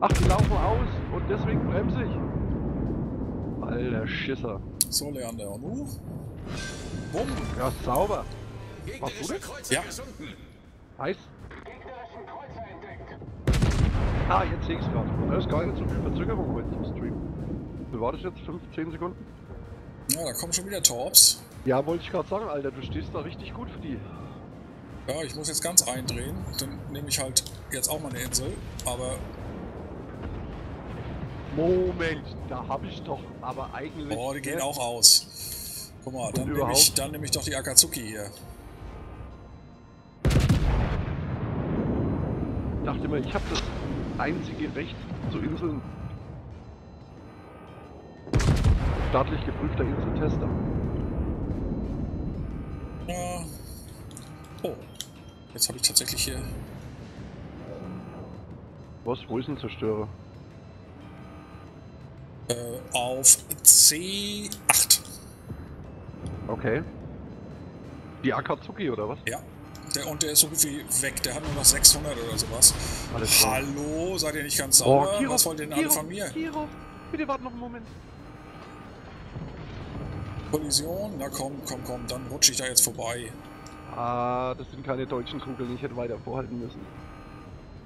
Ach, die laufen aus und deswegen bremse ich. Alter Schisser. So, Leander. Und du? Bumm. Ja, sauber. Was, Gegnerische du Kreuzer Ja. Heiß. Ah, jetzt sehe ich es gerade. Da ist gar nicht so viel Verzögerung heute im Stream. Wie war das jetzt? 5, 10 Sekunden? Ja, da kommen schon wieder Torps. Ja, wollte ich gerade sagen, Alter. Du stehst da richtig gut für die. Ja, ich muss jetzt ganz eindrehen. Dann nehme ich halt jetzt auch mal eine Insel. Aber, Moment, da habe ich doch aber eigentlich. oh, die gehen ne? auch aus. Guck mal, dann nehme ich, dann nehme ich doch die Akatsuki hier. Ich dachte immer, ich habe das einzige Recht zu Inseln. Staatlich geprüfter Inseltester. Ja. Oh. Jetzt habe ich tatsächlich hier. Was? Wo ist ein Zerstörer? Äh, auf C8. Okay. Die Akatsuki oder was? Ja. Der, und der ist so gut wie weg. Der hat nur noch 600 oder sowas. Alles klar. Hallo, seid ihr nicht ganz sauber? Kirov, Was wollt ihr denn alle von mir? Kirov, bitte warte noch einen Moment. Kollision? Na komm, komm, komm, dann rutsche ich da jetzt vorbei. Ah, das sind keine deutschen Kugeln, ich hätte weiter vorhalten müssen.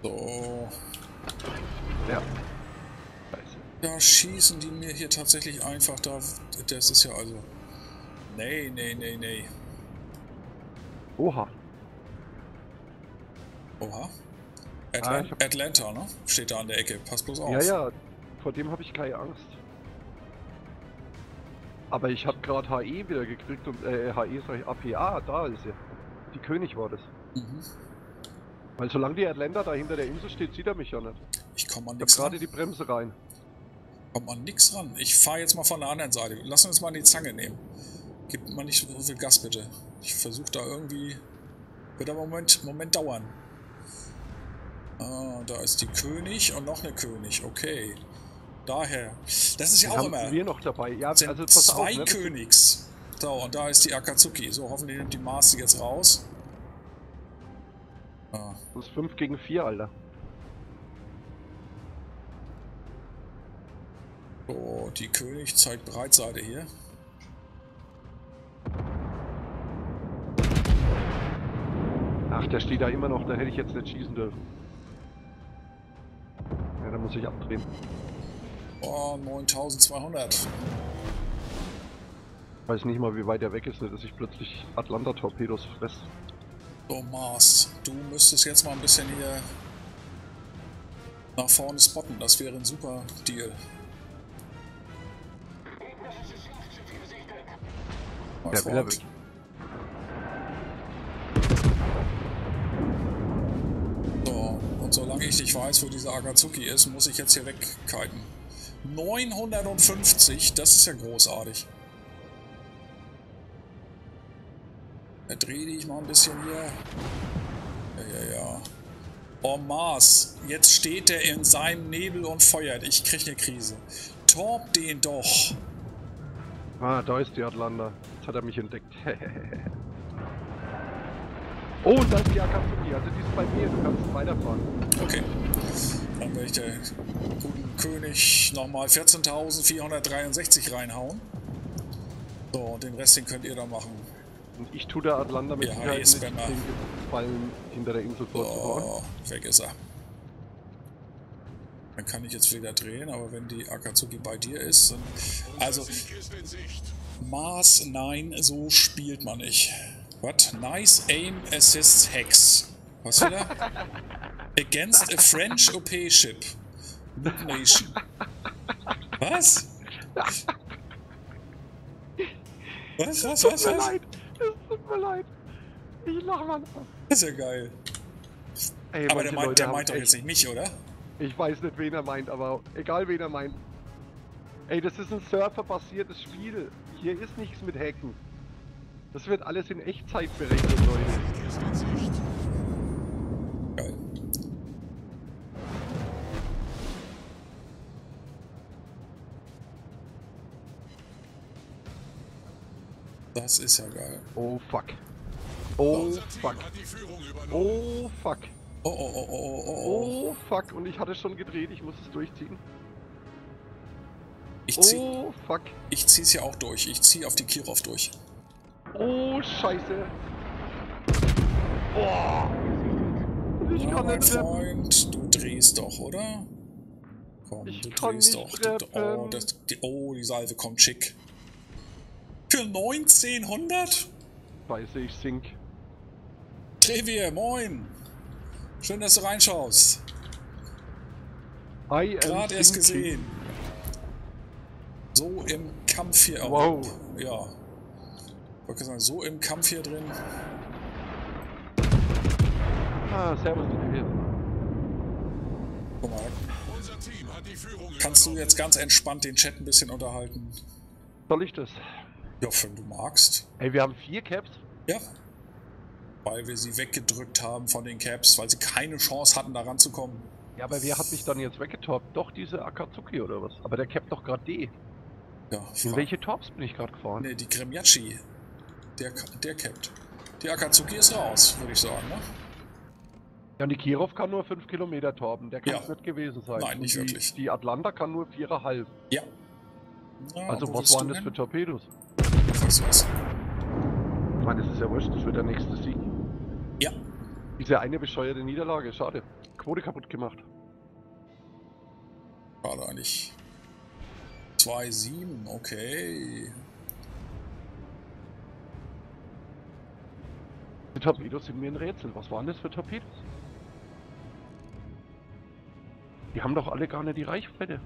So. Ja. Da schießen die mir hier tatsächlich einfach da. Das ist ja also. Nee, nee, nee, nee. Oha. Oha. Ah, Atlan ich hab- Atlanta, ne? Steht da an der Ecke. Pass bloß auf. Ja, ja, vor dem habe ich keine Angst. Aber ich habe gerade HE wieder gekriegt und äh, HE sag ich APA, da ist sie. Die König war das. Mhm. Weil solange die Atlanta da hinter der Insel steht, sieht er mich ja nicht. Ich komme an Ich nix habe gerade die Bremse rein. Komm an nix ran. Ich fahre jetzt mal von der anderen Seite. Lass uns mal die Zange nehmen. Gib mal nicht so viel Gas, bitte. Ich versuche da irgendwie. Wird aber Moment, Moment dauern. Ah, da ist die König und noch eine König. Okay. Daher. Das ist ja Die auch immer. wir noch dabei. Ja, sind also zwei auf, ne, Königs. So, und da ist die Akatsuki. So, hoffentlich nimmt die die jetzt raus. Ah, Das ist 5 gegen 4, Alter. So, die König zeigt Breitseite hier. Ach, der steht da immer noch, da hätte ich jetzt nicht schießen dürfen. Ja, da muss ich abdrehen. Oh, 9200. Weiß nicht mal, wie weit er weg ist, nicht, dass ich plötzlich Atlanta-Torpedos fress. So, Mars, du müsstest jetzt mal ein bisschen hier nach vorne spotten. Das wäre ein super Deal. Er Freund. weg. So, und solange ich nicht weiß, wo dieser Akatsuki ist, muss ich jetzt hier wegkiten. 950, das ist ja großartig. Da drehe ich mal ein bisschen hier. Ja, ja, ja. Oh, Mars, jetzt steht er in seinem Nebel und feuert. Ich krieg eine Krise. Torb den doch. Ah, da ist die Atlanta. Jetzt hat er mich entdeckt. oh, und da ist die Akatsuki. Also die ist bei mir. Du kannst weiterfahren. Okay. Dann werde ich der guten König nochmal 14.463 reinhauen. So, und den Rest, den könnt ihr da machen. Und ich tue der Atlanta mit Ja, Sicherheit nicht den Fallen hinter der Insel vorzufahren. Oh, weg ist er. Dann kann ich jetzt wieder drehen, aber wenn die Akatsuki bei dir ist, dann... Also. Mars, nein, so spielt man nicht. What? Nice aim assists Hex. Was wieder? Against a French OP ship. Mid Nation. Was? Was, was, was, Tut mir was? leid. Es tut mir leid. Ich lach mal. Das ist ja geil. Ey, Aber der meint, der meint doch jetzt nicht mich, oder? Ich weiß nicht, wen er meint, aber egal wen er meint. Ey, das ist ein surferbasiertes Spiel. Hier ist nichts mit Hacken. Das wird alles in Echtzeit berechnet, Leute. Das ist ja geil. Oh fuck. Oh fuck. Oh fuck. Oh, oh, oh, oh, oh, oh. Oh fuck. Und ich hatte schon gedreht, ich muss es durchziehen. Ich zieh, Oh fuck. ich zieh's ja auch durch. Ich zieh auf die Kirov durch. Oh scheiße. Oh. Ich kann mein nicht. Freund, du drehst doch, oder? Komm, Ich du drehst doch. Oh, das, die, oh, die Salve kommt schick. Für 1900? Scheiße, ich sink. Trevier, moin! Schön, dass du reinschaust. I Gerade erst gesehen. So im Kampf hier. Wow. Ja. Ich wollte sagen, so im Kampf hier drin. Ah, servus, Trevier. Guck mal, Unser Team hat die Führung kannst du jetzt ganz entspannt den Chat ein bisschen unterhalten. Soll ich das? Ja, wenn du magst. Ey, wir haben vier Caps. Ja. Weil wir sie weggedrückt haben von den Caps, weil sie keine Chance hatten, da ranzukommen. Ja, aber wer hat mich dann jetzt weggetoppt? Doch diese Akatsuki oder was? Aber der capt doch gerade D. Ja, In welche Tops bin ich gerade gefahren? Nee, die Gremiachi. Der, der capt. Die Akatsuki ist raus, würde ich sagen, ne? Ja, und die Kirov kann nur 5 Kilometer torben. Der kann Ja. es nicht gewesen sein. Nein, nicht die, wirklich. Die Atlanta kann nur 4,5. Ja. Na, Also was waren das hin? für Torpedos? Was was? Ich meine, das ist ja wurscht, das wird der nächste Sieg. Diese eine bescheuerte Niederlage, schade. Quote kaputt gemacht. Schade eigentlich. 2,7, okay. Die Torpedos sind mir ein Rätsel. Was waren das für Torpedos? Die haben doch alle gar nicht die Reichweite.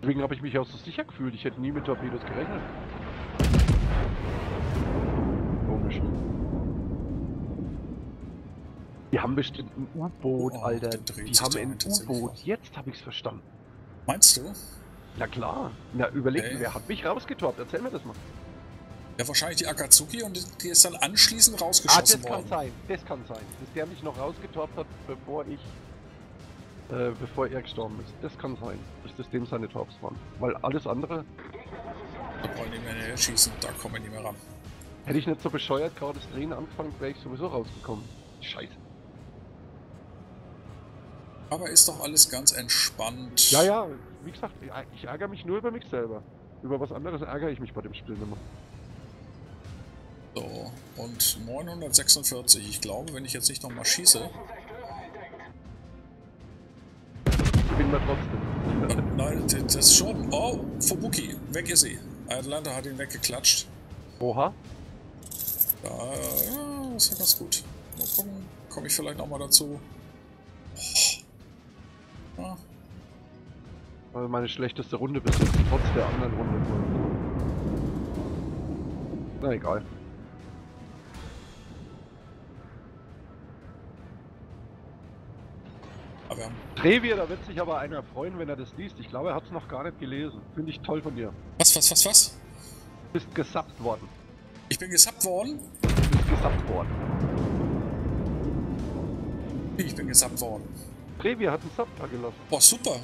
Deswegen habe ich mich auch so sicher gefühlt. Ich hätte nie mit Torpedos gerechnet. Komisch. Die haben bestimmt ein U-Boot, Oh, Alter. Die haben ein U-Boot. Jetzt habe ich es verstanden. Meinst du? Na klar. Na, überleg, Okay. wer hat mich rausgetoppt? Erzähl mir das mal. Ja, wahrscheinlich die Akatsuki und die ist dann anschließend Ah, rausgeschossen das kann worden. sein. Das kann sein. Dass der mich noch rausgetoppt hat, bevor ich. Äh, bevor er gestorben ist. Das kann sein. Dass das dem seine Tops waren. Weil alles andere Da wollen die näher schießen, da kommen wir nicht mehr ran. hätte ich nicht so bescheuert gerade das Drehen angefangen, wäre ich sowieso rausgekommen. Scheiße. Aber ist doch alles ganz entspannt. Ja, ja, wie gesagt, ich- ich ärgere mich nur über mich selber. Über was anderes ärgere ich mich bei dem Spiel nicht mehr. So, und 946. Ich glaube, wenn ich jetzt nicht nochmal schieße. Gewinnen wir trotzdem. Nein, das schon. Oh, Fubuki, weg ist sie. Atlanta hat ihn weggeklatscht. Oha. Da, ja, ist ja ganz gut. Mal gucken, komme ich vielleicht nochmal dazu. Oh. Also meine schlechteste Runde bis jetzt, trotz der anderen Runde. Na egal. aber Trevier, da wird sich aber einer freuen, wenn er das liest. Ich glaube, er hat es noch gar nicht gelesen. Finde ich toll von dir. was, was, was, was? Du bist gesappt worden. Ich bin gesappt worden? Du bist gesappt worden. Ich bin gesappt worden. Trevier hat einen Sub da gelassen. Boah, super.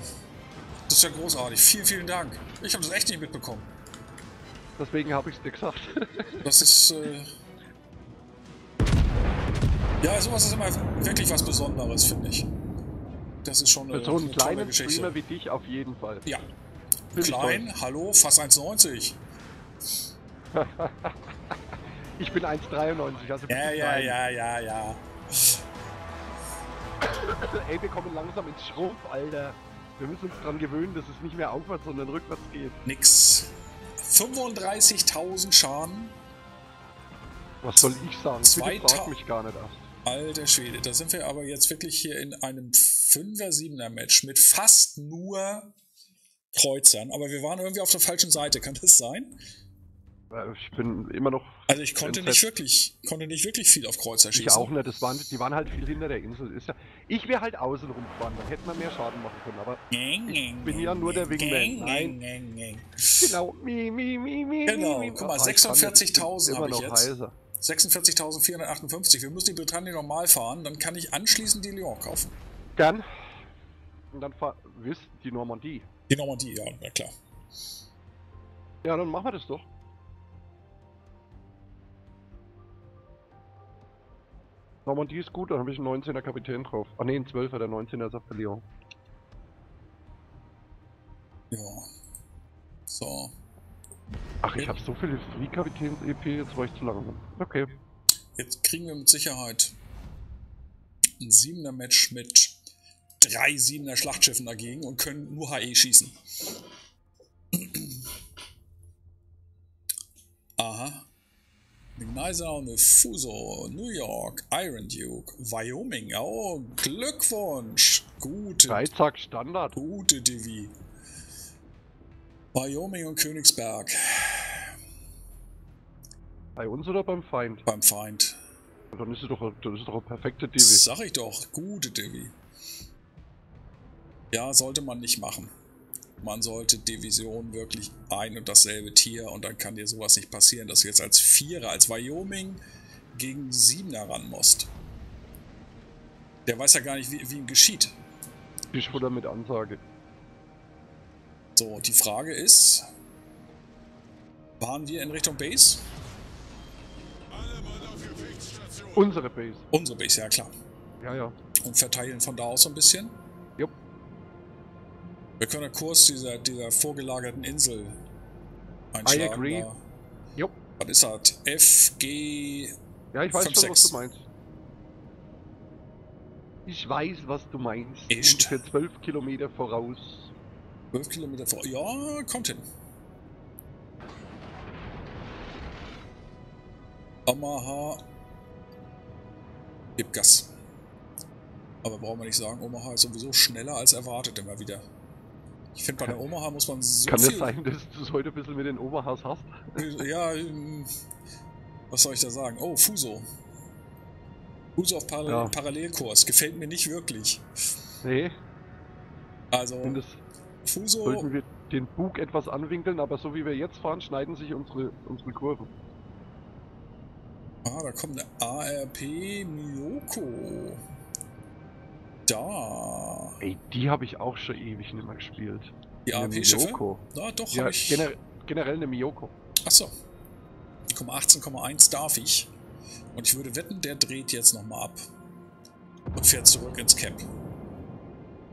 Das ist ja großartig. Vielen, vielen Dank. Ich habe das echt nicht mitbekommen. Deswegen habe ich es dir gesagt. Das ist, äh... Ja, sowas ist immer wirklich was Besonderes, finde ich. Das ist schon eine, so einen kleinen Geschichte. Streamer wie dich auf jeden Fall. Ja, Find klein, hallo, fast 1,90. toll. Ich bin 1,93, also Ja, ja, klein. ja, ja, ja. Ey, wir kommen langsam ins Schrumpf, Alter. Wir müssen uns dran gewöhnen, dass es nicht mehr aufwärts, sondern rückwärts geht. Nix. 35.000 Schaden. Was soll ich sagen? Bitte Zweiter- frag mich gar nicht erst. Alter Schwede, da sind wir aber jetzt wirklich hier in einem 5er-7er-Match mit fast nur Kreuzern. Aber wir waren irgendwie auf der falschen Seite, kann das sein? Äh, Ich bin immer noch. Also ich konnte nicht wirklich, konnte nicht wirklich viel auf Kreuzer schießen. Ich auch nicht. Das waren, die waren halt viel hinter der Insel. Ist ja, ich wäre halt außen rumgefahren, dann hätten wir mehr Schaden machen können. Aber Ich bin ja nur der Wingman. Nein. genau. Mi, mi, mi, mi, Genau, guck mal, Ah, ich kann nicht. 46.000 Immer habe ich jetzt. heiser. 46.458. Wir müssen die Bretagne normal fahren, dann kann ich anschließend die Lyon kaufen. Gern. Und dann fahr, wisst die Normandie. Die Normandie, ja, na klar. Ja, dann machen wir das doch. Normandie ist gut, dann habe ich einen 19er Kapitän drauf. Ah ne, einen 12er, der 19er ist auf Lyon. Ja. So. Ach, ich habe so viele Free-Kapitäns-EP, jetzt war ich zu langsam. Okay. Jetzt kriegen wir mit Sicherheit ein 7er Match mit drei 7er Schlachtschiffen dagegen und können nur HE schießen. Aha. Gneisenau, Fuso, New York, Iron Duke, Wyoming. Oh, Glückwunsch. Gute, Dreizack Standard. gute Divi. Wyoming und Königsberg Bei uns oder beim Feind? beim Feind. Dann ist es doch, dann ist es doch eine perfekte Divi. Sag ich doch, gute Divi. Ja, sollte man nicht machen. Man sollte Division wirklich ein und dasselbe Tier und dann kann dir sowas nicht passieren, dass du jetzt als Vierer, als Wyoming gegen Siebener ran musst. Der weiß ja gar nicht, wie, wie ihm geschieht. Fischfutter mit Ansage. So, die Frage ist, waren wir in Richtung Base? Unsere Base. Unsere Base, ja klar. Ja, ja. Und verteilen von da aus so ein bisschen. Wir können Kurs dieser, dieser vorgelagerten Insel einschlagen. agree. Da. Jupp. Was ist das? FG. Ja, ich weiß Fünf, schon, was sechs. du meinst. Ich weiß, was du meinst. Echt? Ungefähr zwölf Kilometer voraus. 12 Kilometer vor. Ja, kommt hin. Omaha. Gib Gas. Aber brauchen wir nicht sagen, Omaha ist sowieso schneller als erwartet immer wieder. Ich finde, bei der Omaha muss man so Kann viel... es sein, dass du es heute ein bisschen mit den Oberhaus hast? Ja, ähm, was soll ich da sagen? Oh, Fuso. Fuso auf Parallel Ja. Parallelkurs. Gefällt mir nicht wirklich. Nee, Also, das Fuso... sollten wir den Bug etwas anwinkeln, aber so wie wir jetzt fahren, schneiden sich unsere, unsere Kurven. Ah, da kommt eine ARP Miyoko. Da. Ey, die habe ich auch schon ewig nicht mehr gespielt. Die? Miyoko. Na, doch, Ja, ich. gener generell eine Miyoko. Achso. 18,1 darf ich. Und ich würde wetten, der dreht jetzt nochmal ab. Und fährt zurück ins Camp.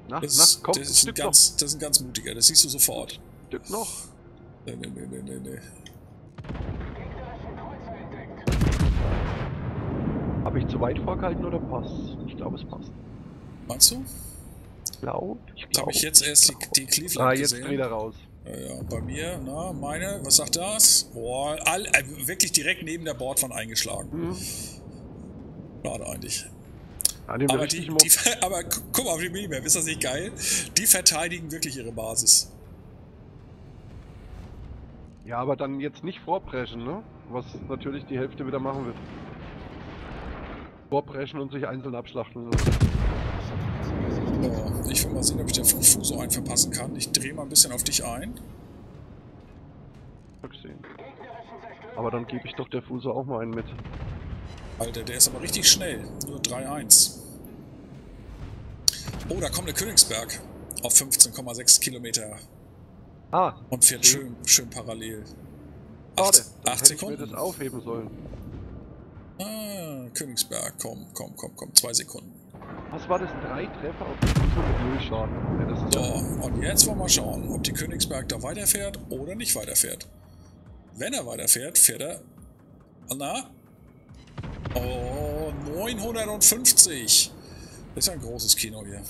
Na, Das, na, ist- komm, das, ein ist ein ganz, das ist ein ganz mutiger, das siehst du sofort. noch. Stück noch. Nee, nee, nee, nee, nee, nee. Habe ich zu weit vorgehalten oder passt? Ich glaube, es passt. Meinst du? Glaub, ich glaube. habe ich jetzt erst die, die Cleveland Ah, jetzt gesehen. dreht er raus. Ja, ja, bei mir, na, meine, was sagt das? Boah, all, äh, wirklich direkt neben der Bordwand eingeschlagen. Mhm. Schade eigentlich. An dem Aber, die, die, aber gu- guck mal auf die Minimap, ist das nicht geil? Die verteidigen wirklich ihre Basis. Ja, aber dann jetzt nicht vorpreschen, ne? Was natürlich die Hälfte wieder machen wird. Vorpreschen und sich einzeln abschlachten lassen. So, ich will mal sehen, ob ich der Fuso einen verpassen kann. Ich drehe mal ein bisschen auf dich ein. Hab gesehen. Aber dann gebe ich doch der Fuso auch mal einen mit. Alter, der ist aber richtig schnell. Nur 3-1. Oh, da kommt der Königsberg. Auf 15,6 Kilometer. Ah, Und fährt schön, schön parallel. schade. Acht, Dann acht hätte ich mir Sekunden. das aufheben sollen. Ah, Königsberg, komm, komm, komm, komm. Zwei Sekunden. Was war das? Drei Treffer auf den Fuso mit null Schaden. Ja, das ist So, und jetzt wollen wir schauen, ob die Königsberg da weiterfährt oder nicht weiterfährt. Wenn er weiterfährt, fährt er. Na? Oh, 950. Das ist ja ein großes Kino hier.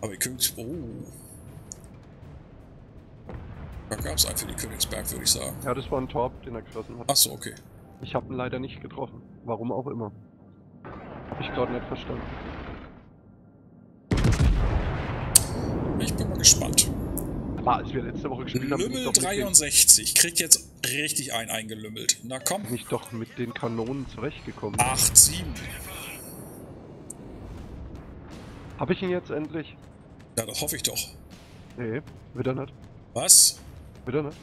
Aber die Königsberg. Oh. Da gab es einen für die Königsberg, würde ich sagen. ja, das war ein Torp, den er geschossen hat. Achso, okay. Ich habe ihn leider nicht getroffen. Warum auch immer. Hab ich gerade nicht verstanden. Ich bin mal gespannt. Aber als wir letzte Woche gespielt haben, Lümmel doch, mit den, 63 kriegt jetzt richtig ein eingelümmelt. Na komm. bin ich doch mit den Kanonen zurechtgekommen. 8, 7. Habe ich ihn jetzt endlich? Ja, das hoffe ich doch. Nee, wird er nicht. Was? Wird er nicht.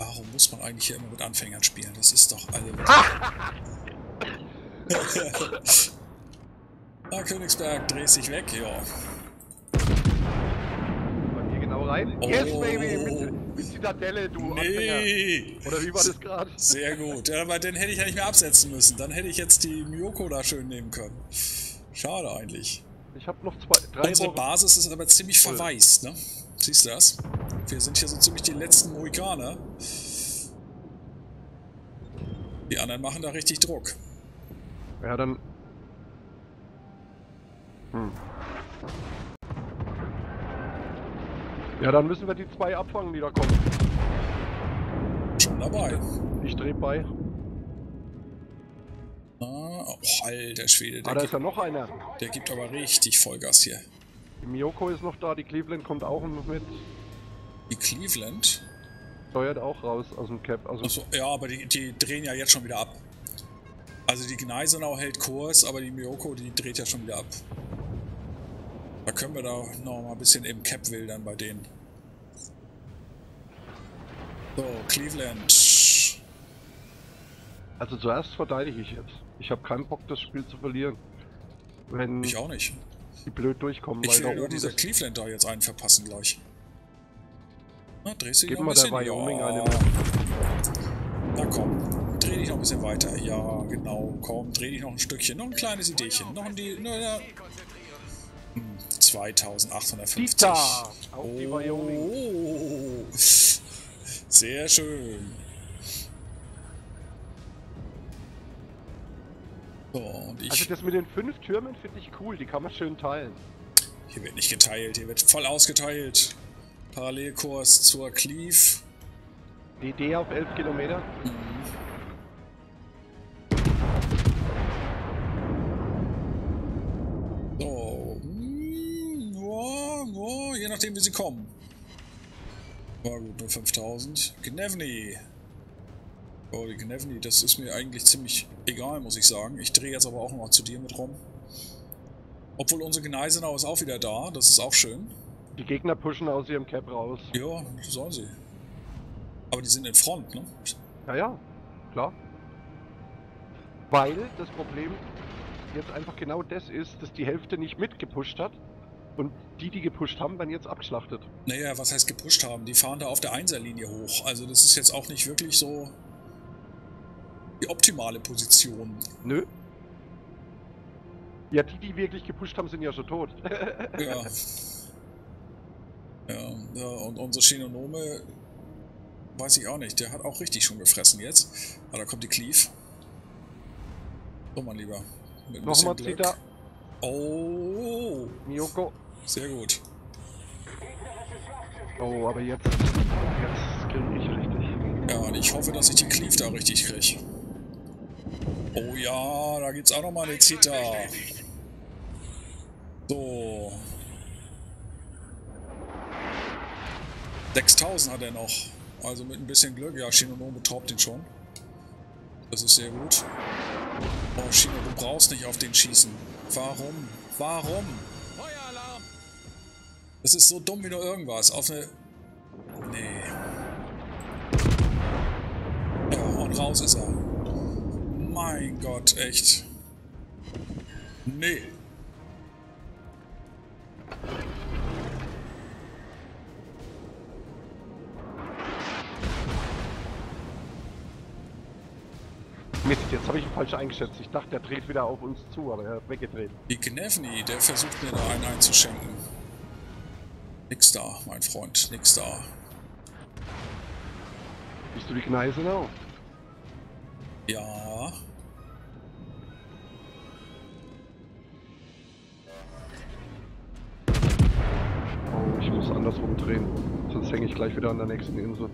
Warum muss man eigentlich hier immer mit Anfängern spielen? Das ist doch alle. Na, Königsberg, drehst dich weg, ja. Bei mir genau rein. Oh. Yes, baby! Mit, mit Zitadelle, du Anfänger. Nee! Oder wie war das gerade? Sehr gut. Ja, aber den hätte ich ja nicht mehr absetzen müssen. Dann hätte ich jetzt die Miyoko da schön nehmen können. Schade eigentlich. Ich habe noch zwei, drei Unsere. Basis ist aber ziemlich verwaist, ne? Siehst du das? Wir sind hier so ziemlich die letzten Mohikaner. Die anderen machen da richtig Druck. Ja, dann. Hm. Ja, dann müssen wir die zwei abfangen, die da kommen. Schon dabei. Ich dreh bei. Ah, oh, alter Schwede, Ah, da ist gibt, ja noch einer. der gibt aber richtig Vollgas hier. Die Miyoko ist noch da, die Cleveland kommt auch mit. Die Cleveland. Steuert auch raus aus dem Cap. Also Achso, ja, aber die, die drehen ja jetzt schon wieder ab. Also die Gneisenau hält Kurs, aber die Miyoko, die dreht ja schon wieder ab. Da können wir da noch mal ein bisschen im Cap wildern bei denen. So, Cleveland. Also zuerst verteidige ich jetzt. Ich habe keinen Bock, das Spiel zu verlieren. Wenn Ich auch nicht. Die blöd durchkommen, Ich weil will da nur oben dieser Cleveland da jetzt einen verpassen gleich. Na, drehst du dich Gib noch ein mal der bisschen? Wyoming ja. eine Na komm, dreh dich noch ein bisschen weiter. Ja, genau. Komm, dreh dich noch ein Stückchen. Noch ein kleines Ideechen. Noch ein die. Na, na. Hm, 2850. Tita! Auf die Wyoming. Oh, sehr schön. So. Also das mit den fünf Türmen finde ich cool, die kann man schön teilen. Hier wird nicht geteilt, hier wird voll ausgeteilt. Parallelkurs zur Cleave. DD auf 11 Kilometer. So, hm, ja, ja, je nachdem wie sie kommen. War gut, nur 5000. Gnevny. Oh, die Gnevny, das ist mir eigentlich ziemlich egal, muss ich sagen. Ich drehe jetzt aber auch noch mal zu dir mit rum. Obwohl unsere Gneisenau ist auch wieder da, das ist auch schön. Die Gegner pushen aus ihrem Cap raus. Ja, sollen sie. Aber die sind in Front, ne? Ja, ja, klar. Weil das Problem jetzt einfach genau das ist, dass die Hälfte nicht mitgepusht hat und die, die gepusht haben, werden jetzt abgeschlachtet. Naja, was heißt gepusht haben? Die fahren da auf der Einserlinie hoch. Also das ist jetzt auch nicht wirklich so die optimale Position. Nö. Ja, die, die wirklich gepusht haben, sind ja schon tot. Ja. Ja, ja, und unser Shinonome, weiß ich auch nicht, der hat auch richtig schon gefressen jetzt. Aber da kommt die Cleave. So, mein Lieber. Mit ein Nochmal bisschen Glück. Zita, Oh, Miyoko. sehr gut. Oh, aber jetzt, jetzt kriege ich richtig. Ja, und ich hoffe, dass ich die Cleave da richtig kriege. Oh ja, da gibt's auch noch mal eine Zita. So. 6000 hat er noch. Also mit ein bisschen Glück. Ja, Shinonome betaubt ihn schon. Das ist sehr gut. Oh, Shino, du brauchst nicht auf den schießen. Warum? Warum? Feueralarm! Das ist so dumm wie nur irgendwas. Auf eine... Nee. Ja, und raus ist er. Mein Gott, echt. Nee. Mist, jetzt habe ich ihn falsch eingeschätzt. Ich dachte, er dreht wieder auf uns zu, aber er hat weggedreht. Die Gnevny, der versucht mir da einen einzuschenken. Nix da, mein Freund, nix da. Bist du die Gneisenau? Ja. Andersrum drehen. Sonst hänge ich gleich wieder an der nächsten Insel.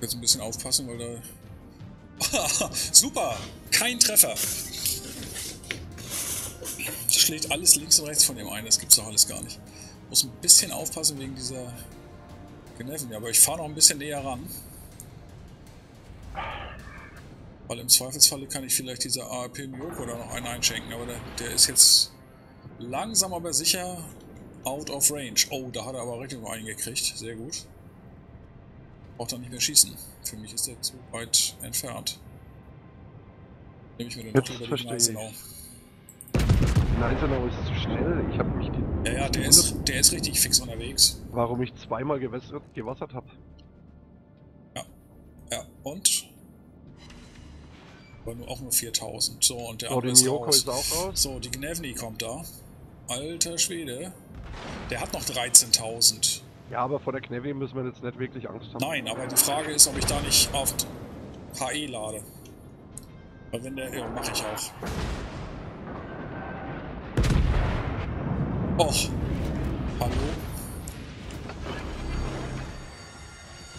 Jetzt ein bisschen aufpassen, weil da... Super! Kein Treffer! Schlägt alles links und rechts von dem ein, das gibt's doch alles gar nicht. Muss ein bisschen aufpassen wegen dieser Gneven, aber ich fahre noch ein bisschen näher ran. Weil im Zweifelsfalle kann ich vielleicht dieser ARP Myoko da noch einen einschenken, aber der, der ist jetzt langsam aber sicher out of range. Oh, da hat er aber richtig noch einen gekriegt. Sehr gut. Braucht er nicht mehr schießen. Für mich ist er zu weit entfernt. Nehme ich mir den noch Jetzt lieber die verstehe ich. Gneisenau. Gneisenau ist zu schnell. Ich habe mich die. Ja, ja, der ist, der ist richtig fix unterwegs. Warum ich zweimal gewässert, gewassert habe. Ja, und? Aber nur, auch nur 4000. So, und der Oh, andere die ist raus. ist auch raus. So, die Gnevny kommt da. Alter Schwede. Der hat noch 13.000. Ja, aber vor der Knevi müssen wir jetzt nicht wirklich Angst haben. Nein, aber die Frage ist, ob ich da nicht auf HE lade. Weil wenn der... Ja, mache ich auch. Och. Hallo?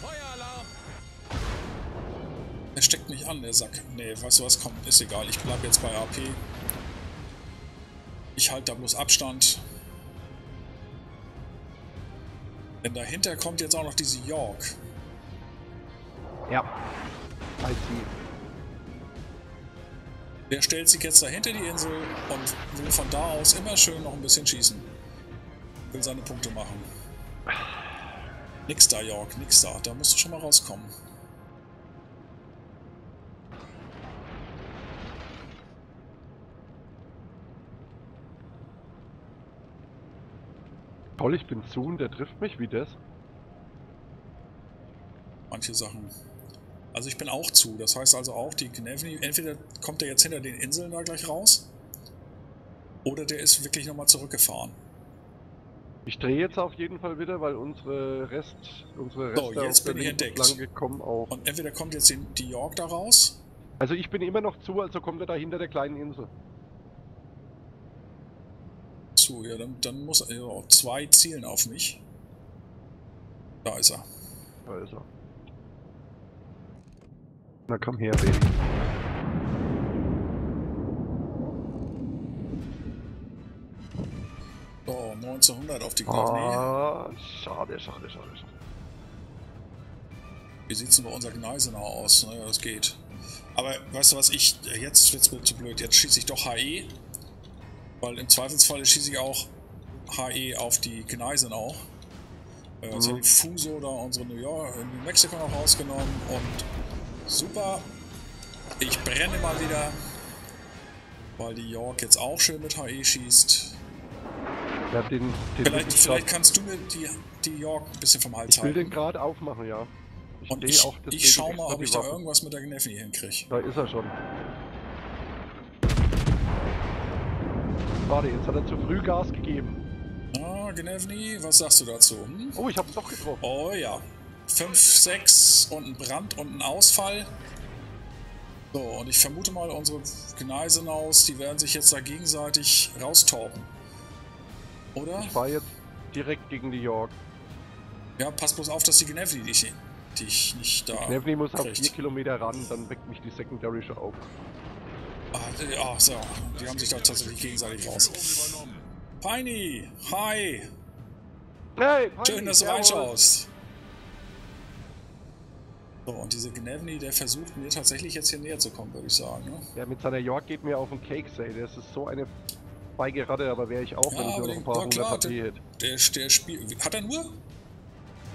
Feueralarm! Er steckt mich an, der Sack. Nee, weißt du was, komm, ist egal. Ich bleib jetzt bei AP. Ich halte da bloß Abstand. Denn dahinter kommt jetzt auch noch diese York. Ja. I see. Der stellt sich jetzt dahinter die Insel und will von da aus immer schön noch ein bisschen schießen. Will seine Punkte machen. Nix da, York, nix da. Da musst du schon mal rauskommen. Toll, ich bin zu und der trifft mich wie das. Manche Sachen. Also ich bin auch zu. Das heißt also auch, die Gnevny, entweder kommt er jetzt hinter den Inseln da gleich raus, oder der ist wirklich nochmal zurückgefahren. Ich drehe jetzt auf jeden Fall wieder, weil unsere Rest, unsere Reste So, jetzt bin ich entdeckt. Flanke kommen auch. Und entweder kommt jetzt die York da raus, Also ich bin immer noch zu, also kommt er da hinter der kleinen Insel. Zu, ja, dann, dann muss ja, zwei zielen auf mich. Da ist er. Da ist er. Na komm her, Baby. So, 1900 auf die Gnevny. Ah, schade, schade, schade, schade. Wie sieht's denn bei unserer Gneisenau aus? Naja, das geht. Aber weißt du was, ich. Jetzt wird's mir zu blöd. Jetzt schieße ich doch HE. Weil im Zweifelsfall schieße ich auch HE auf die Gneisenau. Äh, Jetzt Mhm. hat die Fuso da unsere New York, äh, New Mexico noch rausgenommen und super. Ich brenne mal wieder. Weil die York jetzt auch schön mit HE schießt. Ja, den, den Vielleicht, ich vielleicht kannst du mir die, die York ein bisschen vom Hals Ich will den halten. gerade aufmachen, ja. Ich Und ich, auch ich schau mal, ob ich da irgendwas mit der Gneffi hinkriege. Da ist er schon. Warte, jetzt hat er zu früh Gas gegeben. Ah, Gnevni, was sagst du dazu? Hm? Oh, ich hab's doch getroffen. Oh ja. 5, 6 und ein Brand und ein Ausfall. So, und ich vermute mal, unsere Gneisenaus, die werden sich jetzt da gegenseitig raustorben. Oder? Ich fahr jetzt direkt gegen die York. Ja, pass bloß auf, dass die Gnevni dich, dich nicht da. Nevni muss auf kriegt. 4 Kilometer ran, dann weckt mich die Secondary schon auf. Ah, die- ah, so. Die haben sich da tatsächlich gegenseitig raus. Piney, hi. Hey, Schön, dass du reinschaust. So, und diese Gnevni, der versucht mir tatsächlich jetzt hier näher zu kommen, würde ich sagen. Ne? Ja, mit seiner York geht mir auf den Cake, ey. Das ist so eine feige Ratte, aber wäre ich auch, Ja, wenn ich nur noch ein paar hundert HP hätte. Der, der spielt. Hat er nur?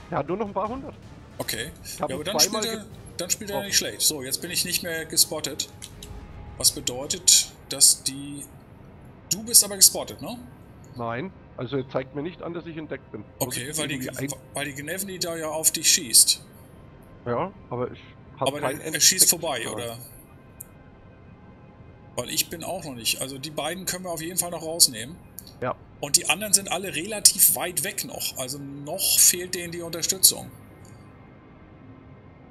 Er hat nur noch ein paar hundert. Okay. Ja, aber dann spielt, er, dann spielt er nicht schlecht. So, jetzt bin ich nicht mehr gespottet. Was bedeutet, dass die. Du bist aber gespottet, ne? Nein, also er zeigt mir nicht an, dass ich entdeckt bin. Okay, weil die, ein- weil die Gnevni da ja auf dich schießt. Ja, aber ich habe Aber kein der, er schießt vorbei, oder? Weil ich bin auch noch nicht. Also die beiden können wir auf jeden Fall noch rausnehmen. Ja, Und die anderen sind alle relativ weit weg noch. Also noch fehlt denen die Unterstützung.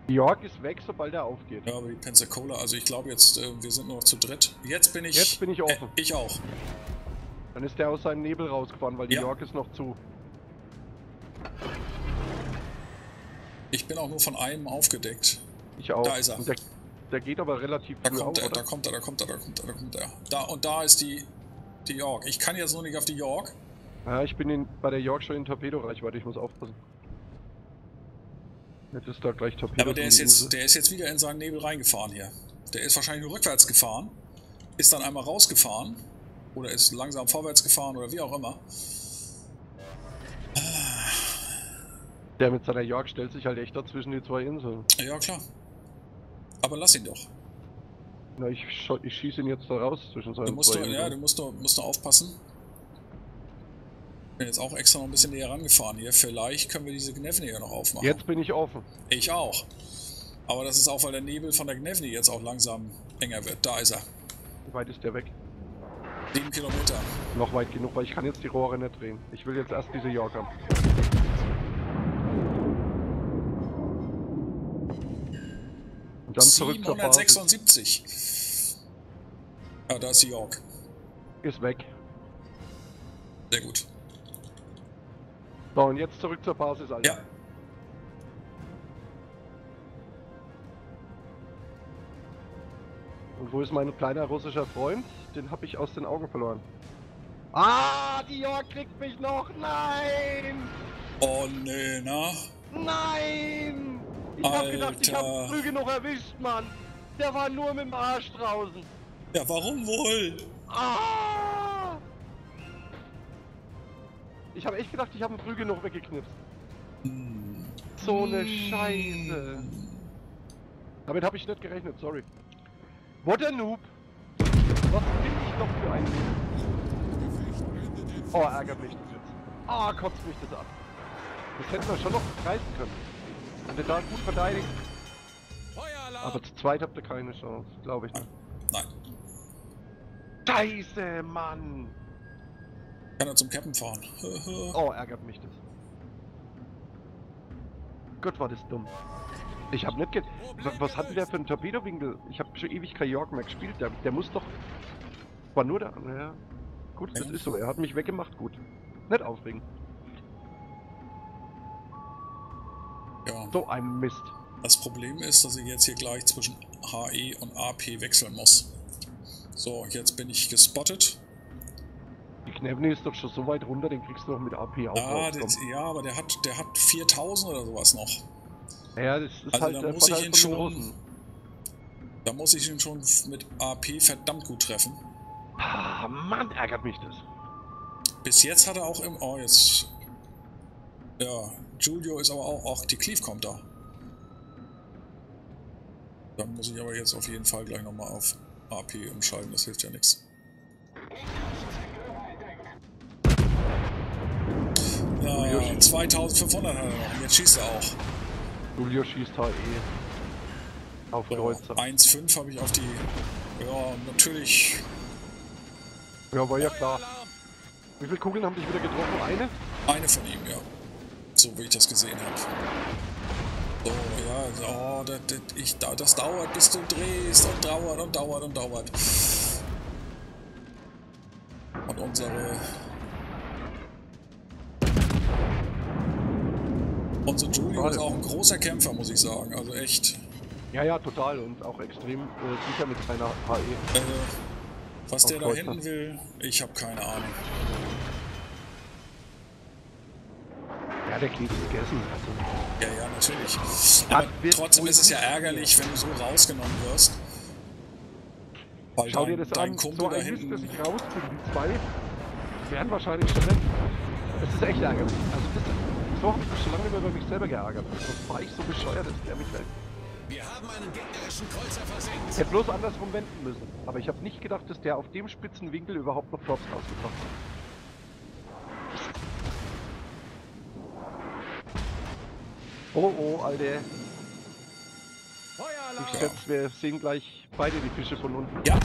York ist weg, sobald er aufgeht. Ja, aber die Pensacola, also ich glaube jetzt, äh, wir sind nur noch zu dritt. Jetzt bin ich. Jetzt bin ich offen. Äh, ich auch. Dann ist der aus seinem Nebel rausgefahren, weil die Ja. York ist noch zu. Ich bin auch nur von einem aufgedeckt. Ich auch. Da ist er. Der, der geht aber relativ Da früh kommt auf, er, da kommt er, da kommt er, da kommt er, da kommt er. Da und da ist die, die York. Ich kann jetzt nur nicht auf die York. Ja, ich bin in, bei der York schon in Torpedoreichweite, ich muss aufpassen. Ist da gleich Torpedo. Aber der ist jetzt, der ist jetzt wieder in seinen Nebel reingefahren hier. Der ist wahrscheinlich nur rückwärts gefahren, ist dann einmal rausgefahren oder ist langsam vorwärts gefahren oder wie auch immer. Der mit seiner York stellt sich halt echt dazwischen die zwei Inseln. Ja klar. Aber lass ihn doch. Na, ich, ich schieße ihn jetzt da raus zwischen seinen Du musst zwei nur, ja, du Inseln. musst nur, musst nur aufpassen. Bin jetzt auch extra noch ein bisschen näher rangefahren hier. Vielleicht können wir diese Gnevni ja noch aufmachen. Jetzt bin ich offen. Ich auch. Aber das ist auch, weil der Nebel von der Gnevni jetzt auch langsam enger wird. Da ist er. Wie weit ist der weg? Sieben Kilometer. Noch weit genug, weil ich kann jetzt die Rohre nicht drehen. Ich will jetzt erst diese York haben. Und dann zurück zur Basis. 776. Ja, da ist die York. Ist weg. Sehr gut. So, und jetzt zurück zur Basis, Alter. Ja. Und wo ist mein kleiner russischer Freund? Den habe ich aus den Augen verloren. Ah, die York kriegt mich noch! Nein! Oh nee, na? Nein! Ich hab gedacht, ich Alter. hab früh genug erwischt, Mann! Der war nur mit dem Arsch draußen! Ja, warum wohl? Ah! Ich habe echt gedacht, ich habe ihn früh genug weggeknipst. Hm. So eine Scheiße. Damit habe ich nicht gerechnet, sorry. What a Noob! Was bin ich noch für ein Noob? Oh, ärgert mich das jetzt. Ah, kotzt mich das ab. Das hätten wir schon noch reißen können. Und den da gut verteidigt. Aber zu zweit habt ihr keine Chance, glaube ich nicht. Nein. Scheiße, Mann! Kann er zum Captain fahren. Oh, ärgert mich das. Gott, war das dumm. Ich hab nicht ge... Wa- Was hat denn der für einen Torpedowinkel? Ich habe schon ewig kein York mehr gespielt. Der, der muss doch... War nur der... Ja. Gut, das ist so. Er hat mich weggemacht. Gut. Nicht aufregen. ja. So ein Mist. Das Problem ist, dass ich jetzt hier gleich zwischen HE und AP wechseln muss. So, jetzt bin ich gespottet. Die Knevny ist doch schon so weit runter, den kriegst du doch mit AP auch Ah, das, ja, aber der hat, der hat 4000 oder sowas noch. Ja, das ist Also halt da muss ich Vorteil ihn schon-. Da muss ich ihn schon mit AP verdammt gut treffen. Ah, Mann, ärgert mich das. Bis jetzt hat er auch im. Oh, jetzt. Ja, Julio ist aber auch. Auch die Cleave kommt da. Dann muss ich aber jetzt auf jeden Fall gleich nochmal auf AP umschalten, das hilft ja nichts. Ja, schießt. 2500 hat er noch. Jetzt schießt er auch. Julio schießt halt eh. Auf So, Kreuzer. 1,5 habe ich auf die. Ja, natürlich. Ja, war ja klar. Wie viele Kugeln haben dich wieder getroffen? Eine? Eine von ihm, ja. So wie ich das gesehen habe. So, ja, oh, das, das, ich, da- das dauert, bis du drehst und dauert und dauert und dauert. Und unsere. Unser Julio Schade. ist auch ein großer Kämpfer, muss ich sagen. Also echt. Ja, ja, total. Und auch extrem äh, sicher mit seiner HE. Äh, was Auf der da hinten will, ich habe keine Ahnung. Ja, der Knie ist gegessen. Also. Ja, ja, natürlich. Aber trotzdem ist es ja ärgerlich, wenn du so rausgenommen wirst. Weil Schau dein, dir das dein an. Kumpel So da ein Mist, hinten. dass ich raus bin. Die zwei werden wahrscheinlich schon nicht. Das ist echt ärgerlich. Also das, so habe ich mich schon lange über mich selber geärgert. Das war ich so bescheuert, dass der mich weg. Wir haben einen gegnerischen Kreuzer versenkt. Ich hätte bloß andersrum wenden müssen. Aber ich habe nicht gedacht, dass der auf dem spitzen Winkel überhaupt noch Drops rausgebracht hat. Oh oh, Alter. Ich schätze, wir sehen gleich beide die Fische von unten. Ja,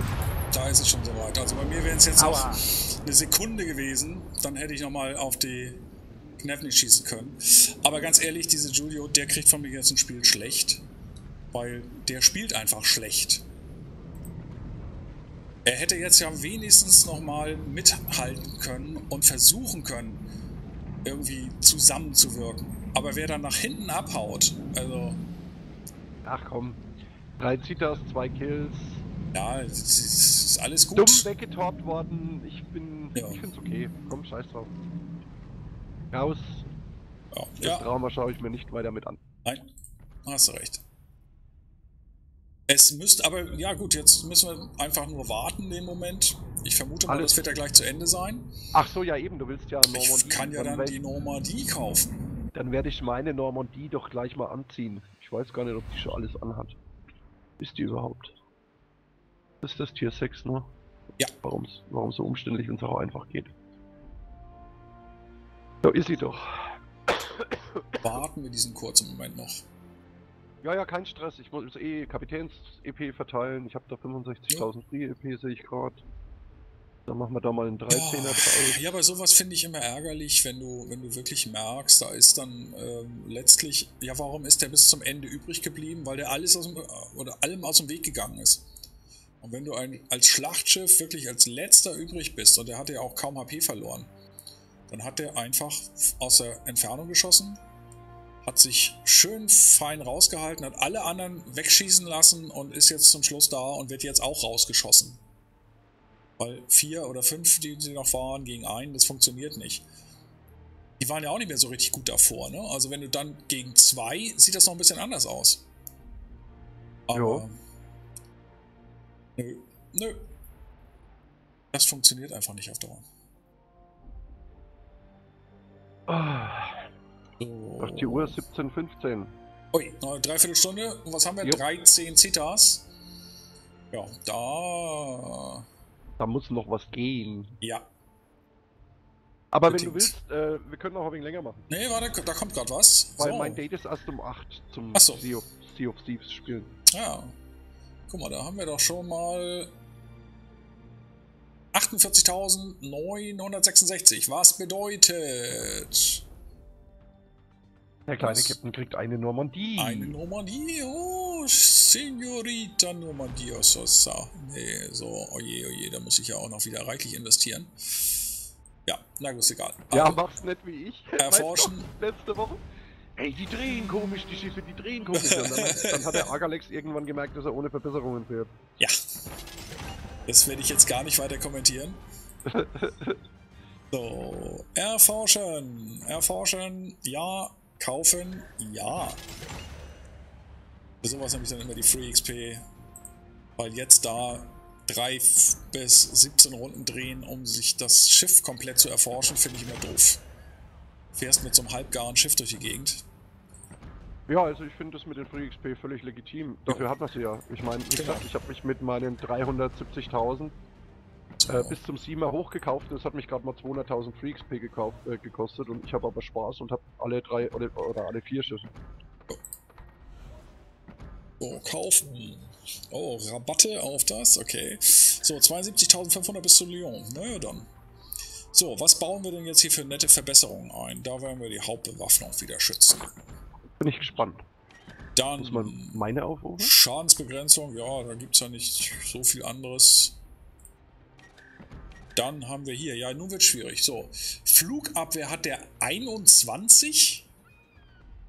da ist es schon soweit. Also bei mir wären es jetzt noch Aua. eine Sekunde gewesen. Dann hätte ich nochmal auf die Kneffni schießen können. Aber ganz ehrlich, diese Julio, der kriegt von mir jetzt ein Spiel schlecht. Weil der spielt einfach schlecht. Er hätte jetzt ja wenigstens nochmal mithalten können und versuchen können, irgendwie zusammenzuwirken. Aber wer dann nach hinten abhaut, also Ach komm. Drei Zitas, zwei Kills. ja, es ist alles gut. Dumm weggetorbt worden. Ich bin. Ja. Ich find's okay. Komm, scheiß drauf. Raus. Ja, Das ja. Drama schaue ich mir nicht weiter mit an. Nein, hast du recht. Es müsste, aber ja gut, jetzt müssen wir einfach nur warten in dem Moment. Ich vermute mal, Alles- das wird ja gleich zu Ende sein. Ach so, ja eben, du willst ja Normandie. Ich kann ja dann die Normandie kaufen. Dann werde ich meine Normandie doch gleich mal anziehen. Ich weiß gar nicht, ob die schon alles anhat. Ist die überhaupt? Ist das Tier 6, ne? Ja. Warum so umständlich und so einfach geht. So ist sie doch. Warten wir diesen kurzen Moment noch. Ja, ja, kein Stress. Ich muss eh Kapitäns-EP verteilen. Ich habe da 65.000 Free-EP, sehe ich gerade. Dann machen wir da mal einen 13er drauf. Ja, aber sowas finde ich immer ärgerlich, wenn du, wenn du wirklich merkst, da ist dann ähm, letztlich, ja, warum ist der bis zum Ende übrig geblieben? Weil der alles aus dem, oder allem aus dem Weg gegangen ist. Und wenn du ein, als Schlachtschiff wirklich als letzter übrig bist, und der hatte ja auch kaum HP verloren, Dann hat der einfach aus der Entfernung geschossen, hat sich schön fein rausgehalten, hat alle anderen wegschießen lassen und ist jetzt zum Schluss da und wird jetzt auch rausgeschossen. Weil vier oder fünf, die, die noch waren, gegen einen, das funktioniert nicht. Die waren ja auch nicht mehr so richtig gut davor, ne? Also wenn du dann gegen zwei, sieht das noch ein bisschen anders aus. Aber. Jo. Nö. Nö. Das funktioniert einfach nicht auf Dauer. So. Ach, die Uhr ist 17.15. Ui, noch eine Dreiviertelstunde. Und was haben wir? Jo. 13 Zitas. Ja, da. Da muss noch was gehen. Ja. Aber Bedingt. wenn du willst, äh, wir können noch ein wenig länger machen. Nee, warte, da kommt gerade was. Weil so. mein Date ist erst um 8 zum Ach so. Sea, of, sea of Thieves spielen. Ja. Guck mal, da haben wir doch schon mal 48.966. Was bedeutet Der kleine Was? Captain kriegt eine Normandie. eine Normandie? Oh, Senorita Normandie Sosa. Nee, so, oje, oje, da muss ich ja auch noch wieder reichlich investieren. Ja, na gut, ist egal. Ja, Aber- mach's nicht wie ich. Erforschen. Weißt du, letzte Woche. Ey, die drehen komisch, die Schiffe, die drehen komisch. Dann, dann hat der Agalex irgendwann gemerkt, dass er ohne Verbesserungen fährt. Ja. Das werde ich jetzt gar nicht weiter kommentieren. So, erforschen. Erforschen, ja. Kaufen, ja. Für sowas habe ich dann immer die Free XP. Weil jetzt da drei bis 17 Runden drehen, um sich das Schiff komplett zu erforschen, finde ich immer doof. Fährst mit so einem halbgaren Schiff durch die Gegend. Ja, also ich finde das mit den Free XP völlig legitim. Dafür hat man sie ja. Ich meine, wie gesagt, ich habe mich mit meinen 370.000 So. äh, bis zum 7er hochgekauft. Das hat mich gerade mal 200.000 Free XP gekauft, äh, gekostet und ich habe aber Spaß und habe alle drei oder, oder alle vier Schiffe. So, kaufen. Oh, Rabatte auf das, okay. So, 72.500 bis zu Lyon. Naja, dann. So, was bauen wir denn jetzt hier für nette Verbesserungen ein? Da werden wir die Hauptbewaffnung wieder schützen. Bin ich gespannt. Dann Muss man meine aufrufen? Schadensbegrenzung, ja, da gibt es ja nicht so viel anderes. Dann haben wir hier, ja, nun wird schwierig. So, Flugabwehr hat der 21.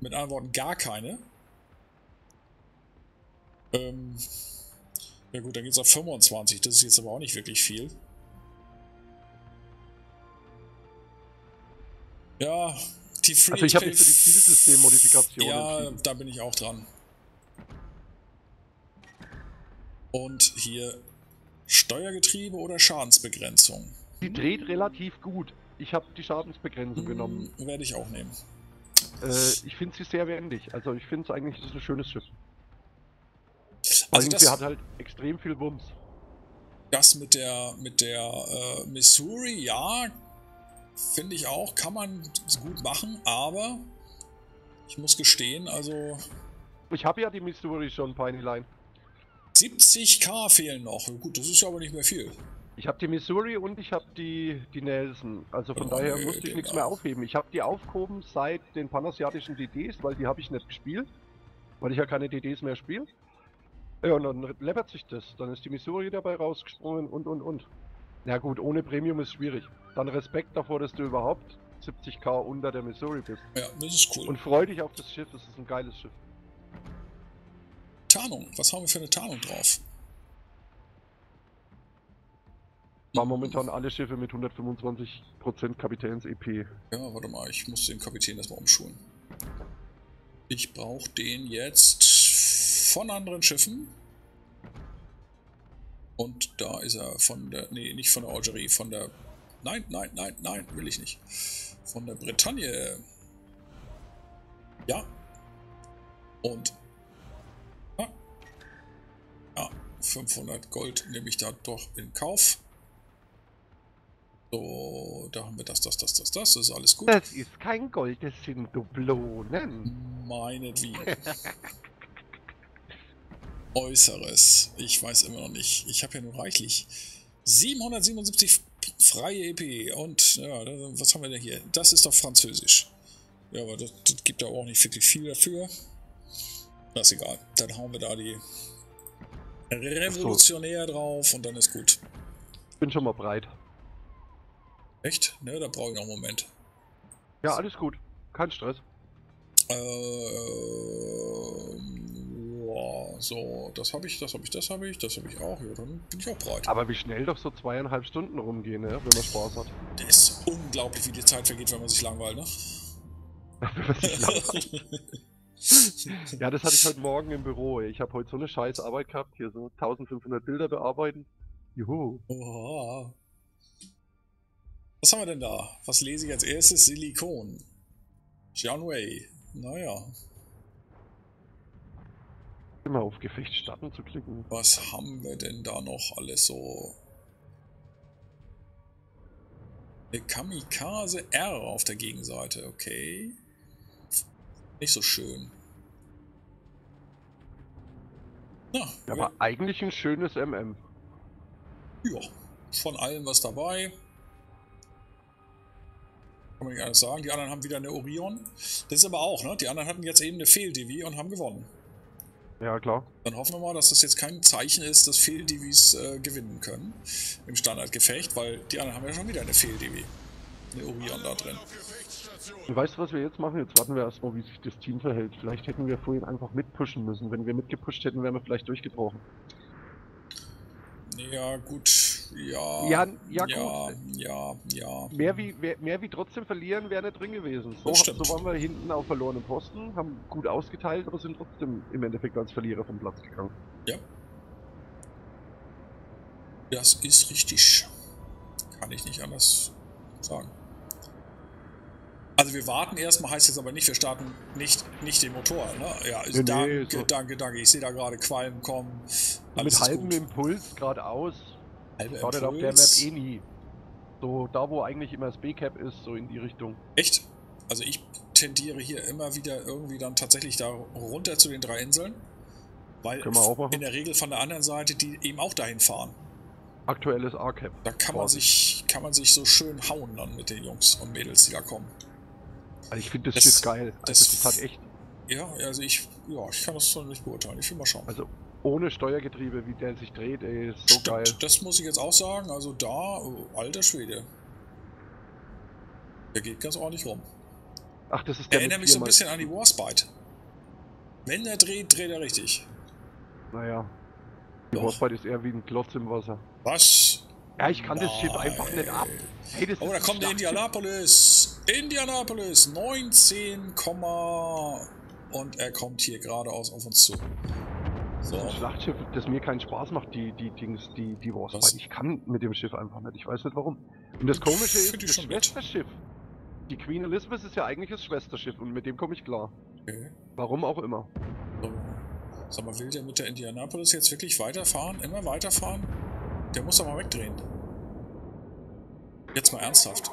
Mit anderen Worten gar keine. Ähm, ja gut, dann geht es auf 25. Das ist jetzt aber auch nicht wirklich viel. Ja, die Free Also ich habe für die Zielsystemmodifikation ja, da bin ich auch dran. Und hier Steuergetriebe oder Schadensbegrenzung. Die dreht relativ gut. Ich habe die Schadensbegrenzung genommen. Hm, Werde ich auch nehmen. Äh, ich finde sie sehr wendig. Also ich finde es eigentlich das ist ein schönes Schiff. Also Also sie das, hat halt extrem viel Wumms. das mit der mit der äh, Missouri, ja, finde ich auch, kann man gut machen, aber ich muss gestehen, also Ich habe ja die Missouri schon, Piney Line. 70k fehlen noch. Gut, das ist ja aber nicht mehr viel. Ich habe die Missouri und ich habe die, die Nelson. Also von Oh, daher musste ich nichts mehr aufheben. Ich habe die aufgehoben seit den panasiatischen DDs, weil die habe ich nicht gespielt. Weil ich ja keine DDs mehr spiele. Ja, und dann läppert sich das. Dann ist die Missouri dabei rausgesprungen und und und. Ja gut, ohne Premium ist schwierig. Dann Respekt davor, dass du überhaupt 70k unter der Missouri bist. Ja, das ist cool. Und freu dich auf das Schiff, das ist ein geiles Schiff. Tarnung, was haben wir für eine Tarnung drauf? War momentan alle Schiffe mit 125% Kapitäns-EP. Ja, warte mal, ich muss den Kapitän erstmal umschulen. Ich brauche den jetzt von anderen Schiffen. Und da ist er von der, nee, nicht von der Augerie, von der, nein, nein, nein, nein, will ich nicht. Von der Bretagne. Ja. Und, ja, ja 500 Gold nehme ich da doch in Kauf. So, da haben wir das, das, das, das, das, das ist alles gut. Das ist kein Gold, das sind Dublonen. Meinetwegen. Äußeres. Ich weiß immer noch nicht. Ich habe ja nur reichlich. 777 freie EP. Und, ja, was haben wir denn hier? Das ist doch Französisch. Ja, aber das, das gibt da auch nicht wirklich viel dafür. Das ist egal. Dann hauen wir da die Revolutionär drauf und dann ist gut. Bin schon mal breit. Echt? Ne, da brauche ich noch einen Moment. Ja, alles gut. Kein Stress. Ähm, ja, so, das habe ich, das habe ich, das habe ich, das habe ich auch. Ja, dann bin ich auch bereit. Aber wie schnell doch so zweieinhalb Stunden rumgehen, ne? wenn man Spaß hat. Das ist unglaublich, wie die Zeit vergeht, wenn man sich langweilt, ne? Wenn man sich langweilt. ja, das hatte ich heute Morgen im Büro. Ich habe heute so eine scheiß Arbeit gehabt, hier so 1500 Bilder bearbeiten. Juhu. Oha. Was haben wir denn da? Was lese ich als erstes? Silikon. John Way. Naja, Immer auf Gefecht starten zu klicken. was haben wir denn da noch alles so? Eine Kamikaze R auf der Gegenseite, okay. Nicht so schön. Na, Ja, aber eigentlich ein schönes MM. Ja, von allem was dabei. Kann man nicht alles sagen. Die anderen haben wieder eine Orion. Das ist aber auch, ne? Die anderen hatten jetzt eben eine Fehl-Divi und haben gewonnen. Ja, klar. Dann hoffen wir mal, dass das jetzt kein Zeichen ist, dass Fehl-Divis äh, gewinnen können im Standardgefecht, weil die anderen haben ja schon wieder eine Fehl-Divi. Eine Orion da drin. Weißt du, was wir jetzt machen? Jetzt warten wir erstmal, wie sich das Team verhält. Vielleicht hätten wir vorhin einfach mitpushen müssen. Wenn wir mitgepusht hätten, wären wir vielleicht durchgebrochen. Ja, gut. Ja. Ja, ja, ja, gut. ja, ja. Mehr wie, mehr, wie trotzdem verlieren wäre nicht drin gewesen. So, so waren wir hinten auf verlorenen Posten, haben gut ausgeteilt, aber sind trotzdem im Endeffekt als Verlierer vom Platz gegangen. Ja. Das ist richtig. Kann ich nicht anders sagen. Also wir warten erstmal, heißt jetzt aber nicht, wir starten nicht, nicht den Motor. Ne? Ja, ist Nee, nee, danke, so. danke, danke. Ich sehe da gerade Qualm kommen. Alles Mit halbem. Impuls geradeaus Halber startet auf der Map eh nie. So, da wo eigentlich immer das B-Cap ist, so in die Richtung. Echt? Also ich tendiere hier immer wieder irgendwie dann tatsächlich da runter zu den drei Inseln. Weil in der Regel von der anderen Seite die eben auch dahin fahren. Aktuelles A-Cap. Da kann man, sich, kann man sich so schön hauen dann mit den Jungs und Mädels, die da kommen. Also ich finde das, Das- Schiff geil. das- Also das hat echt, Ja, also ich, ja, ich kann das so nicht beurteilen. Ich will mal schauen. also ohne Steuergetriebe, wie der sich dreht, ey, ist so Stimmt, geil. das muss ich jetzt auch sagen. Also da, oh, alter Schwede. Der geht ganz ordentlich rum. Ach, das ist der Erinnert mich so ein bisschen an die Warspite. Wenn er dreht, dreht er richtig. Naja. Die Doch. Warspite ist eher wie ein Klotz im Wasser. Was? Ja, ich kann das Schiff einfach nicht ab. Hey, das Oh, da kommt der. Indianapolis. Indianapolis. 19, und er kommt hier geradeaus auf uns zu. So. ein Schlachtschiff, das mir keinen Spaß macht, die, die Dings, die, die? Warspite. Ich kann mit dem Schiff einfach nicht. Ich weiß nicht warum. Und das Komische ist, das. Schwesterschiff. Die Queen Elizabeth ist ja eigentlich das Schwesterschiff und mit dem komme ich klar. Okay. Warum auch immer. So. Sag mal, will der mit der Indianapolis jetzt wirklich weiterfahren? Immer weiterfahren? Der muss doch mal wegdrehen. Jetzt mal ernsthaft.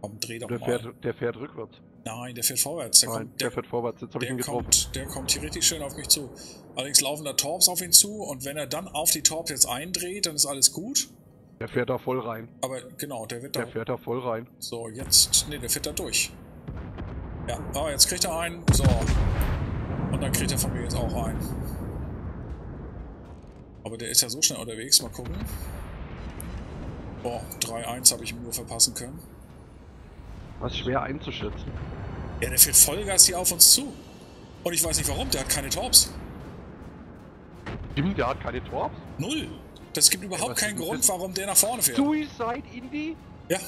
Komm, dreh doch Der mal. fährt, der fährt rückwärts. Nein, der fährt vorwärts. Der, Nein, kommt, der, der, fährt vorwärts. Jetzt habe ich ihn getroffen. kommt, der kommt hier richtig schön auf mich zu. Allerdings laufen da Torps auf ihn zu und wenn er dann auf die Torps jetzt eindreht, dann ist alles gut. Der fährt da voll rein. Aber genau, der wird da. Der fährt da voll rein. So, jetzt. Ne, der fährt da durch. Ja, ah, jetzt kriegt er einen. So. Und dann kriegt er von mir jetzt auch einen. Aber der ist ja so schnell unterwegs. Mal gucken. Boah, 3-1 habe ich ihm nur verpassen können. Was schwer einzuschätzen. Ja, der fährt Vollgas hier auf uns zu. Und ich weiß nicht warum, der hat keine Torps. Stimmt, der hat keine Torps? Null. Das gibt überhaupt was keinen Grund, warum der nach vorne fährt. Suicide Indie? Ja.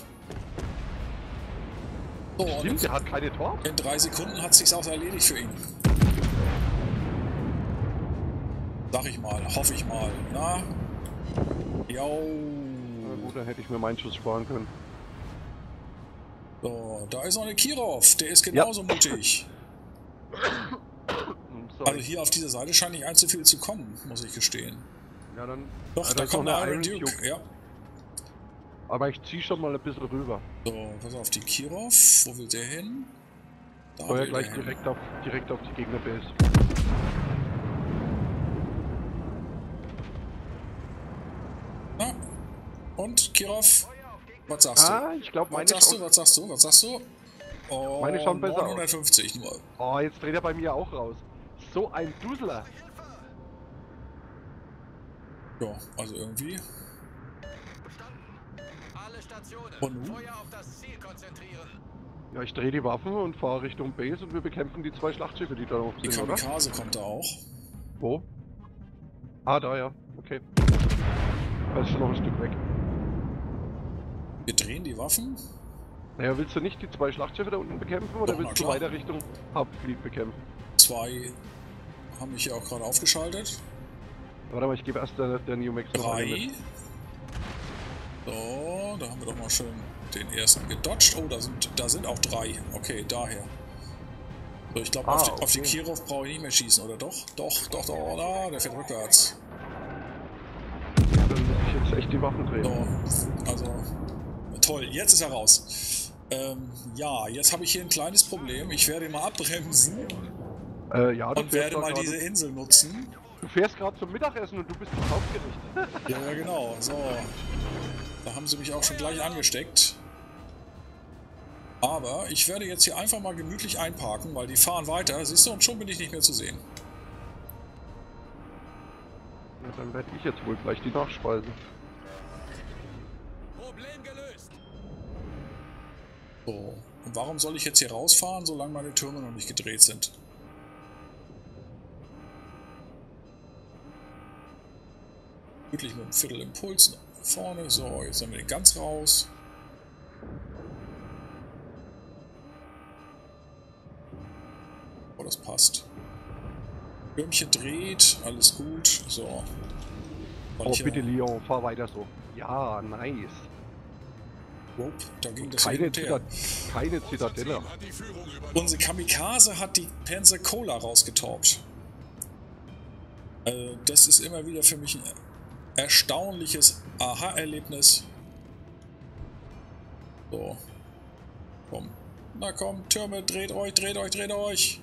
So, und Stimmt, der hat keine Torps? in drei Sekunden hat sich's auch erledigt für ihn. Sag ich mal, hoffe ich mal. Na? Jo. Na gut, dann hätte ich mir meinen Schuss sparen können. So, da ist noch eine Kirov, der ist genauso mutig. Hm, Sorry. Also hier auf dieser Seite scheint nicht allzu viel zu kommen, muss ich gestehen. ja, dann. Doch, ja, da kommt noch der eine Iron Duke. Ja. Aber ich zieh schon mal ein bisschen rüber. So, pass auf, die Kirov. Wo will der hin? Da Feuer will gleich der hin. direkt auf, direkt auf die Gegnerbase. Na? Und, Kirov? Was sagst du? Ah, ich glaube, Was meine sagst du, was sagst du, was sagst du? Oh, Meine schauen besser aus. 950 nur. Oh, jetzt dreht er bei mir auch raus. So ein Dusler. Ja, also irgendwie. alle Stationen. Und nun? Das. Ja, ich drehe die Waffen und fahre Richtung Base und wir bekämpfen die zwei Schlachtschiffe, die da noch Die sind, oder? Kamikaze kommt da auch. Wo? Ah, da ja. Okay. Da ist schon noch ein Stück weg. Wir drehen die Waffen. Naja, willst du nicht die zwei Schlachtschiffe da unten bekämpfen oder Doch, willst du weiter Richtung Hauptfleet bekämpfen? Zwei haben mich hier auch gerade aufgeschaltet. Warte mal, ich gebe erst der, der New Max Drei. So, da haben wir doch mal schön den ersten gedodged. Oh, da sind, da sind auch drei. Okay, daher. So, ich glaube, Ah, auf, die- auf die okay. Kirov brauche ich nicht mehr schießen, oder doch? Doch, doch, doch. Ah, der fährt rückwärts. Ja, dann muss ich jetzt echt die Waffen drehen. So, also, toll, jetzt ist er raus. Ähm, ja, jetzt habe ich hier ein kleines Problem. Ich werde mal abbremsen Äh, ja, und werde mal diese Insel nutzen. Du fährst gerade zum Mittagessen und du bist das Hauptgericht. Ja, ja, genau. So. Da haben sie mich auch schon gleich angesteckt. Aber ich werde jetzt hier einfach mal gemütlich einparken, weil die fahren weiter, siehst du, und schon bin ich nicht mehr zu sehen. Ja, dann werde ich jetzt wohl gleich die Nachspeise. Problem gelöst. So. Und warum soll ich jetzt hier rausfahren, solange meine Türme noch nicht gedreht sind? Gemütlich mit einem Viertel Impuls nach vorne. So, jetzt sind wir den ganz raus. Oh, das passt. Türmchen dreht, alles gut. So. Oh, bitte Leon, fahr weiter so. Ja, nice. Wupp, da ging das Keine, hin und her. Zita keine Zitadelle. Unsere Kamikaze hat die Pensacola rausgetaubt. Also das ist immer wieder für mich ein erstaunliches Aha-Erlebnis. So. Komm. Na komm, Türme, dreht euch, dreht euch, dreht euch.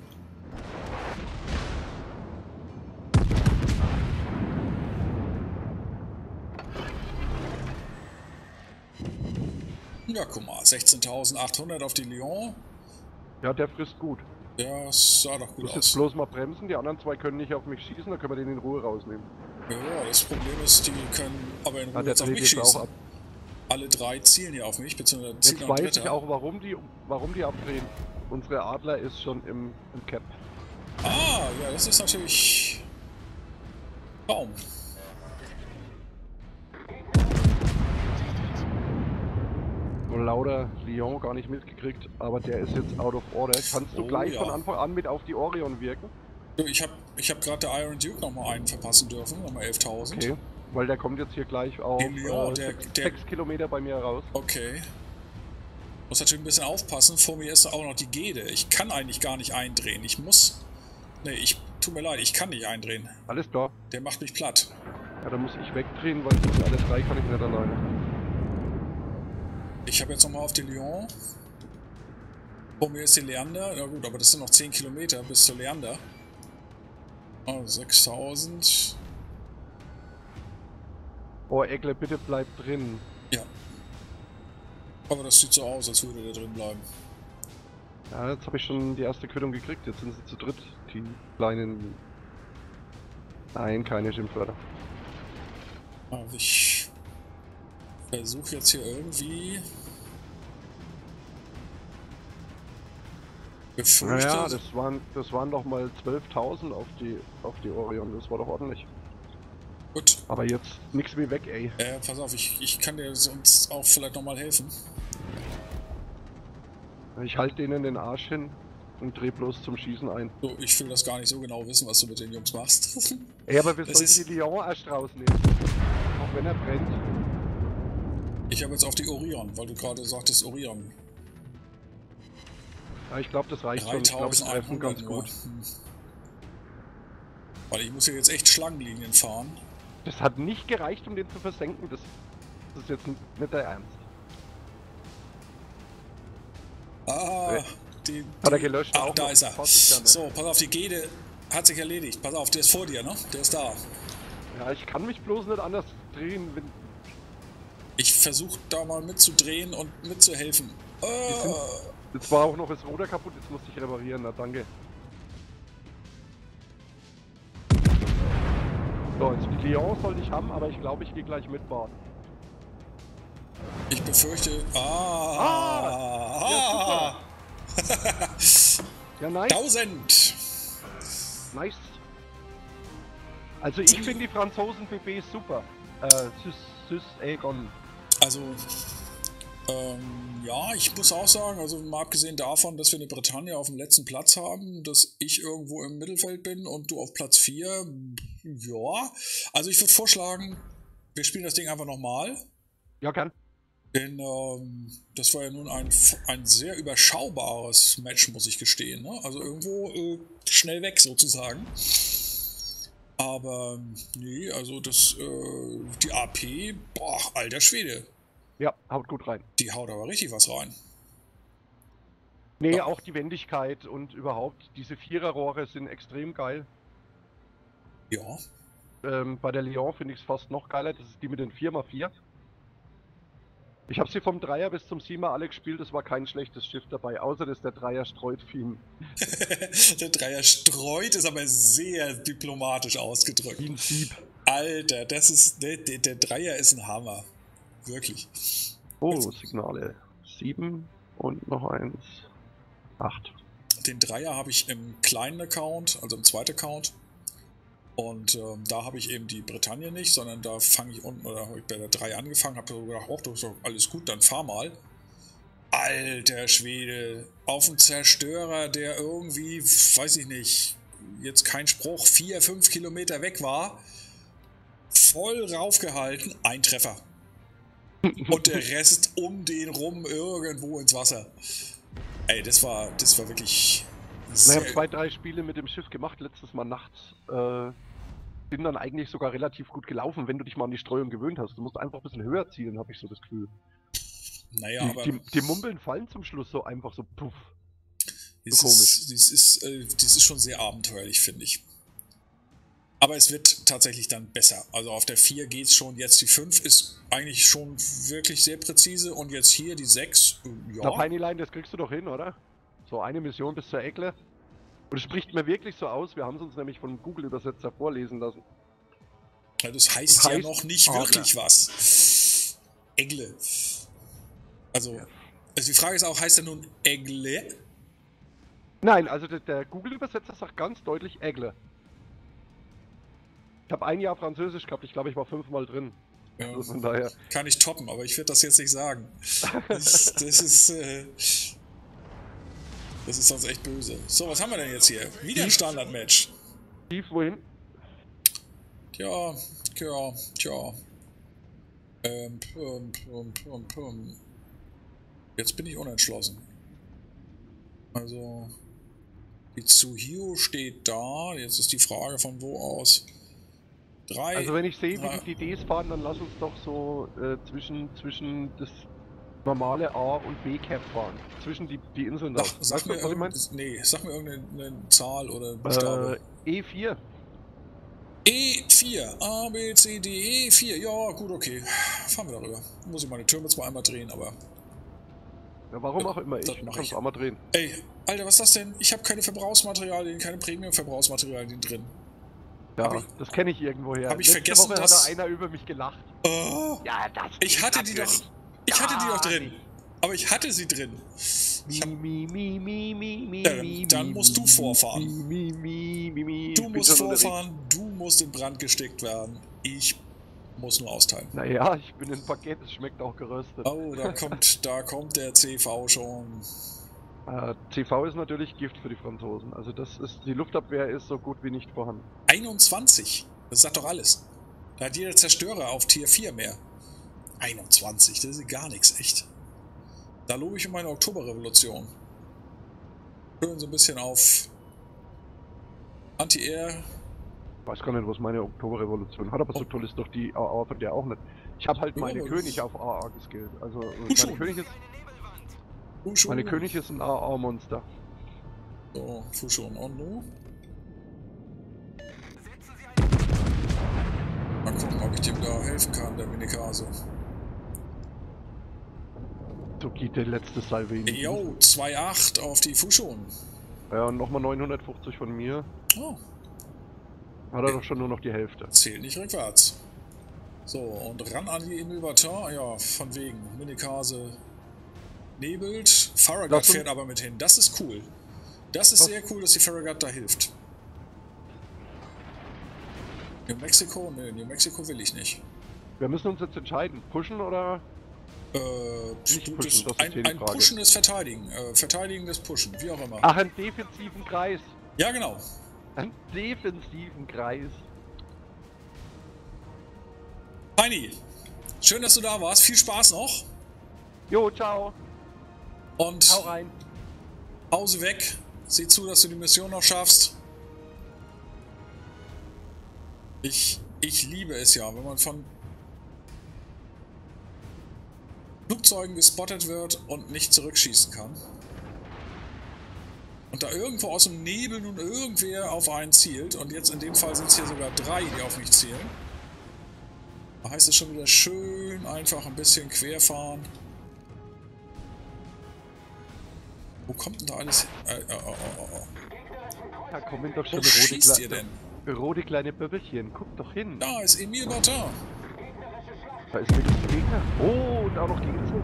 Ja, guck mal, 16.800 auf die Lyon. Ja, der frisst gut. Ja, sah doch Du gut musst jetzt aus. bloß mal bremsen, die anderen zwei können nicht auf mich schießen, dann können wir den in Ruhe rausnehmen. Ja, das Problem ist, die können aber in Ja, Ruhe der jetzt auf mich jetzt schießen. Alle drei zielen hier auf mich, beziehungsweise zielen Jetzt weiß ich auch, warum die, warum die abdrehen. Unsere Adler ist schon im, im Cap. Ah, ja, das ist natürlich... Baum. Lauter Lyon gar nicht mitgekriegt, aber der ist jetzt out of order. Kannst du Oh, gleich ja. von Anfang an mit auf die Orion wirken? Ich habe ich hab gerade der Iron Duke nochmal einen verpassen dürfen, nochmal 11.000. Okay. Weil der kommt jetzt hier gleich auf In Lyon, äh, Kilometer bei mir raus. Okay. Muss natürlich ein bisschen aufpassen, vor mir ist auch noch die Gede. Ich kann eigentlich gar nicht eindrehen. Ich muss... Nee, ich... Tut mir leid, ich kann nicht eindrehen. Alles klar. Der macht mich platt. Ja, dann muss ich wegdrehen, weil diese alle drei kann ich nicht alleine. Ich habe jetzt nochmal auf die Lyon. Vor mir ist die Leander. Na gut, aber das sind noch 10 Kilometer bis zur Leander. Oh, 6000. Oh, Egle, bitte bleib drin. Ja. Aber das sieht so aus, als würde der drin bleiben. Ja, jetzt habe ich schon die erste Quittung gekriegt. Jetzt sind sie zu dritt, die kleinen... Nein, keine Schimpfwörter. Also ich versuche jetzt hier irgendwie. Befürchte. Naja, das waren, das waren doch mal 12.000 auf die, auf die Orion. Das war doch ordentlich. Gut. Aber jetzt nix wie weg, ey. Äh, pass auf, ich, ich kann dir sonst auch vielleicht nochmal helfen. Ich halte denen den Arsch hin und dreh bloß zum Schießen ein. So, ich will das gar nicht so genau wissen, was du mit den Jungs machst. Ey, aber wir Das sollten ist- die Lyon erst rausnehmen. Auch wenn er brennt. Ich habe jetzt auf die Orion, weil du gerade sagtest Orion. Ja, ich glaube, das reicht schon. Ich glaube, ich treffe ihn 3100 ganz nur. gut. Hm. Weil ich muss hier jetzt echt Schlangenlinien fahren. Das hat nicht gereicht, um den zu versenken. Das, das ist jetzt nicht der Ernst. Ah, Äh, die, Hat er die- gelöscht Ah, da ist er. So, pass auf, die Gede hat sich erledigt. Pass auf, der ist vor dir, ne? Der ist da. Ja, ich kann mich bloß nicht anders drehen, wenn. Ich versuche da mal mitzudrehen und mitzuhelfen. Sind- Jetzt war auch noch das Ruder kaputt, jetzt musste ich reparieren, na danke. So, jetzt die Lyon sollte ich haben, aber ich glaube, ich gehe gleich mitbauen. Ich befürchte. Ah! Ah, ah, Ja, nice. 1000! Nice. Also ich finde die Franzosen BB super. Äh, Sys, Sys Aegon. Also, ähm, ja, ich muss auch sagen, also mal abgesehen davon, dass wir eine Bretagne auf dem letzten Platz haben, dass ich irgendwo im Mittelfeld bin und du auf Platz 4, ja. Also ich würde vorschlagen, wir spielen das Ding einfach nochmal. Ja, gern. Denn ähm, das war ja nun ein, ein sehr überschaubares Match, muss ich gestehen. Ne? Also irgendwo äh, schnell weg sozusagen. Aber nee, also das, äh, die AP, boah, alter Schwede, Ja, haut gut rein. die haut aber richtig was rein. Nee, Ja. auch die Wendigkeit und überhaupt diese Viererrohre sind extrem geil. Ja, Ähm, bei der Lyon finde ich es fast noch geiler. Das ist die mit den 4x4. Ich habe sie vom Dreier bis zum Siebener alle gespielt. Es war kein schlechtes Schiff dabei, außer dass der Dreier streut viel der Dreier streut ist aber sehr diplomatisch ausgedrückt. wie ein Sieb. Alter, das ist, der, der, der Dreier ist ein Hammer. Wirklich. Oh, Signale. Sieben und noch eins. Acht. Den Dreier habe ich im kleinen Account, also im zweiten Account. Und ähm, da habe ich eben die Bretagne nicht, sondern da fange ich unten, oder habe ich bei der 3 angefangen, habe so gedacht, ist doch alles gut, dann fahr mal. Alter Schwede, auf dem Zerstörer, der irgendwie, weiß ich nicht, jetzt kein Spruch, 4, 5 Kilometer weg war, voll raufgehalten, ein Treffer. Und der Rest um den rum irgendwo ins Wasser. Ey, das war, das war wirklich Na, ich sehr, habe zwei, drei Spiele mit dem Schiff gemacht, letztes Mal nachts. Äh, sind dann eigentlich sogar relativ gut gelaufen, wenn du dich mal an die Streuung gewöhnt hast. Du musst einfach ein bisschen höher zielen, habe ich so das Gefühl. naja, aber die, die, die Mumbeln fallen zum Schluss so einfach so puff. dies komisch. ist, dies, ist, äh, dies ist schon sehr abenteuerlich, finde ich. Aber es wird tatsächlich dann besser. Also auf der 4 geht's schon, jetzt die 5 ist eigentlich schon wirklich sehr präzise und jetzt hier die 6, äh, Na, ja. Piney Line, das kriegst du doch hin, oder? So eine Mission bis zur Eckle. Und es spricht mir wirklich so aus, wir haben es uns nämlich von Google-Übersetzer vorlesen lassen. Ja, Das heißt ja heißt noch nicht Adler. wirklich was. Egle. Also, also die Frage ist auch, heißt er nun Egle? Nein, also der, der Google-Übersetzer sagt ganz deutlich Egle. Ich habe ein Jahr Französisch gehabt, ich glaube, ich war fünfmal drin. Ja, Also von daher. kann ich toppen, aber ich werde das jetzt nicht sagen. Das, das ist. Äh, das ist sonst echt böse. So, was haben wir denn jetzt hier? Wieder ein Standard-Match. Tief wohin? Tja, tja, tja. Ähm, pum, pum, pum, pum. Jetzt bin ich unentschlossen. Also, die Tsuhio steht da. Jetzt ist die Frage, von wo aus. Drei. Also wenn ich sehe, drei- wie die DDs fahren, dann lass uns doch so äh, zwischen, zwischen das normale A und B Cap fahren. Zwischen die, die Inseln da. Sag, sag du, mir was ich meine? irgendein, nee, sag mir irgendeine Zahl oder Buchstabe. Äh, E4. E4, A, B, C, D, E4. Ja, gut, okay. Fahren wir darüber. Muss ich meine Türme zwar einmal drehen, aber. Ja, warum auch immer, ich mach kann ich. es auch mal drehen. Ey, Alter, was ist das denn? Ich habe keine Verbrauchsmaterialien, keine Premium-Verbrauchsmaterialien drin. Ja, ich- das kenne ich irgendwoher. hab ich Letzte vergessen, Woche dass- hat da einer über mich gelacht. Oh, Ja, das ich hatte die doch. Ich hatte die doch drin. Aber ich hatte sie drin. Hab, Ja, dann- musst du vorfahren. Du musst vorfahren, du musst in Brand gesteckt werden. Ich muss nur austeilen. Naja, ich bin ein Paket, es schmeckt auch geröstet. Oh, da kommt, da kommt der CV schon. Äh, CV ist natürlich Gift für die Franzosen. Also das ist, die Luftabwehr ist so gut wie nicht vorhanden. 21. Das sagt doch alles. Da hat jeder Zerstörer auf Tier 4 mehr. 21, das ist gar nichts, echt. Da lobe ich um meine Oktoberrevolution. Schön so ein bisschen auf Anti-Air. Weiß gar nicht, was meine Oktoberrevolution hat, aber so toll ist doch die AA von der auch nicht. Ich habe halt Ja, meine aber- König auf AA geskillt. Also äh, meine König ist, meine König ist ein AA-Monster. So, Fushu und Ondo. Mal gucken, ob ich dem da helfen kann, der Minikase. So geht der letzte Salve in Jo, 2,8 auf die Fushun. Ja, und nochmal 950 von mir. Oh, Hat er doch schon nur noch die Hälfte. zählt nicht rückwärts. So, und ran an die Batin. Ja, von wegen. Minikase nebelt. Farragut fährt aber mit hin. Das ist cool. Das ist Was? sehr cool, dass die Farragut da hilft. New Mexico? Nö, New Mexico will ich nicht. Wir müssen uns jetzt entscheiden. Pushen oder. Äh, Nicht pushen, das ist ein, ein. Pushen ist Verteidigen. Äh, Verteidigen ist Pushen, wie auch immer. Ach, einen defensiven Kreis. Ja, genau. Einen defensiven Kreis. Heini, schön, dass du da warst. Viel Spaß noch. Jo, ciao. Und Hau rein. Hause weg. Sieh zu, dass du die Mission noch schaffst. Ich, ich liebe es ja, wenn man von Flugzeugen gespottet wird und nicht zurückschießen kann. Und da irgendwo aus dem Nebel nun irgendwer auf einen zielt. Und jetzt in dem Fall sind es hier sogar drei, die auf mich zielen. Da heißt es schon wieder schön einfach ein bisschen querfahren. Wo kommt denn da alles? Äh, äh, oh, oh, oh. Da kommen doch Wo schon rote, schießt ihr denn? rote kleine Böbbelchen. Guck doch hin. Da ist Emil Batin. Da ist wirklich ein Gegner. Oh, und auch noch Gegenzug.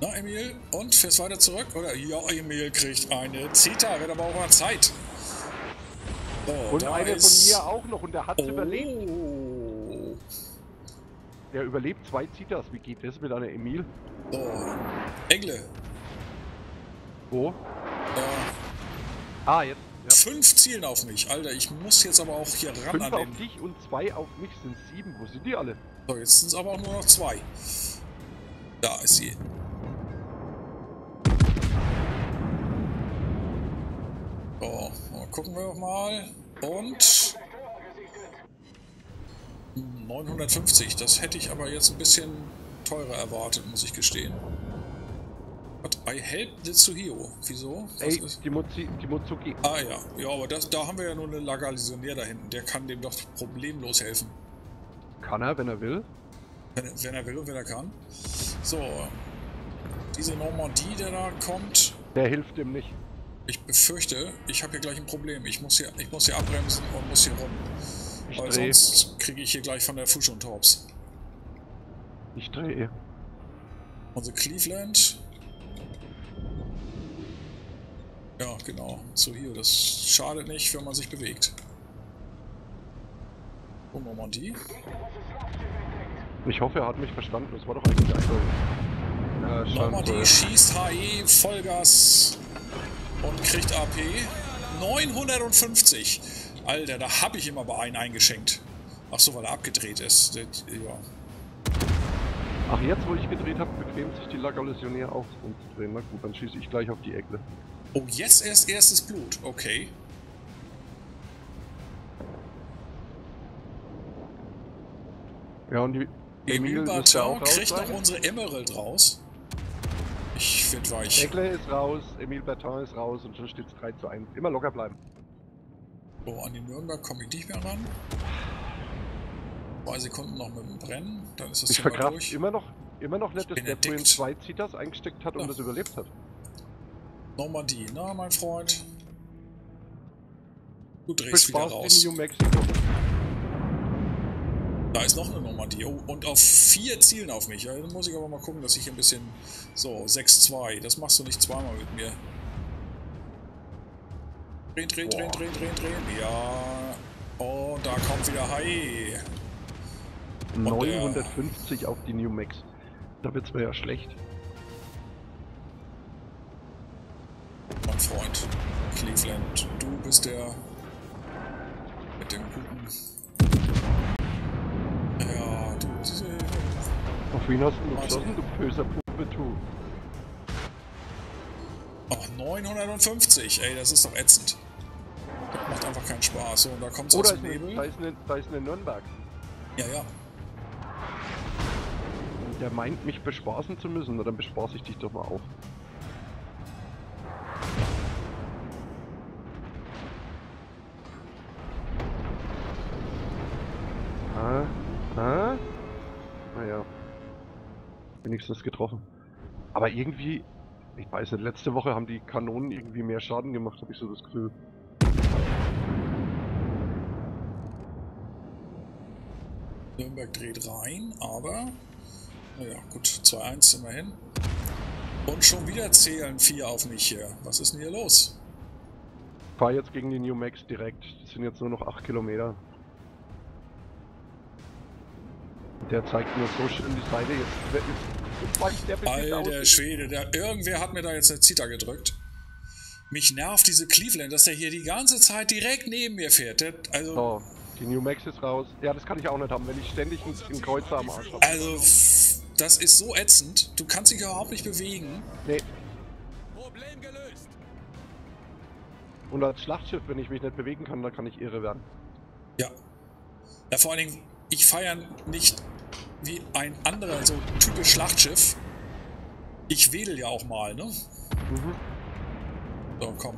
Na, Emil, und fährst weiter zurück? Oder? Ja, Emil kriegt eine Zita, wird aber auch mal Zeit. So, Und da eine ist... von mir auch noch. Und der überlebt. Oh. Der überlebt zwei Zitas. Wie geht das mit einer Emil? So. Engle. Wo? Ja, Ah, jetzt. Ja. fünf zielen auf mich. Alter, ich muss jetzt aber auch hier ran Fünf an auf den... dich und zwei auf mich sind sieben. Wo sind die alle? So, jetzt sind es aber auch nur noch zwei. Da ist sie. So, mal gucken wir mal. Und... 950, das hätte ich aber jetzt ein bisschen teurer erwartet, muss ich gestehen. But I helped Tsuhio. Wieso? Was Ey, ist? die, Mozi die Mozuki. Ah ja, ja, aber das, da haben wir ja nur einen Legalisionär da hinten. Der kann dem doch problemlos helfen. Kann er, wenn er will. Wenn, er- wenn er will und wenn er kann. So. Diese Normandie, der da kommt, Der hilft ihm nicht. ich befürchte, ich habe hier gleich ein Problem. Ich muss hier, ich muss hier abbremsen und muss hier rum. Ich Weil dreh. sonst kriege ich hier gleich von der Fusion Torps. Ich drehe. Unsere Cleveland. Ja, genau. So hier, das schadet nicht, wenn man sich bewegt. Und Normandie. Ich hoffe, er hat mich verstanden. Das war doch eigentlich einfach. Ja, Normandie schade. schießt HE Vollgas und kriegt AP 950. Alter, da habe ich immer bei einen eingeschenkt. Ach so, weil er abgedreht ist. Das, ja. Ach, jetzt, wo ich gedreht habe, bequemt sich die Legalisionär auch umzudrehen. Na gut, dann schieße ich gleich auf die Eckle. Oh, jetzt erst erstes Blut. Okay. Ja, und die Emil raus kriegt noch unsere Emerald raus. Ich werd weich. Eckle ist raus, Emil Bertin ist raus und schon steht es 3 zu 1. Immer locker bleiben. So, an die Nürnberg komme ich nicht mehr ran. Zwei Sekunden noch mit dem Brennen, dann ist das Ich Thema durch. immer noch, immer noch nicht, dass der vorhin zwei Zitas eingesteckt hat und Ja. das überlebt hat. Normandie, na, mein Freund. Du drehst wieder Bespaßt raus. in New Mexico. Da ist noch eine Normandie. Oh, und auf vier zielen auf mich. Ja, dann muss ich aber mal gucken, dass ich ein bisschen... So, 6-2. Das machst du nicht zweimal mit mir. Drehen, drehen, drehen, drehen, drehen, drehen. Ja. Und da kommt wieder Hai. Und der- 950 auf die New Mex. Da wird's mir ja schlecht. Mein Freund. Cleveland. Du bist der... Mit dem guten... Ja, du... Diese, Auf wen hast du geschossen, du böser Puppe, du? Ach, 950. Ey, das ist doch ätzend. Das macht einfach keinen Spaß. So, und da kommt es Oh, aus dem Nebel. da, ist eine, da ist eine Nürnberg. Ja, ja. Der meint, mich bespaßen zu müssen. Na, dann bespaß ich dich doch mal auch. Hä? ah. Naja. Wenigstens getroffen. Aber irgendwie, ich weiß nicht, letzte Woche haben die Kanonen irgendwie mehr Schaden gemacht, habe ich so das Gefühl. Nürnberg dreht rein, aber naja, gut, 2-1 immerhin. Und schon wieder zählen vier auf mich hier. Was ist denn hier los? Ich fahre jetzt gegen die New Max direkt. Das sind jetzt nur noch 8 Kilometer. Der zeigt mir so schön die Seite. Jetzt, jetzt, Alter. Schwede, der, irgendwer hat mir da jetzt eine Zita gedrückt. Mich nervt diese Cleveland, dass der hier die ganze Zeit direkt neben mir fährt. Der, also, So, die New Max ist raus. Ja, das kann ich auch nicht haben, wenn ich ständig einen, einen Kreuzer am Arsch habe. also, das ist so ätzend. Du kannst dich überhaupt nicht bewegen. Nee. Problem gelöst. Und als Schlachtschiff, wenn ich mich nicht bewegen kann, dann kann ich irre werden. Ja. Ja, vor allen Dingen, ich feiere nicht wie ein anderer, so typisch Schlachtschiff. Ich wedel ja auch mal, ne? Mhm. So, komm.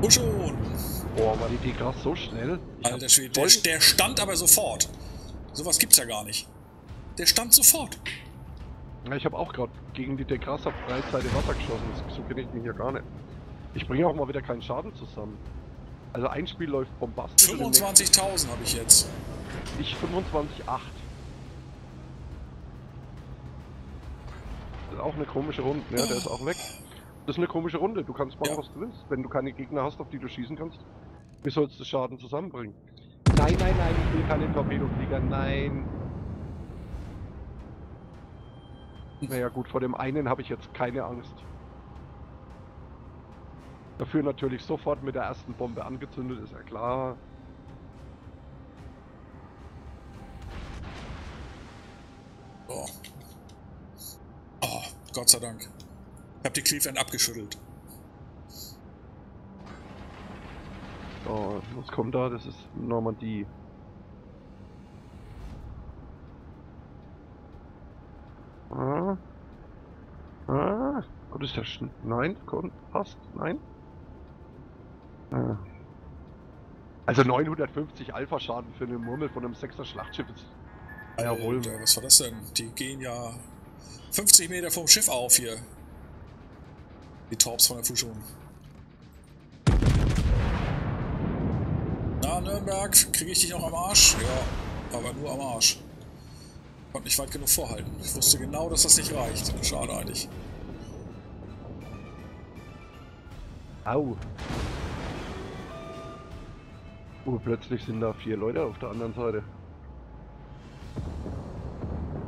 Und schon! Boah, war die Degra so schnell? Ich Alter Schwede, der, der stand aber sofort. Sowas gibt's ja gar nicht. Der stand sofort. Ja, ich habe auch gerade gegen die Degras auf Breitseite Wasser geschossen. So kenne ich mich hier gar nicht. Ich bringe auch mal wieder keinen Schaden zusammen. Also ein Spiel läuft bombastisch. und im nächsten- 25.000 habe ich jetzt. Ich 25,8. Das ist auch eine komische Runde. Ja, der ist auch weg. Das ist eine komische Runde. Du kannst machen, Ja. was du willst. Wenn du keine Gegner hast, auf die du schießen kannst, wie sollst du Schaden zusammenbringen? Nein, nein, nein, ich will keine Torpedoflieger. Nein. Naja gut, vor dem einen habe ich jetzt keine Angst. Dafür natürlich sofort mit der ersten Bombe angezündet, ist ja klar. Oh. oh, Gott sei Dank. Ich habe die Cleveland abgeschüttelt. So, was kommt da? Das ist Normandie. Ah. Ah. Gott, ist der Schn Nein, kommt, passt, nein. Ah. Also 950 Alpha-Schaden für eine Murmel von einem 6er Schlachtschiff ist. Jawohl. Alter, was war das denn? Die gehen ja 50 Meter vom Schiff auf hier. Die Torps von der Fusion. Na, Nürnberg, kriege ich dich noch am Arsch? Ja, aber nur am Arsch. Konnte nicht weit genug vorhalten. Ich wusste genau, dass das nicht reicht. Schade eigentlich. Au. Oh, plötzlich sind da vier Leute auf der anderen Seite.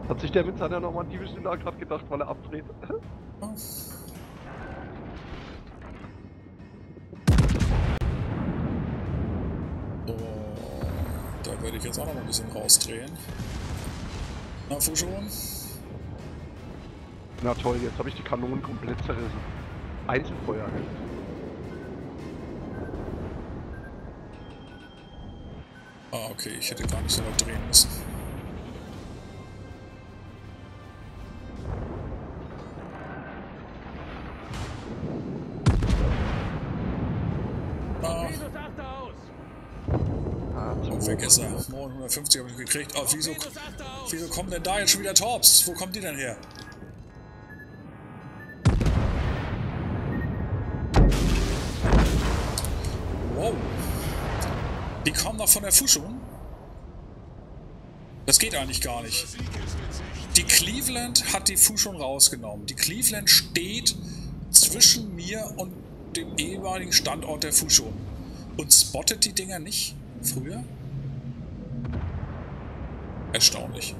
Hat sich der mit seiner bestimmt auch gerade gedacht, weil er abdreht. So, da werde ich jetzt auch noch mal ein bisschen rausdrehen. Na, Fusion? Na toll, jetzt habe ich die Kanonen komplett zerrissen. Einzelfeuer. gell? Ah, okay, ich hätte gar nicht so weit drehen müssen. Ah, ist er. 950 habe ich gekriegt. Oh, wieso, wieso kommen denn da jetzt schon wieder Torps? Wo kommen die denn her? Von der Fusion? Das geht eigentlich gar nicht. Die Cleveland hat die Fusion rausgenommen. Die Cleveland steht zwischen mir und dem ehemaligen Standort der Fusion. Und spottet die Dinger nicht früher? Erstaunlich.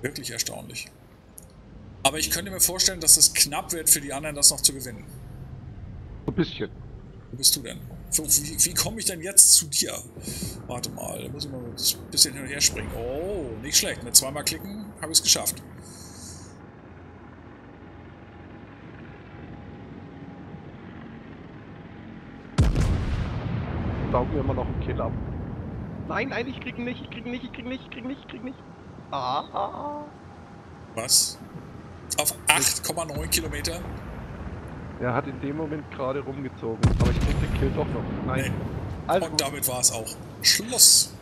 Wirklich erstaunlich. Aber ich könnte mir vorstellen, dass es knapp wird für die anderen, das noch zu gewinnen. Ein bisschen. Wo bist du denn? So, wie wie komme ich denn jetzt zu dir? Warte mal, da muss ich mal ein bisschen hin und her springen. Oh, nicht schlecht. Mit zweimal klicken habe ich es geschafft. Saugen wir immer noch einen Kill ab. Nein, nein, ich krieg ihn nicht, ich krieg ihn nicht, ich krieg ihn nicht, ich krieg ihn nicht, ich krieg ihn nicht. Ah, ah. Was? Auf 8,9 Kilometer? Er hat in dem Moment gerade rumgezogen, aber ich krieg den Kill doch noch. Nein. Nee. Also Und damit war es auch. Schluss.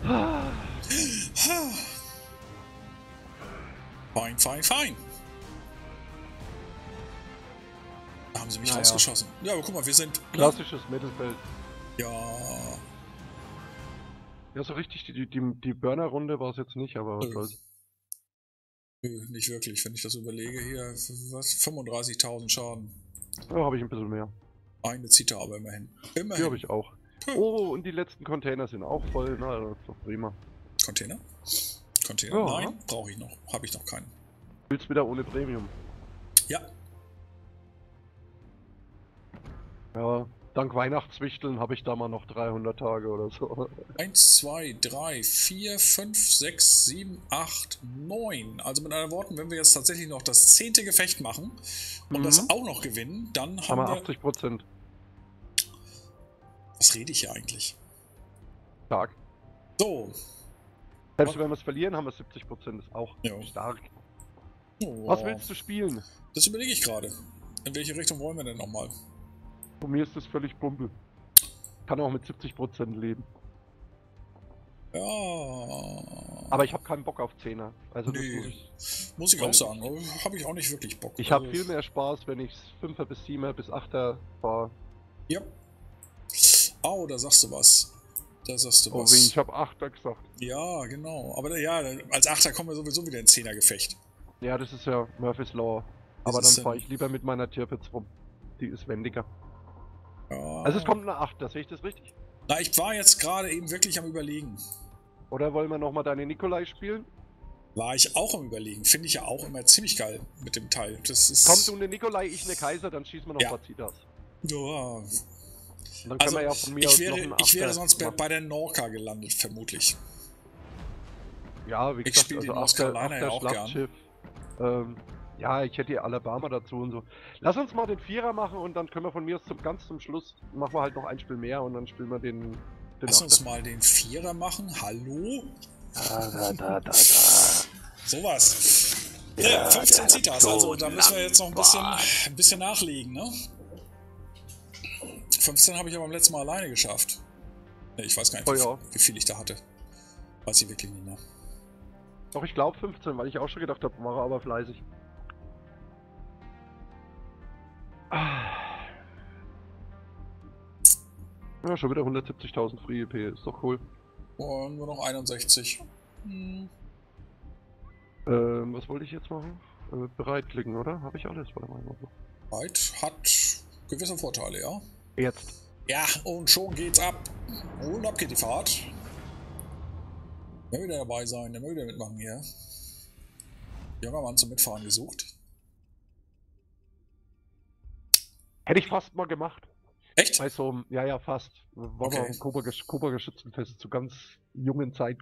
Fein, fein, fein. Da haben sie mich Naja. rausgeschossen. Ja, aber guck mal, wir sind. klassisches Mittelfeld. Ja. Ja, so richtig, die, die, die Burner-Runde war es jetzt nicht, aber was soll's. Nö, nicht wirklich, wenn ich das überlege hier, was, 35.000 Schaden. Ja, habe ich ein bisschen mehr. Eine Zita aber immerhin. Die Immerhin. habe ich auch. Puh. Oh, und die letzten Container sind auch voll. Na, das ist doch prima. Container? Container? Ja. Nein, brauche ich noch. Habe ich noch keinen. Willst wieder ohne Premium? Ja, Ja, dank Weihnachtswichteln habe ich da mal noch 300 Tage oder so. 1, 2, 3, 4, 5, 6, 7, 8, 9. Also mit anderen Worten, wenn wir jetzt tatsächlich noch das zehnte Gefecht machen und Mhm. das auch noch gewinnen, dann Haben haben wir wir... 80 Prozent. Was rede ich hier eigentlich? Stark. So. Selbst wenn wir es verlieren, haben wir 70 Prozent. Ist auch Ja. stark. Oh, Was willst du spielen? Das überlege ich gerade. In welche Richtung wollen wir denn nochmal? Von mir ist das völlig Pumpe. Kann auch mit 70 Prozent leben. Ja. Aber ich habe keinen Bock auf Zehner. Also das Nee. muss ich. Muss ich auch sagen. Habe ich auch nicht wirklich Bock. Ich habe Also, viel mehr Spaß, wenn ich 5er bis 7er bis 8er fahre. Ja. Au, da sagst du was. Da sagst du Oh, was. ich habe 8er gesagt. Ja, genau. Aber ja, als Achter kommen wir sowieso wieder ins Zehnergefecht. Ja, das ist ja Murphy's Law. Aber dann fahre ich lieber mit meiner Tirpitz rum. Die ist wendiger. Ja. Also es kommt eine 8, sehe ich das richtig? Na, ich war jetzt gerade eben wirklich am Überlegen. Oder wollen wir nochmal deine Nikolai spielen? War ich auch am Überlegen. Finde ich ja auch immer ziemlich geil mit dem Teil. Das ist. Komm du eine Nikolai, ich eine Kaiser, dann schießen wir noch Ja. Bazitas. Ja. Dann Also, ja von mir ich wäre, ich wäre sonst bei, bei der Norca gelandet, vermutlich. Ja, wie Ich gesagt, spiele also die North Carolina ja auch gern. Ähm, ja, ich hätte hier Alabama dazu und so. Lass uns mal den Vierer machen und dann können wir von mir aus zum, ganz zum Schluss, machen wir halt noch ein Spiel mehr und dann spielen wir den, den Lass uns Achter. mal den Vierer machen. Hallo? Da, da, da, da, da. Sowas. Ja, 15 Zitas, also da müssen wir jetzt noch ein bisschen, ein bisschen nachlegen, ne? 15 habe ich aber beim letzten Mal alleine geschafft. Ich weiß gar nicht, Oh wie, ja. wie viel ich da hatte. Weiß ich wirklich nicht mehr. Doch, ich glaube 15, weil ich auch schon gedacht habe, war er aber fleißig. Ja, schon wieder 170.000 Free EP, ist doch cool. Und nur noch 61. Hm. Ähm, was wollte ich jetzt machen? Äh, bereitklicken, oder? Habe ich alles? Warte mal. Weit hat gewisse Vorteile, ja. Jetzt. Ja, und schon geht's ab. Und ab geht die Fahrt. Wer will dabei sein? Der will wieder mitmachen hier. Junger Mann zum Mitfahren gesucht. Hätte ich fast mal gemacht. Echt? Bei so einem, ja, ja, fast. War Okay. mal Kobergesch Kobergeschützenfest zu ganz jungen Zeit.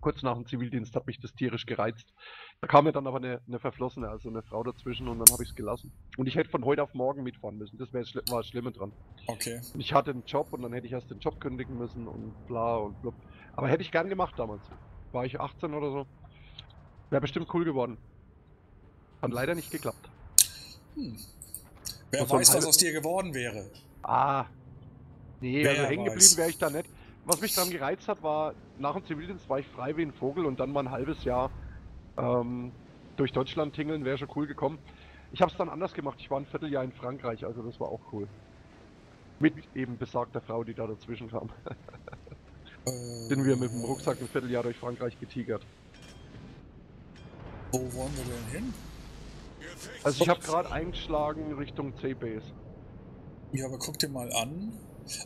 Kurz nach dem Zivildienst hat mich das tierisch gereizt. Da kam mir dann aber eine, eine Verflossene, also eine Frau dazwischen und dann habe ich es gelassen. Und ich hätte von heute auf morgen mitfahren müssen. Das schli- war das Schlimme dran. Okay. Ich hatte einen Job und dann hätte ich erst den Job kündigen müssen und bla und blub. Aber hätte ich gern gemacht damals. War ich 18 oder so. Wäre bestimmt cool geworden. Hat leider nicht geklappt. Hm. Wer weiß, was aus dir geworden wäre. Ah. Nee, Wer also hängen geblieben wäre ich da nicht. Was mich daran gereizt hat, war, nach dem Zivildienst war ich frei wie ein Vogel und dann mal ein halbes Jahr ähm, durch Deutschland tingeln, wäre schon cool gekommen. Ich habe es dann anders gemacht. Ich war ein Vierteljahr in Frankreich, also das war auch cool. Mit eben besagter Frau, die da dazwischen kam. Sind wir mit dem Rucksack ein Vierteljahr durch Frankreich getigert. Wo wollen wir denn hin? Also ich habe gerade eingeschlagen Richtung C-Base. Ja, aber guck dir mal an.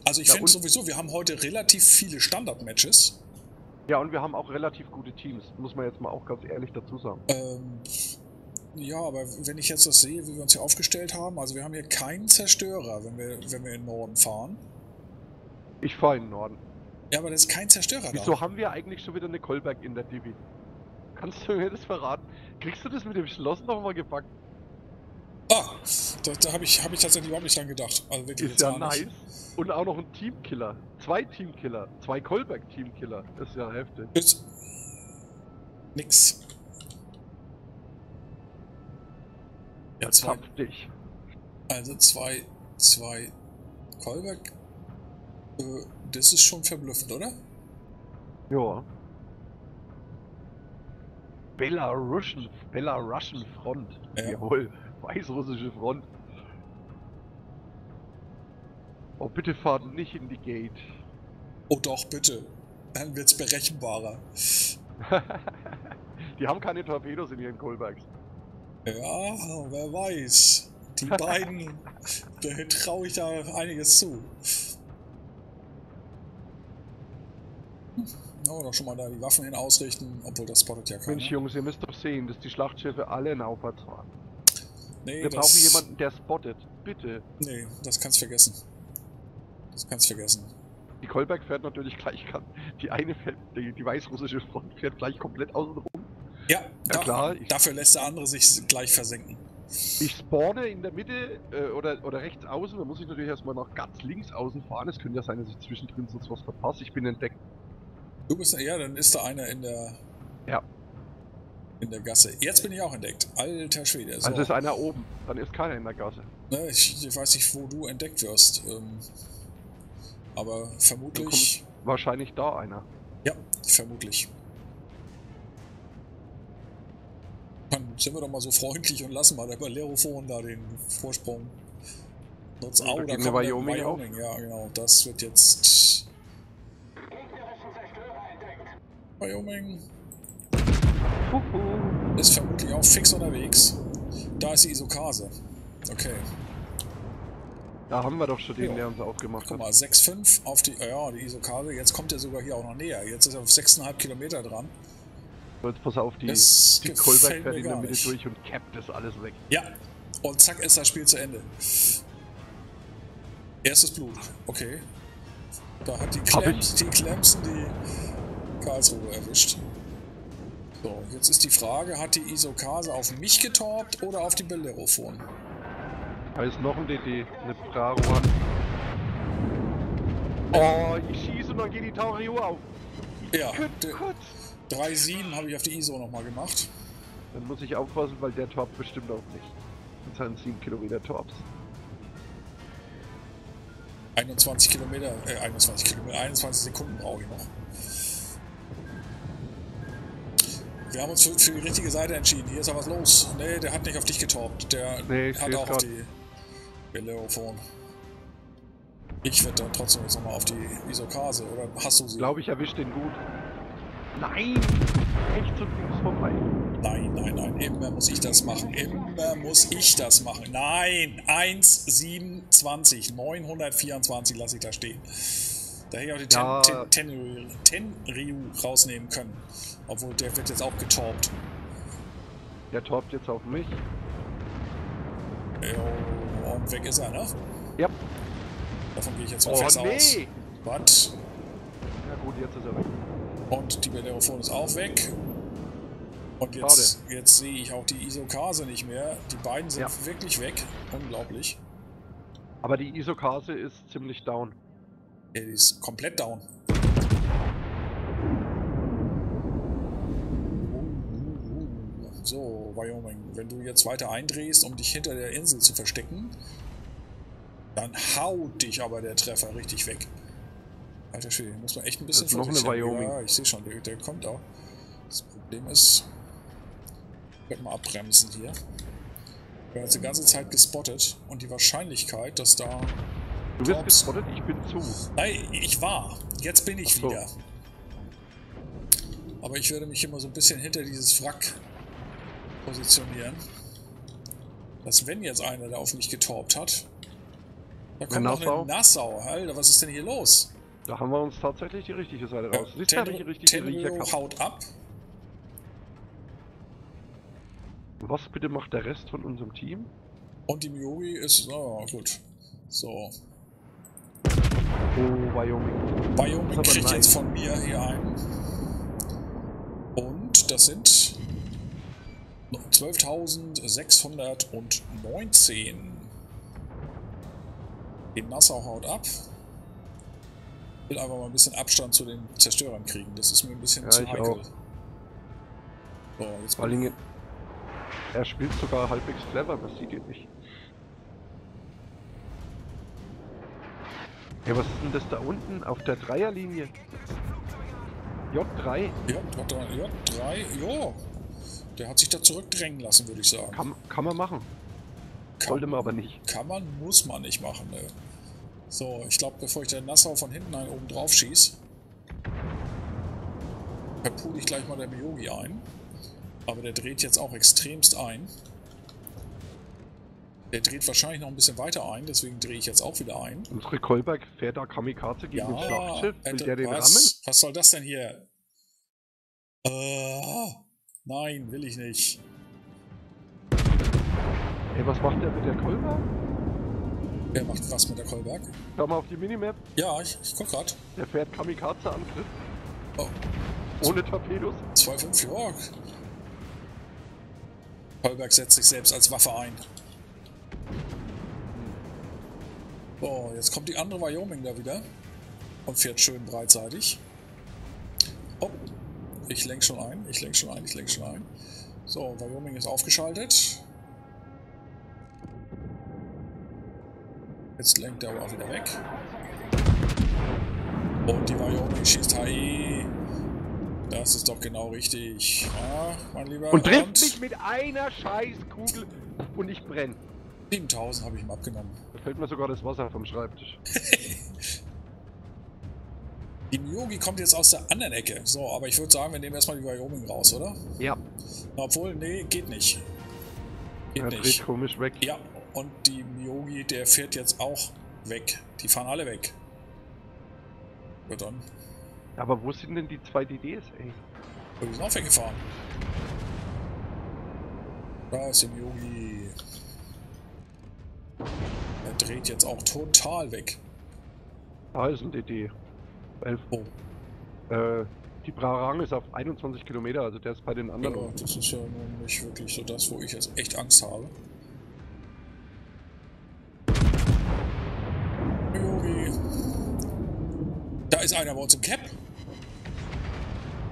Also ich Ja, finde sowieso, wir haben heute relativ viele Standard-Matches. Ja, und wir haben auch relativ gute Teams, muss man jetzt mal auch ganz ehrlich dazu sagen. Ähm, ja, aber wenn ich jetzt das sehe, wie wir uns hier aufgestellt haben, also wir haben hier keinen Zerstörer, wenn wir, wenn wir in den Norden fahren. Ich fahre in den Norden. Ja, aber da ist kein Zerstörer Wieso da. haben wir eigentlich schon wieder eine Kolberg in der Divi? Kannst du mir das verraten? Kriegst du das mit dem Schloss nochmal gepackt? Ah, da, da habe ich, hab ich tatsächlich überhaupt nicht dran gedacht. Also wirklich Ist ja nice. nicht. Und auch noch ein Teamkiller. Zwei Teamkiller. Zwei Kolberg-Teamkiller. Das ist ja heftig. Jetzt nix. Ja, zwei, dich. also zwei, zwei Kolberg. Äh, das ist schon verblüffend, oder? Ja. Belarusian, Belarusian Front. Ja. Jawohl. Weißrussische Front. Oh, bitte fahrt nicht in die Gate. Oh doch, bitte. Dann wird's berechenbarer. Die haben keine Torpedos in ihren Kohlbergs. Ja, wer weiß. Die beiden, da traue ich da einiges zu. Oh, doch schon mal da die Waffen hin ausrichten, obwohl das spottet ja keiner. Mensch, Jungs, ihr müsst doch sehen, dass die Schlachtschiffe alle in Aufwärts fahren. Nee, Wir das, brauchen jemanden, der spottet. Bitte. Nee, das kannst vergessen. Das kannst vergessen. Die Kolberg fährt natürlich gleich, kann- die eine fährt, die, die weißrussische Front fährt gleich komplett außen rum. Ja, Ja, da, klar, ich- dafür lässt der andere sich gleich versenken. Ich spawne in der Mitte äh, oder, oder rechts außen, da muss ich natürlich erstmal nach ganz links außen fahren. Es könnte ja sein, dass ich zwischendrin sonst was verpasse. Ich bin entdeckt. Du bist, ja, dann ist da einer in der, Ja. In der Gasse. Jetzt bin ich auch entdeckt. Alter Schwede. So. Also ist einer oben, dann ist keiner in der Gasse. Ne, ich, ich weiß nicht, wo du entdeckt wirst. Ähm, aber vermutlich. Wahrscheinlich da einer. Ja, vermutlich. Dann sind wir doch mal so freundlich und lassen mal der Balerophon da den Vorsprung. Sonst, Und da kommt der Wyoming auf. Wyoming. Ja, genau. Das wird jetzt. Wyoming Huhu. ist vermutlich auch fix unterwegs. Da ist die Isokase. Okay. Da haben wir doch schon den, Ja. der uns aufgemacht Guck hat. mal, 6,5 auf die. Ja, die Isokase. Jetzt kommt er sogar hier auch noch näher. Jetzt ist er auf 6,5 Kilometer dran. So, Jetzt pass auf, die, Das die Kolberg fährt in der Mitte nicht. durch und cappt das alles weg. Ja. Und zack ist das Spiel zu Ende. Erstes Blut. Okay. Da hat die Clems, die Clemson die Karlsruhe erwischt. So, jetzt ist die Frage, hat die Isokase auf mich getorbt oder auf die Belerophon? Da ist noch ein DD, eine Praruan. Oh, ich schieße und dann geht die Taurio auf. Ja, Gut, d- gut. 3,7 habe ich auf die ISO nochmal gemacht. Dann muss ich aufpassen, weil der torpt bestimmt auch nicht. Mit seinen 7 Kilometer Torps. 21 Kilometer, äh, 21 Kilometer, 21 Sekunden brauche ich noch. Wir haben uns für, für die richtige Seite entschieden. Hier ist ja was los. Nee, der hat nicht auf dich getorbt. Der Nee, hat auch auf grad. die Belerophon. Ich werde dann trotzdem jetzt nochmal auf die Isokase, oder hast du sie? Glaube ich, erwischt den gut. Nein! Echt zu links vorbei. Nein, nein, nein. Immer muss ich das machen. Immer muss ich das machen. Nein! 1,27. 924 lasse ich da stehen. Da hätte ich auch die Ten, Ja. Ten, Tenryu, Tenryu rausnehmen können. Obwohl, der wird jetzt auch getorbt. Der torpt jetzt auf mich. Jo, Und weg ist er, ne? Ja. Davon gehe ich jetzt mal Oh fest aus. nee! Was? Ja gut, jetzt ist er weg. Und die Belerophon ist auch weg. Und jetzt, jetzt sehe ich auch die Isokase nicht mehr. Die beiden sind Ja. wirklich weg. Unglaublich. Aber die Isokase ist ziemlich down. Die ist komplett down. So, Wyoming, wenn du jetzt weiter eindrehst, um dich hinter der Insel zu verstecken, dann haut dich aber der Treffer richtig weg. Alter Schwede, muss man echt ein bisschen noch eine. Wyoming. Ja, ich sehe schon, der, der kommt auch. Das Problem ist, ich werde mal abbremsen hier. Wir haben jetzt die ganze Zeit gespottet und die Wahrscheinlichkeit, dass da Du wirst gespottet, ich bin zu. Nein, ich war. Jetzt bin ich so. wieder. Aber ich werde mich immer so ein bisschen hinter dieses Wrack positionieren. Dass wenn jetzt einer da auf mich getorbt hat, da kommt noch eine Nassau. Alter, was ist denn hier los? Da haben wir uns tatsächlich die richtige Seite raus. Das ist ja nicht die richtige Riecherkampf. haut ab. Was bitte macht der Rest von unserem Team? Und die Miyogi ist, oh, gut. So. Oh, Wyoming. Wyoming aber kriegt nice. jetzt von mir hier ein. Und das sind 12.619. Die Nassau haut ab. Will einfach mal ein bisschen Abstand zu den Zerstörern kriegen. Das ist mir ein bisschen Ja, zu heikel. auch. So, jetzt Vor er spielt sogar halbwegs clever, das sieht ihr nicht. Ja, was ist denn das da unten auf der Dreierlinie? J3? Ja, hat er- ja, drei, ja. Der hat sich da zurückdrängen lassen, würde ich sagen. Kann, kann man machen. Kann- Sollte man aber nicht. Kann man, muss man nicht machen, ne. So, ich glaube, bevor ich der Nassau von hinten einen oben drauf schieß, verpule ich gleich mal der Miyogi ein. Aber der dreht jetzt auch extremst ein. Der dreht wahrscheinlich noch ein bisschen weiter ein, deswegen drehe ich jetzt auch wieder ein. Unsere Kolberg fährt da Kamikaze gegen Ja, das Schlachtschiff. Will Alter, der den rammen? was, was soll das denn hier? Äh, nein, will ich nicht. Ey, was macht der mit der Kolberg? Wer macht was mit der Kolberg? Schau mal auf die Minimap. Ja, ich, ich guck grad. Der fährt Kamikaze-Angriff. Oh, Ohne Torpedos. 2,5 York. Kolberg setzt sich selbst als Waffe ein. So, jetzt kommt die andere Wyoming da wieder. Und fährt schön breitseitig. Oh, ich lenk schon ein, ich lenk schon ein, ich lenk schon ein. So, Wyoming ist aufgeschaltet. Jetzt lenkt er aber auch wieder weg. Und die Wyoming schießt HE. Das ist doch genau richtig. Ja, mein lieber. Und trifft mich mit einer Scheißkugel und ich brenn. 7000 habe ich ihm abgenommen. Da fällt mir sogar das Wasser vom Schreibtisch. Die Miyogi kommt jetzt aus der anderen Ecke. So, aber ich würde sagen, wir nehmen erstmal die Wyoming raus, oder? Ja, Obwohl, nee, geht nicht. Geht er dreht nicht. komisch weg. Ja, und die Miyogi, der fährt jetzt auch weg. Die fahren alle weg. Gut dann. Aber wo sind denn die zwei DDs, ey? Die sind auch weggefahren. Da ist der Miyogi. Er dreht jetzt auch total weg. Da ist ein DD. 11. Oh, Äh, die Brarang ist auf 21 Kilometer, also der ist bei den ja, anderen. das ist ja nicht wirklich so das, wo ich jetzt echt Angst habe. Miyogi. Da ist einer bei uns im Cap.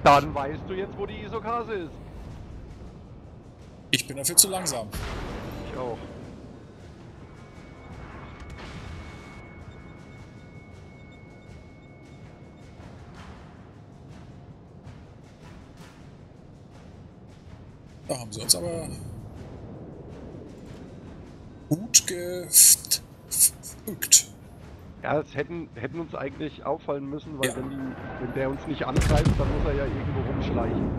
Dann weißt du jetzt, wo die Isokase ist. Ich bin dafür zu langsam. Ich auch. Da haben sie uns aber gut gefügt. Ja, es hätten, hätten uns eigentlich auffallen müssen, weil Ja. wenn, die, wenn der uns nicht angreift, dann muss er ja irgendwo rumschleichen.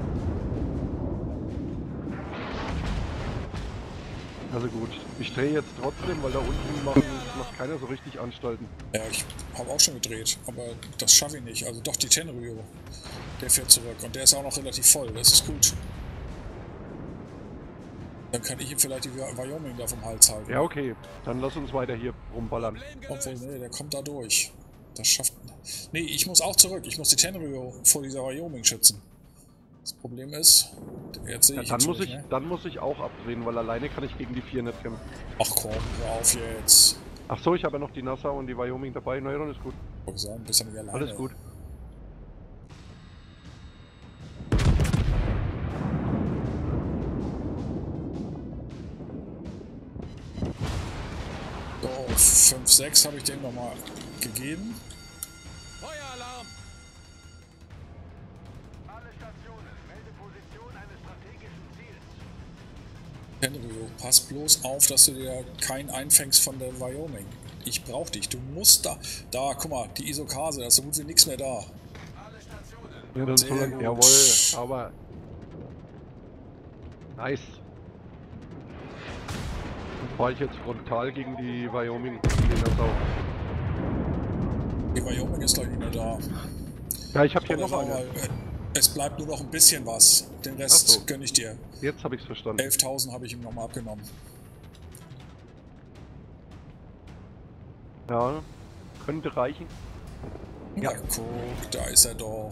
Also gut, ich drehe jetzt trotzdem, weil da unten machen, macht keiner so richtig Anstalten. Ja, ich habe auch schon gedreht, aber das schaffe ich nicht. Also doch die Tenryo, der fährt zurück und der ist auch noch relativ voll. Das ist gut. Dann kann ich ihm vielleicht die Wyoming da vom Hals halten. Ja, okay, dann lass uns weiter hier rumballern. Obwohl, nee, der kommt da durch. Das schafft. Nee, ich muss auch zurück. Ich muss die Tenryo vor dieser Wyoming schützen. Das Problem ist, jetzt sehe Ja, ich dann, muss ich, ne? dann muss ich auch abdrehen, weil alleine kann ich gegen die vier nicht kämpfen. Ach komm, hör auf jetzt. Ach so, ich habe ja noch die Nassau und die Wyoming dabei. Na ja, dann ist gut. Sagen, bist nicht alleine. Alles gut. 5, 6 habe ich dem nochmal gegeben. Feueralarm! Alle Stationen, melde Position eines strategischen Ziels. Tenryo, pass bloß auf, dass du dir keinen einfängst von der Wyoming. Ich brauch dich. Du musst da. Da, guck mal, die Isokase, da ist so gut wie nichts mehr da. Alle Stationen! Ja, dann Sehr soll gut. jawohl, aber. Nice. Fahre ich jetzt frontal gegen die Wyoming, gegen die Wyoming ist gleich mehr da. Ja, ich habe hier noch eine. äh, es bleibt nur noch ein bisschen was. Den Rest so. gönn ich dir. Jetzt habe ich es verstanden. 11.000 habe ich ihm nochmal abgenommen. Ja, könnte reichen. Ja. guck, da ist er doch.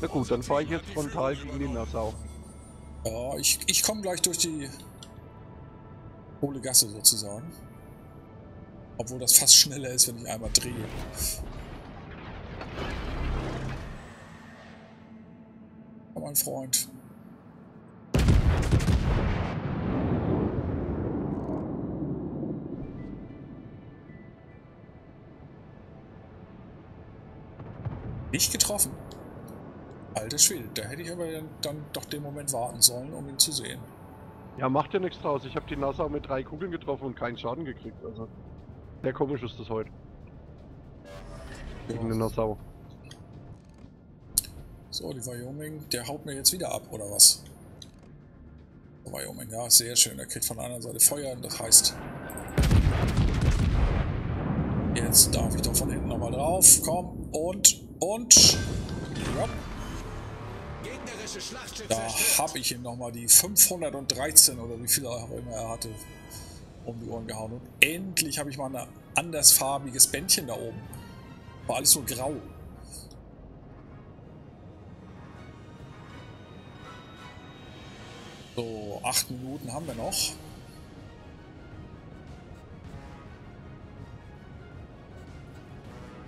Na gut, dann fahre ich jetzt frontal gegen die Nassau. Ja, ich, ich komme gleich durch die hohle Gasse sozusagen. Obwohl das fast schneller ist, wenn ich einmal drehe. Oh, mein Freund. Nicht getroffen. Alter Schwede, da hätte ich aber dann doch den Moment warten sollen, um ihn zu sehen. Ja, macht ja nichts draus. Ich habe die Nassau mit drei Kugeln getroffen und keinen Schaden gekriegt. Also, sehr komisch ist das heute. Gegen eine Nassau. So, die Wyoming, der haut mir jetzt wieder ab, oder was? Wyoming, ja, sehr schön. Er kriegt von der anderen Seite Feuer, das heißt... Jetzt darf ich doch von hinten nochmal drauf. Komm, und, und... Schlachtschiff da habe ich ihm nochmal die 513 oder wie viel auch immer er hatte, um die Ohren gehauen. Und endlich habe ich mal ein andersfarbiges Bändchen da oben. War alles so grau. So, acht Minuten haben wir noch.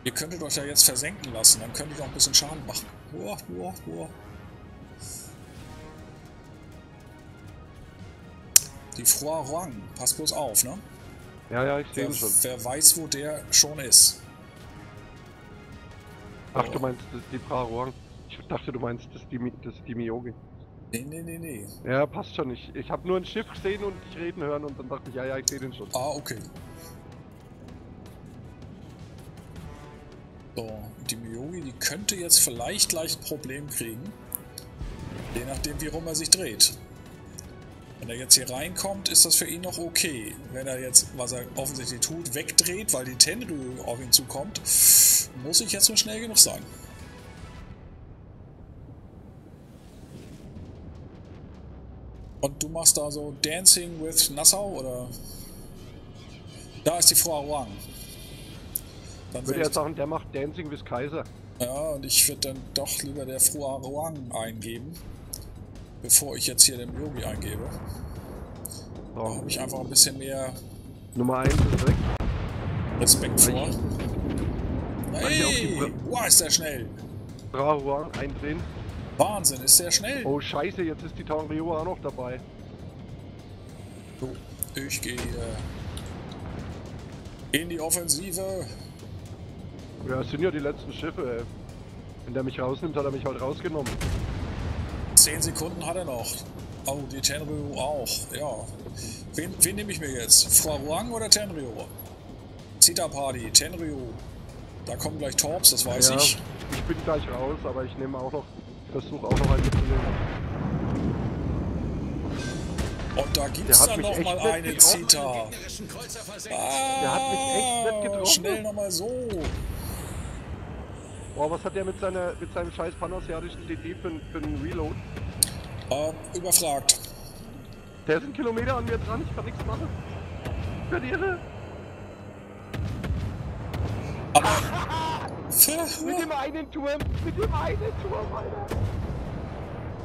Ihr könntet euch ja jetzt versenken lassen, dann könnte ich auch ein bisschen Schaden machen. Boah, boah, boah. Die Frau Huang, pass bloß auf, ne? Ja, ja, ich sehe Wer, ihn schon. wer weiß, wo der schon ist. Ach, du meinst, das ist die Praruang. Ich dachte, du meinst, das ist die, das ist die Miyogi. Nee, nee, nee, nee. Ja, passt schon. Ich, ich habe nur ein Schiff gesehen und dich reden hören und dann dachte ich, ja, ja, ich sehe den schon. Ah, okay. So, die Miyogi, die könnte jetzt vielleicht gleich ein Problem kriegen. Je nachdem, wie rum er sich dreht. Wenn er jetzt hier reinkommt, ist das für ihn noch okay. Wenn er jetzt, was er offensichtlich tut, wegdreht, weil die Tenryu auf ihn zukommt, muss ich jetzt nur schnell genug sein. Und du machst da so Dancing with Nassau oder? Da ist die Frau Wang. Dann Ich würde ja sagen, der macht Dancing with Kaiser. ja, und ich würde dann doch lieber der Frau Wang eingeben, bevor ich jetzt hier den Yogi eingebe. So, habe ich einfach ein bisschen mehr Nummer 1 ist weg. Respekt vor. Hey, wow, ist der schnell. Praruang eindrehen. Wahnsinn, ist der schnell. Oh, scheiße, jetzt ist die Tanrio auch noch dabei. So, ich gehe in die Offensive. Ja, es sind ja die letzten Schiffe, ey. Wenn der mich rausnimmt, hat er mich halt rausgenommen. Zehn Sekunden hat er noch. Oh, die Tenryu auch. Ja. Wen, wen nehme ich mir jetzt? Frau Wang oder Tenryu? Zita Party, Tenryu. Da kommen gleich Torps, das weiß ja, ich. ich bin gleich raus, aber ich nehme auch noch, versuche auch noch einen mitzunehmen. Und da Der gibt's dann mich noch echt mal nicht eine. Zita. Ah, hat mich echt nicht getroffen. Schnell nochmal so. Boah, was hat der mit, seiner, mit seinem scheiß panasiatischen DD für, für einen Reload? Äh, überfragt. Der ist ein Kilometer an mir dran, ich kann nichts machen. Verliere. Mit dem einen Turm, mit dem einen Turm, Alter.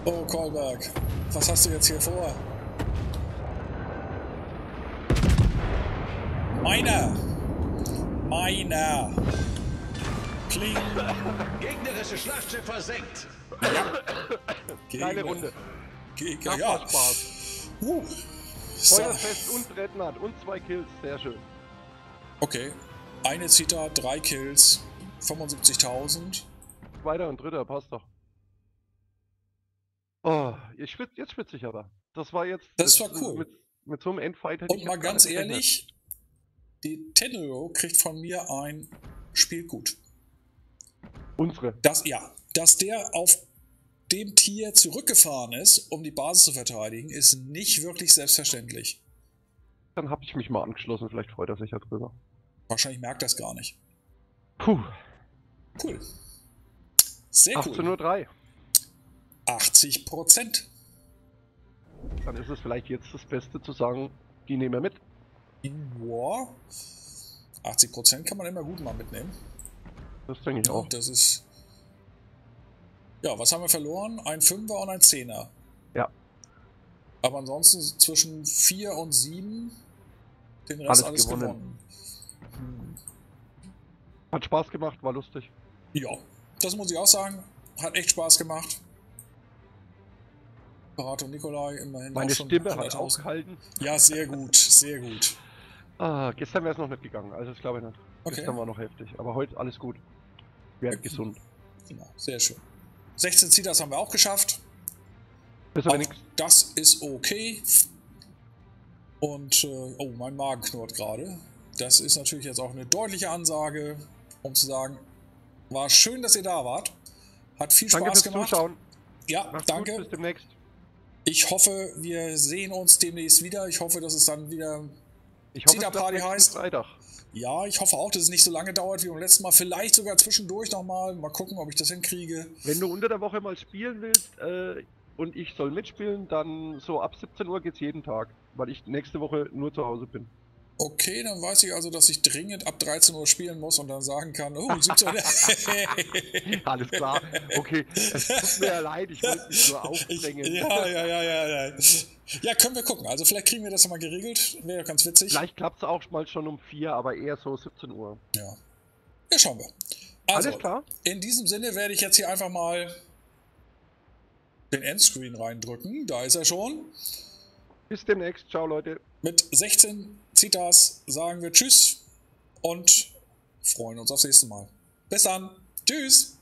Oh, Kolberg. Was hast du jetzt hier vor? Meiner! Meiner! Kling! Gegnerische Schlachtschiff versenkt. Geile Gegner- Runde. Gegner, Das ja. Spaß. Uh. So. Feuerfest und Dreadnought und zwei Kills, sehr schön. Okay. Eine Zita, drei Kills, 75.000. Zweiter und dritter, passt doch. Oh, ich schwitz, jetzt schwitze ich aber. Das war jetzt. Das war cool. Mit, mit so einem Endfight hätte Und ich mal ganz ehrlich, die Tenero kriegt von mir ein Spiel gut. Unsere. Dass, ja, dass der auf dem Tier zurückgefahren ist, um die Basis zu verteidigen, ist nicht wirklich selbstverständlich. Dann habe ich mich mal angeschlossen, vielleicht freut er sich ja drüber. Wahrscheinlich merkt er es gar nicht. Puh, Cool. Sehr cool. 18.03 Uhr. 80 Prozent. Dann ist es vielleicht jetzt das Beste zu sagen, die nehmen wir mit. Ja. 80 Prozent kann man immer gut mal mitnehmen. Das denke ich auch. Das ist. Ja, was haben wir verloren? Ein Fünfer und ein Zehner. Ja. Aber ansonsten zwischen 4 und 7 den Rest alles, Alles gewonnen. gewonnen. Hat Spaß gemacht, war lustig. Ja, das muss ich auch sagen. Hat echt Spaß gemacht. Berater Nikolai immerhin Meine auch schon Stimme hat auch 100.000. gehalten. Ja, sehr gut, sehr gut. Ah, gestern wäre es noch nicht gegangen, also das glaube ich nicht. Okay. Gestern war noch heftig, aber heute alles gut. Werd gesund. Genau, sehr schön. 16 Zitas haben wir auch geschafft. Ist Auch das ist okay. Und, äh, oh, mein Magen knurrt gerade. Das ist natürlich jetzt auch eine deutliche Ansage, um zu sagen, war schön, dass ihr da wart. Hat viel Danke Spaß fürs gemacht. Zuschauen. Ja, Macht's danke. gut, bis demnächst. Ich hoffe, wir sehen uns demnächst wieder. Ich hoffe, dass es dann wieder. Bleibt Party heißt- Freitag. Ja, ich hoffe auch, dass es nicht so lange dauert wie beim letzten Mal. Vielleicht sogar zwischendurch nochmal. Mal gucken, ob ich das hinkriege. Wenn du unter der Woche mal spielen willst äh, und ich soll mitspielen, dann so ab 17 Uhr geht's jeden Tag, weil ich nächste Woche nur zu Hause bin. Okay, dann weiß ich also, dass ich dringend ab 13 Uhr spielen muss und dann sagen kann, oh, 17 Uhr. Alles klar. Okay, es tut mir ja leid, ich wollte mich nur Ich, aufdrängen. ja, ja, ja, ja, ja. Ja, können wir gucken. Also vielleicht kriegen wir das ja mal geregelt. Wäre ganz witzig. Vielleicht klappt's auch mal schon um 4, aber eher so 17 Uhr. Ja. Ja, schauen wir. Also, Alles klar. in diesem Sinne werde ich jetzt hier einfach mal den Endscreen reindrücken. Da ist er schon. Bis demnächst. Ciao, Leute. Mit 16 Zitas sagen wir Tschüss und freuen uns aufs nächste Mal. Bis dann. Tschüss.